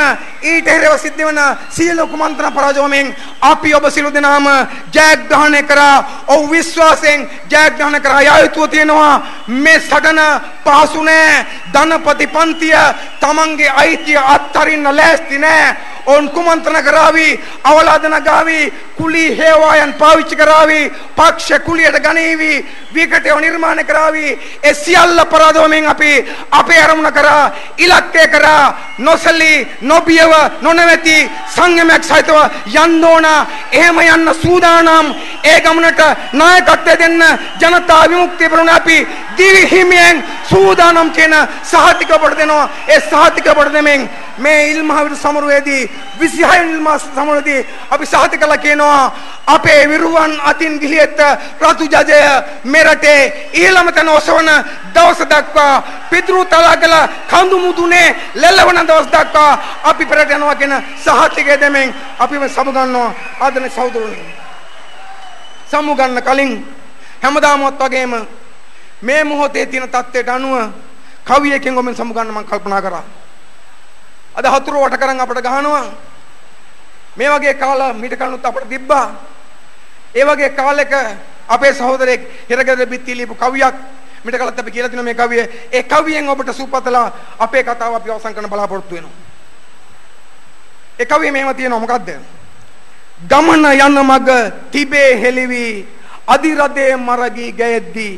ඊට එරෙව සිද්ධ වෙන සියලු කුමන්ත්‍රණ පරාජවමින් අපි ඔබ සියලු දෙනාම ජයග්‍රහණය කරා. ඔව් විශ්වාසයෙන් ජයග්‍රහණය කරා. යා යුතුව තියෙනවා මේ සටන පහසු නෑ. ධනපති පන්තිය තමන්ගේ අයිතිය අත්හරින්න ලෑස්ති නෑ. ඔවුන් කුමන්ත්‍රණ කරાવી අවලාදන ගාවි කුලී හේවායන් පාවිච්චි කරાવી පක්ෂ කුලියට ගනීවි විකටව නිර්මාණ කරાવી ඒ සියල්ල පරාදවමින් අපි අපේ අරමුණ කරා ඉලක්කය කරා නොසලී නොබියව නොනවති සංයමයක් සහිතව යන්න ඕන. එහෙම යන්න සූදානම්. ඒ ගමනට නායකත්වය දෙන්න ජනතා විමුක්තිය පෙරමුණ අපි දිවිහිමියෙන් සූදානම් කියන සහතික පොඩ දෙනවා. ඒ සහතික පොඩ දෙමින් මේ ඉල්මහවිර සමරුවේදී 26 ඉල්මහ සමරුවේදී අපි සහතික කළා කියනවා අපේ විරුවන් අතින් ගිලියෙත් රතු ජජය මෙරටේ ඊළම තැන ඔසවන දවස දක්වා පිටරු තලාගල කඳු මුදුනේ ලැලවන දවස් දක්වා අපි පෙරට යනවා කියන සහතිකය දෙමින් අපි මේ සමුගන්නවා ආදරණීය සහෝදරයනි සමුගන්න කලින් හැමදාමත් වගේම මේ මොහොතේ තියෙන தත්ත්වයට අනුව කවියකින් ගොමින් සමුගන්න මම කල්පනා කරා. අද හතුරු වට කරන් අපිට ගහනවා. මේ වගේ කාල මීට කලිනුත් අපිට තිබ්බා. ඒ වගේ කාලෙක අපේ සහෝදරයෙක් හිරගෙදර බිත්ති ලියපු කවියක් මීට කලත් අපි කියලා තිනවා මේ කවිය. ඒ කවියෙන් ඔබට සුපතලා අපේ කතාව අපි අවසන් කරන්න බලාපොරොත්තු වෙනවා. ඒ කවිය මෙහෙම තියෙනවා මොකද්ද? ගමන යන මග තිබේ හෙලිවි අදිරදේ මරගී ගැයද්දී.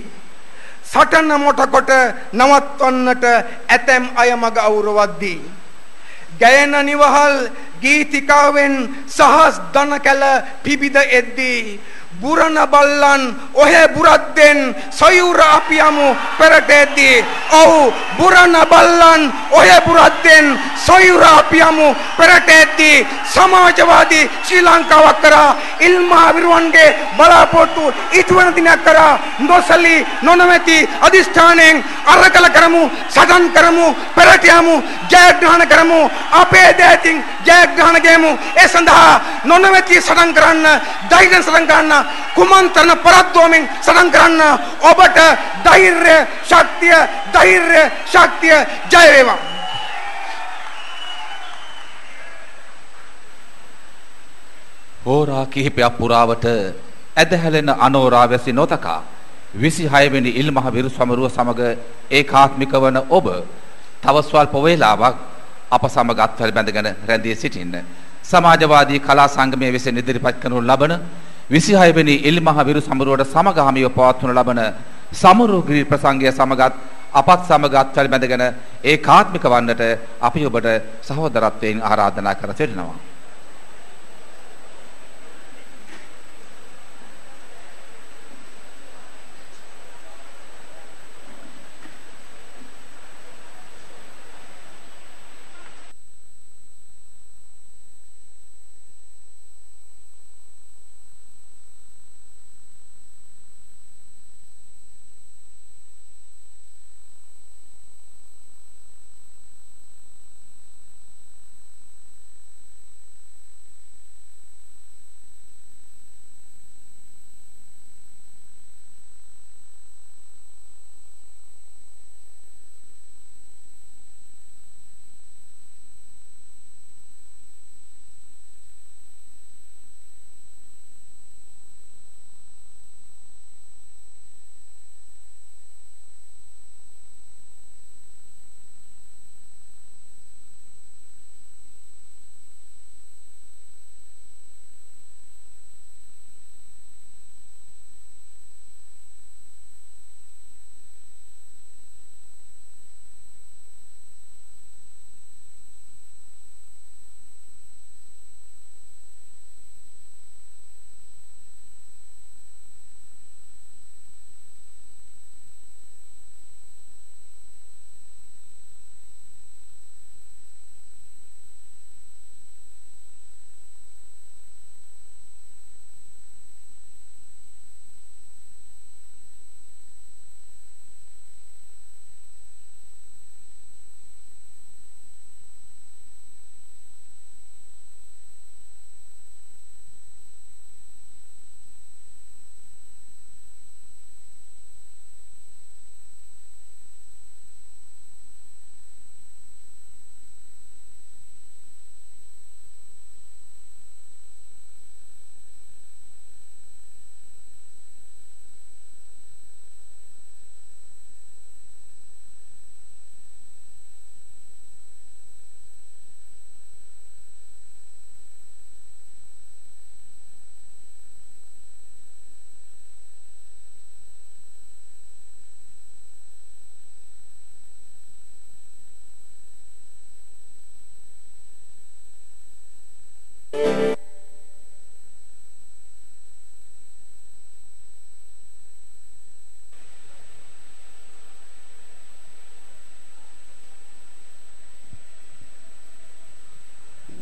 සටන මොටකොට නවත්වන්නට ඇතැම් අය මග අවුරවද්දී. ගැයෙන නිවහල් ගීතිකාවෙන් සහස් දන කැල පිබිද එද්දී බුරණ බල්ලන් ඔහෙ බුරද්දෙන් සොයුර අපි යමු පෙරට එද්දී ඔව් බුරණ බල්ලන් ඔහෙ බුරද්දෙන් සොයුර අපි යමු පෙරට එද්දී සමාජවාදී ශ්‍රී ලංකාවක් කරා ඉල්මා විරුවන්ගේ බලාපොරොත්තු ඉටුවන දිනක් කරා නොසලි නොනවති අදිෂ්ඨානයෙන් අරකල කරමු සටන් කරමු පෙරට යමු ජයග්‍රහණ කරමු අපේ දෑතින් ජයග්‍රහණ ගේමු. ඒ සඳහා නොනවති සටන් කරන්න ධෛර්යයෙන් සටන් කරන්න කුමන්ත්‍රණ පරද්දවමින් සටන් කරන්න ඔබට ධෛර්ය ශක්තිය ධෛර්ය ශක්තිය ජය වේවා. හෝරා කිහිපයක් පුරාවට ඇදහැලෙන අනෝරා වැසි නොතකා 26 වෙනි ඉල්මහ විරු සමරුව සමග ඒකාත්මික වන ඔබ තව ස්වල්ප වේලාවක් අප සමග අත්වල බැඳගෙන රැඳී සිටින්න. සමාජවාදී කලා සංගමයේ විසින් ඉදිරිපත් කරනු ලබන 26 වෙනි ඉල්මහ විරු සමරුවට සමගාමීව පවත්වනු ලබන සමරුගිරි ප්‍රසංගය සමගත් අපත් සමග අත්වල බැඳගෙන ඒකාත්මික වන්නට අපි ඔබට සහෝදරත්වයෙන් ආරාධනා කර සිටිනවා.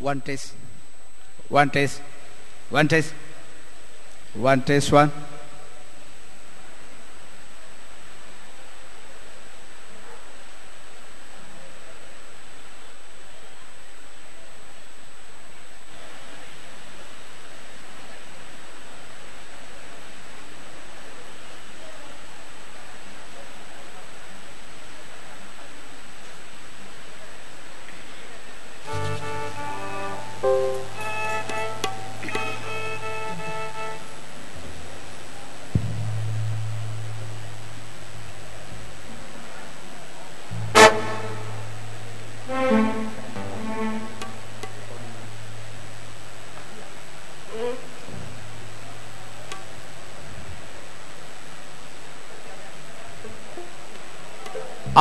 One test. One test. One test. One test one.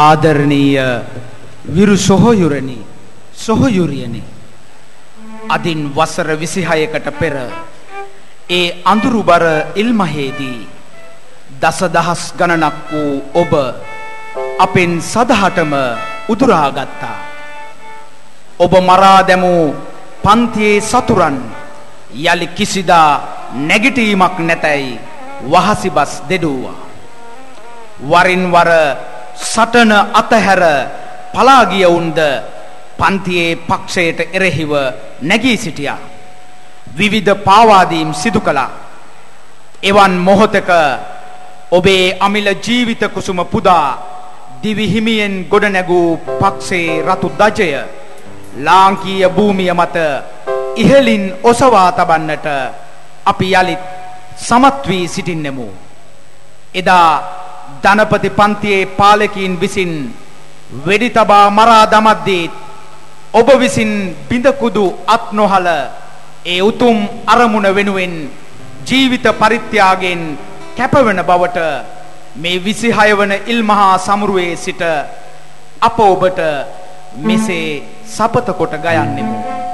ආදරණීය විරු සොහොයුරණි සොහොයුරියනි. අදින් වසර 26කට පෙර ඒ අඳුරුබර ඉල්මහේදී දසදහස් ගණනක් වූ ඔබ අපෙන් සදහටම උදුරාගත්තා ඔබ මරා දැමූ පන්තියේ සතුරන් යලි කිසිදා නැගිටීමක් නැතැයි වහසිබස් දෙඩුවා. වරින් වර සටන අතහැර පලාගියවුන්ද පන්තියේ පක්ෂයට එරෙහිව නැගී සිටියා. විවිධ පාවාදීම් සිදු කළා. එවන් මොහොතක ඔබේ අමිල ජීවිත කුසුම පුදා දිවිහිමියෙන් ගොඩනැගූ පක්ෂේ රතු දජය ලාංකීය භූමිය මත ඉහලින් ඔසවා තබන්නට අපි යළිත් සමත් වී සිටින්නෙමු. එදා ධනපති පන්තියේ පාලකීන් විසින් වෙඩි තබා මරා දමද්දී ඔබ විසින් බිඳකුදු අත් නොහල ඒ උතුම් අරමුණ වෙනුවෙන් ජීවිත පරිත්‍යාගයෙන් කැපවන බවට මේ 26 වන ඉල්මහා සමුරුවේ සිට අප ඔබට මෙසේ සපත කොට ගයන්නෙමු.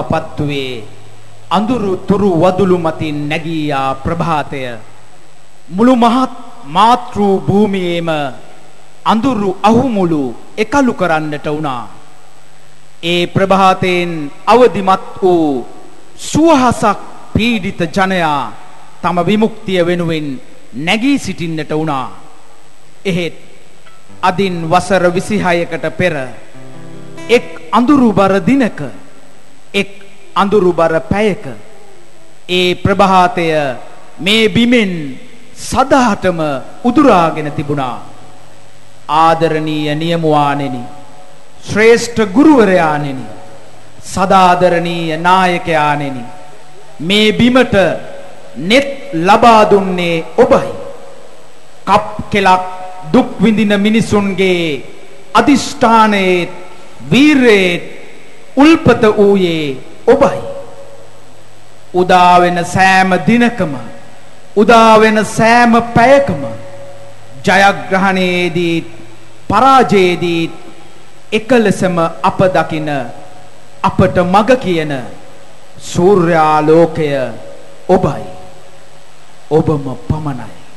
ගිරුවාපත්තුවේ අඳුරු තුරු වදුලු මතින් නැගී ආ ප්‍රභාතය මුළු මහත් මාතෘ භූමියේම අඳුරු අහුමුළු එකලු කරන්නට වුණා. ඒ ප්‍රභාතයෙන් අවදිමත් වූ සුවහසක් පීඩිත ජනයා තම විමුක්තිය වෙනුවෙන් නැගී සිටින්නට වුණා. එහෙත් අදින් වසර 26කට පෙර එක් අඳුරුබර දිනක එක් අඳුරුබර පැයක. ඒ ප්‍රභාතය මේ බිමෙන් සදාටම උදුරාගෙන තිබුණා. ආදරණීය නියමුවානෙනි. ශ්‍රේෂ්ඨ ගුරුවරයානෙනි. සදාදරණීය නායකයානෙනි. මේ බිමට net ලබා දුන්නේ ඔබයි. කප් කෙලක් දුක් විඳින මිනිසුන්ගේ අදිෂ්ඨානයේ වීරයේ උල්පත ඌයේ ඔබයි. උදා වෙන සෑම දිනකම උදා වෙන සෑම පැයකම ජයග්‍රහණයේදී පරාජයේදී එක ලෙසම අප දකින අපට මග කියන සූර්යාලෝකය ඔබයි. ඔබම පමණයි.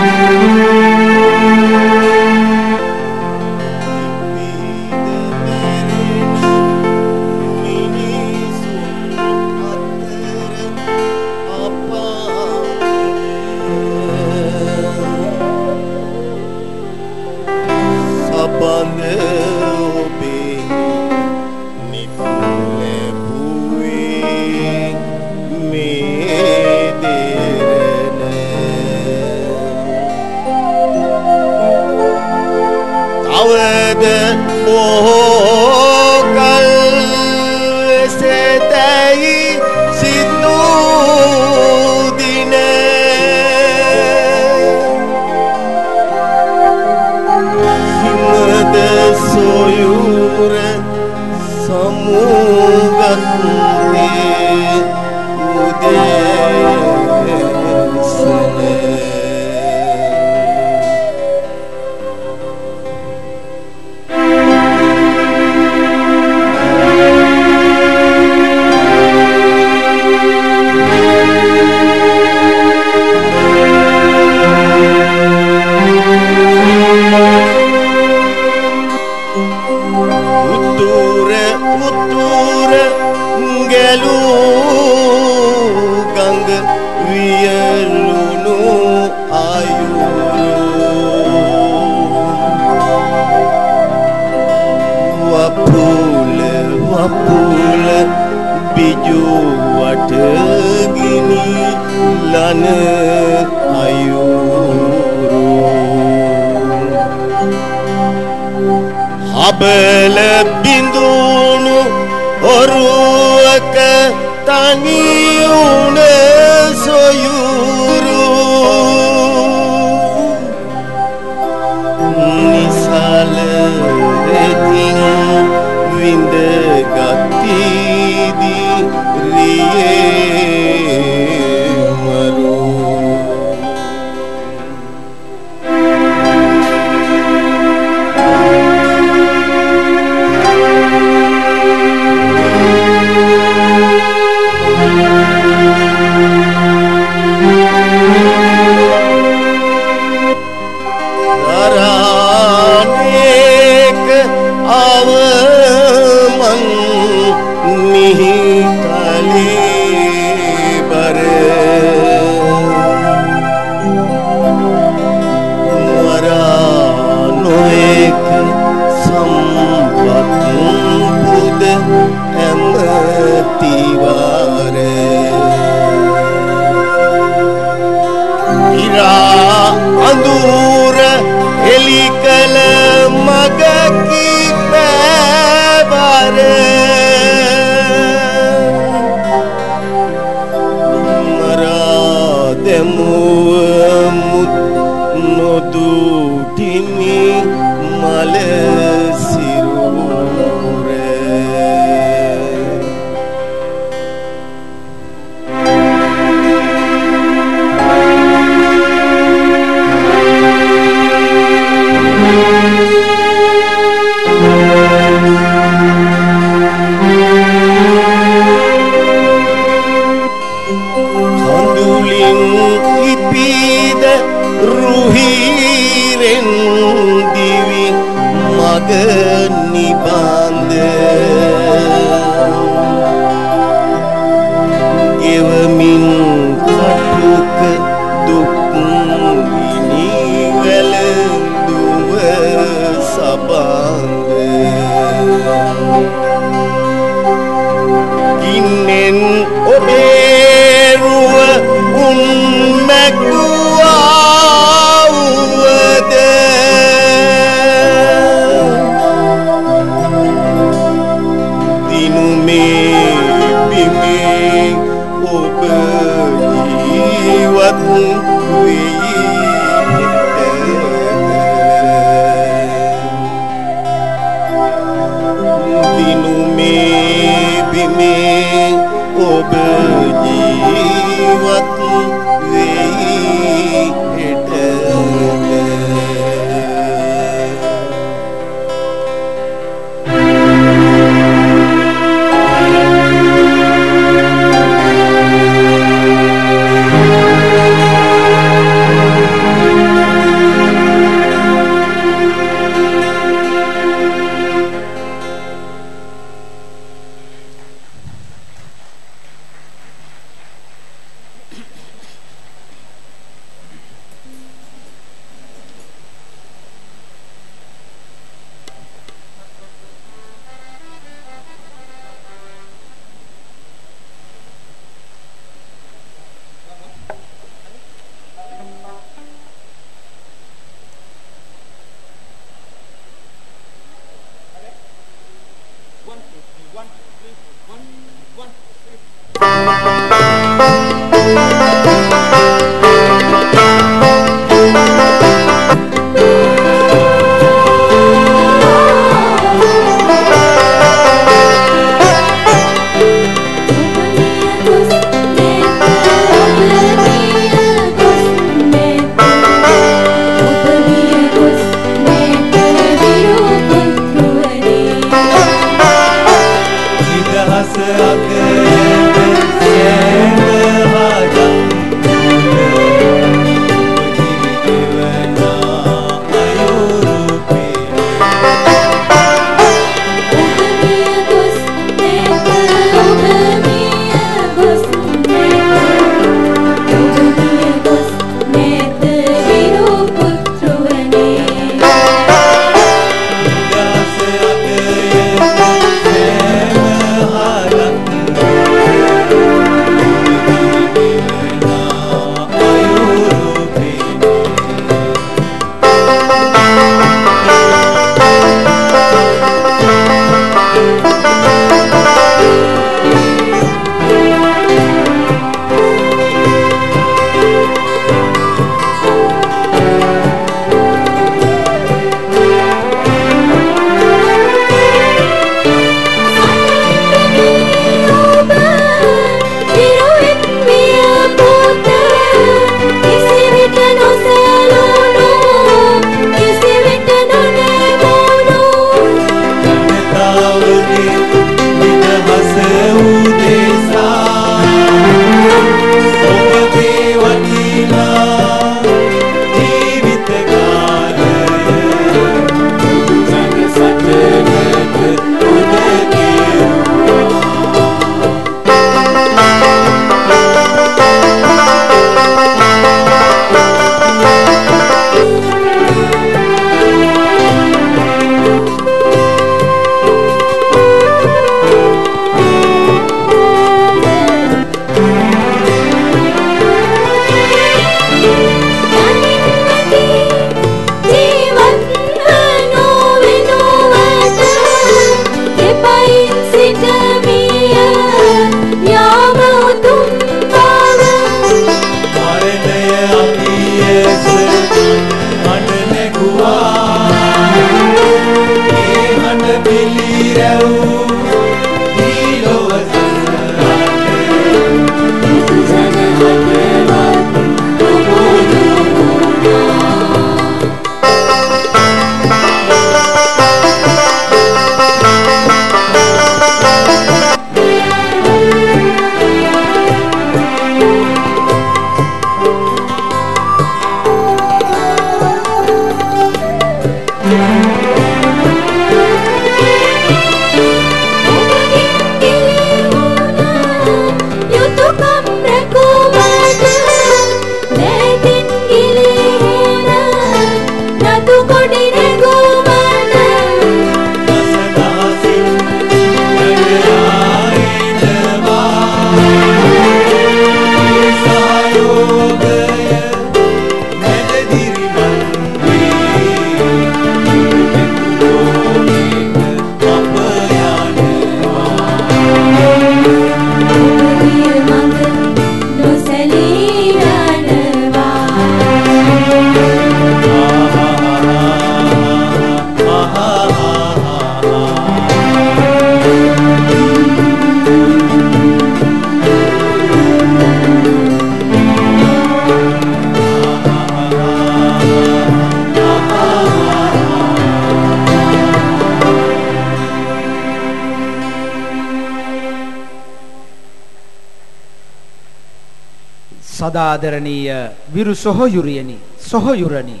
සදාදරණීය විරු සොහොයුරියනි සොහොයුරනි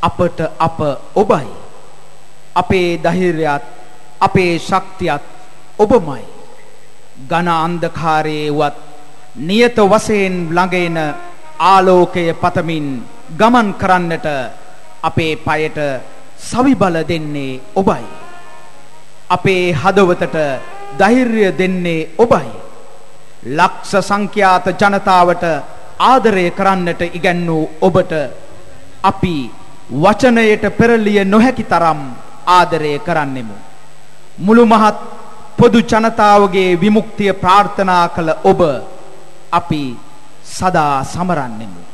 අපට අප ඔබයි. අපේ ධෛර්යයත් අපේ ශක්තියත් ඔබමයි. ඝන අන්ධකාරයේ වත් නියත වශයෙන් ළඟ එන ආලෝකය පතමින් ගමන් කරන්නට අපේ পায়ට සවිබල දෙන්නේ ඔබයි. අපේ හදවතට ධෛර්යය දෙන්නේ ඔබයි. ලක්ෂ සංඛ්‍යාත ජනතාවට ආදරය කරන්නට ඉගැන්වූ ඔබට අපි වචනයට පෙරලිය නොහැකි තරම් ආදරය කරන්නෙමු. මුළු මහත් පොදු ජනතාවගේ විමුක්තිය ප්‍රාර්ථනා කළ ඔබ අපි සදා සමරන්නෙමු.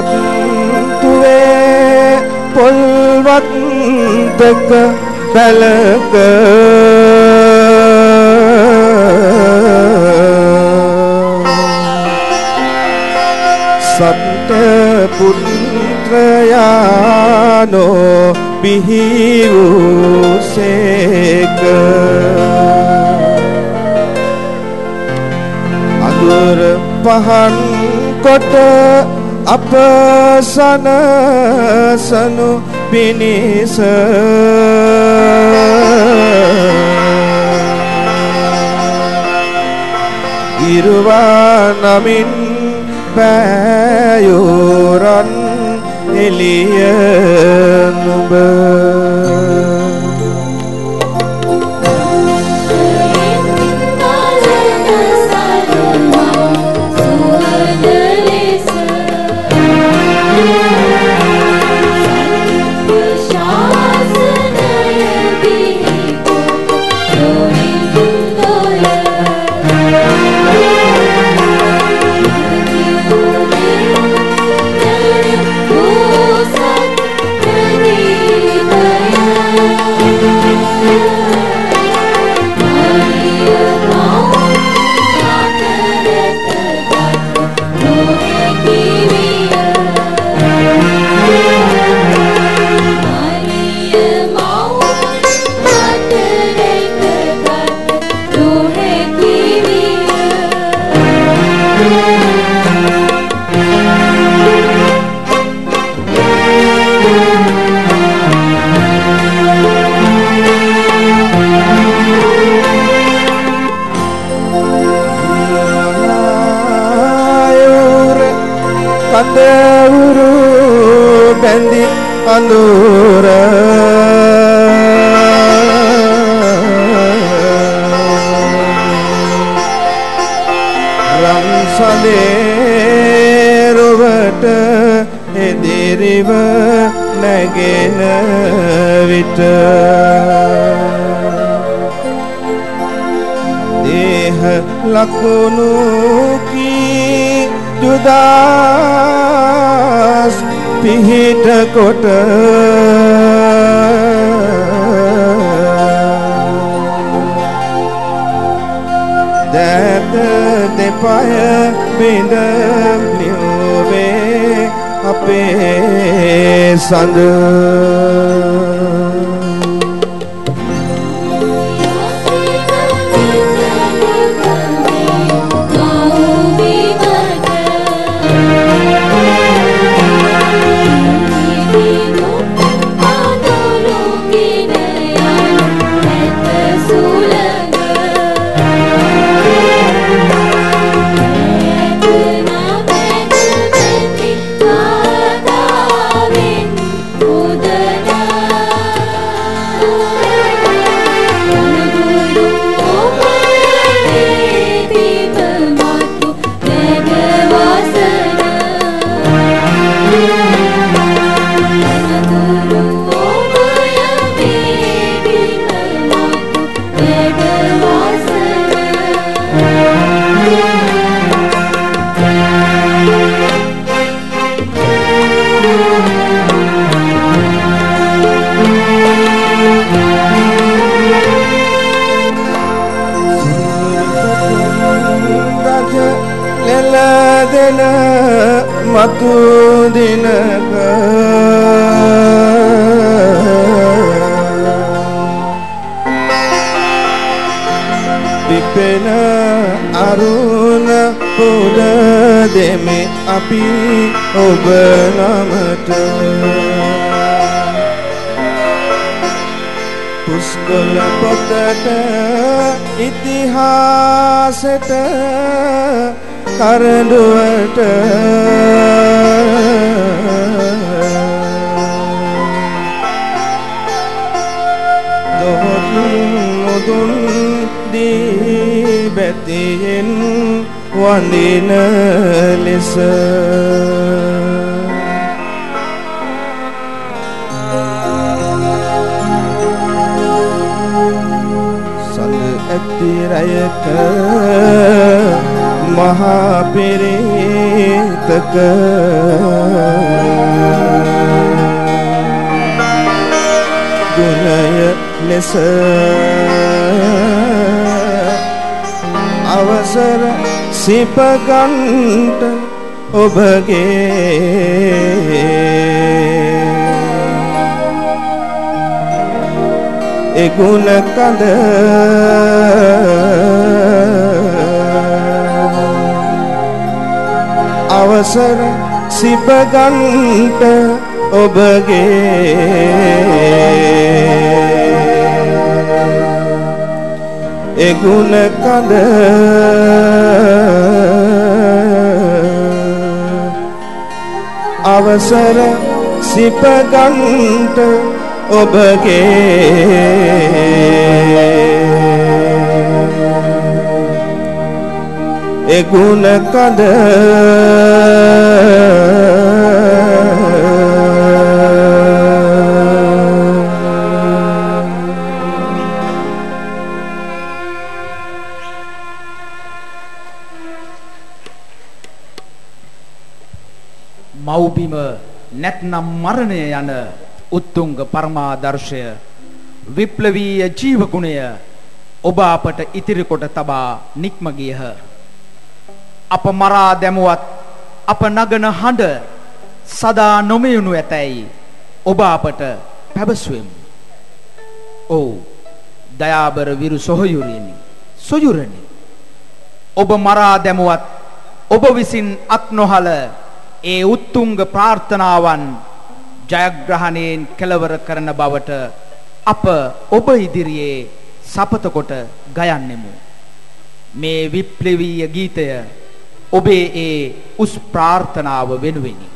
පත්තුවේ පොල්වත් දෙක පැලක. සත්ත පුත්‍රයානෝ බිහි වූ සේක. අදුර පහන් කොට අප සනසනු පිණිස. ඉරුවා නමින් පෑයෝරන් එලිය නුඹ. සඳේරුවට එදිරිව නැගෙන විට දේහ ලකුණු කී ජුදාස් පිහිට කොට දැත දෙපය බිඳ ලියුවේ අපේ සඳ. ලෙල දෙන මතු දිනක. පිපෙන අරුණ පුද දෙමි අපි ඔබ නමට. පුස්කොල පොතට ඉතිහාසට කරඩුවට දොහොත් මුදුන් දී බැතියෙන් වඳින ලෙස. සඳ ඇති රයක මහා පෙරේතක. ගුණය ලෙස අවසර සිපගන්ට ඔබගේ එගුණ කඳ අවසර සිපගන්ට ඔබගේ. එගුණ කඳ අවසර සිපගන්ට ඔබගේ. එගුණ කඳ. මව්බිම නැත්නම් මරණය යන උත්තුංග පරමාදර්ශය විප්ලවීය ජීවගුණය ඔබ අපට ඉතිරි කොට තබා නික්ම ගියහ. අප මරා දැමුවත් අප නගන හඬ සදා නොමියුණු ඇතැයි ඔබ අපට පැවසුවෙමු. ඔව් දයාබර විරු සොහයුරියනි සොයුරනි. ඔබ මරා දැමුවත් ඔබ විසින් අත් නොහල ඒ උත්තුංග ප්‍රාර්ථනාවන් ජයග්‍රහණයෙන් කෙලවර කරන බවට අප ඔබ ඉදිරියේ සපත කොට ගයන්නෙමු. මේ විප්ලවීය ගීතය ඔබේ ඒ උස් ප්‍රාර්ථනාව වෙනුවෙනි.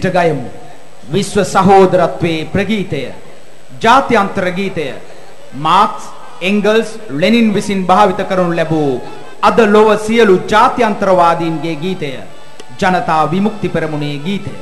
සිට ගයමු. විශ්ව සහෝදරත්වයේ ප්‍රගීතය ජාත්‍යන්තර ගීතය මාක්ස් එංගල්ස් ලෙනින් විසින් භාවිත කරනු ලැබූ අද ලොව සියලු ජාත්‍යන්තරවාදීන්ගේ ගීතය ජනතා විමුක්ති පෙරමුණේ ගීතය.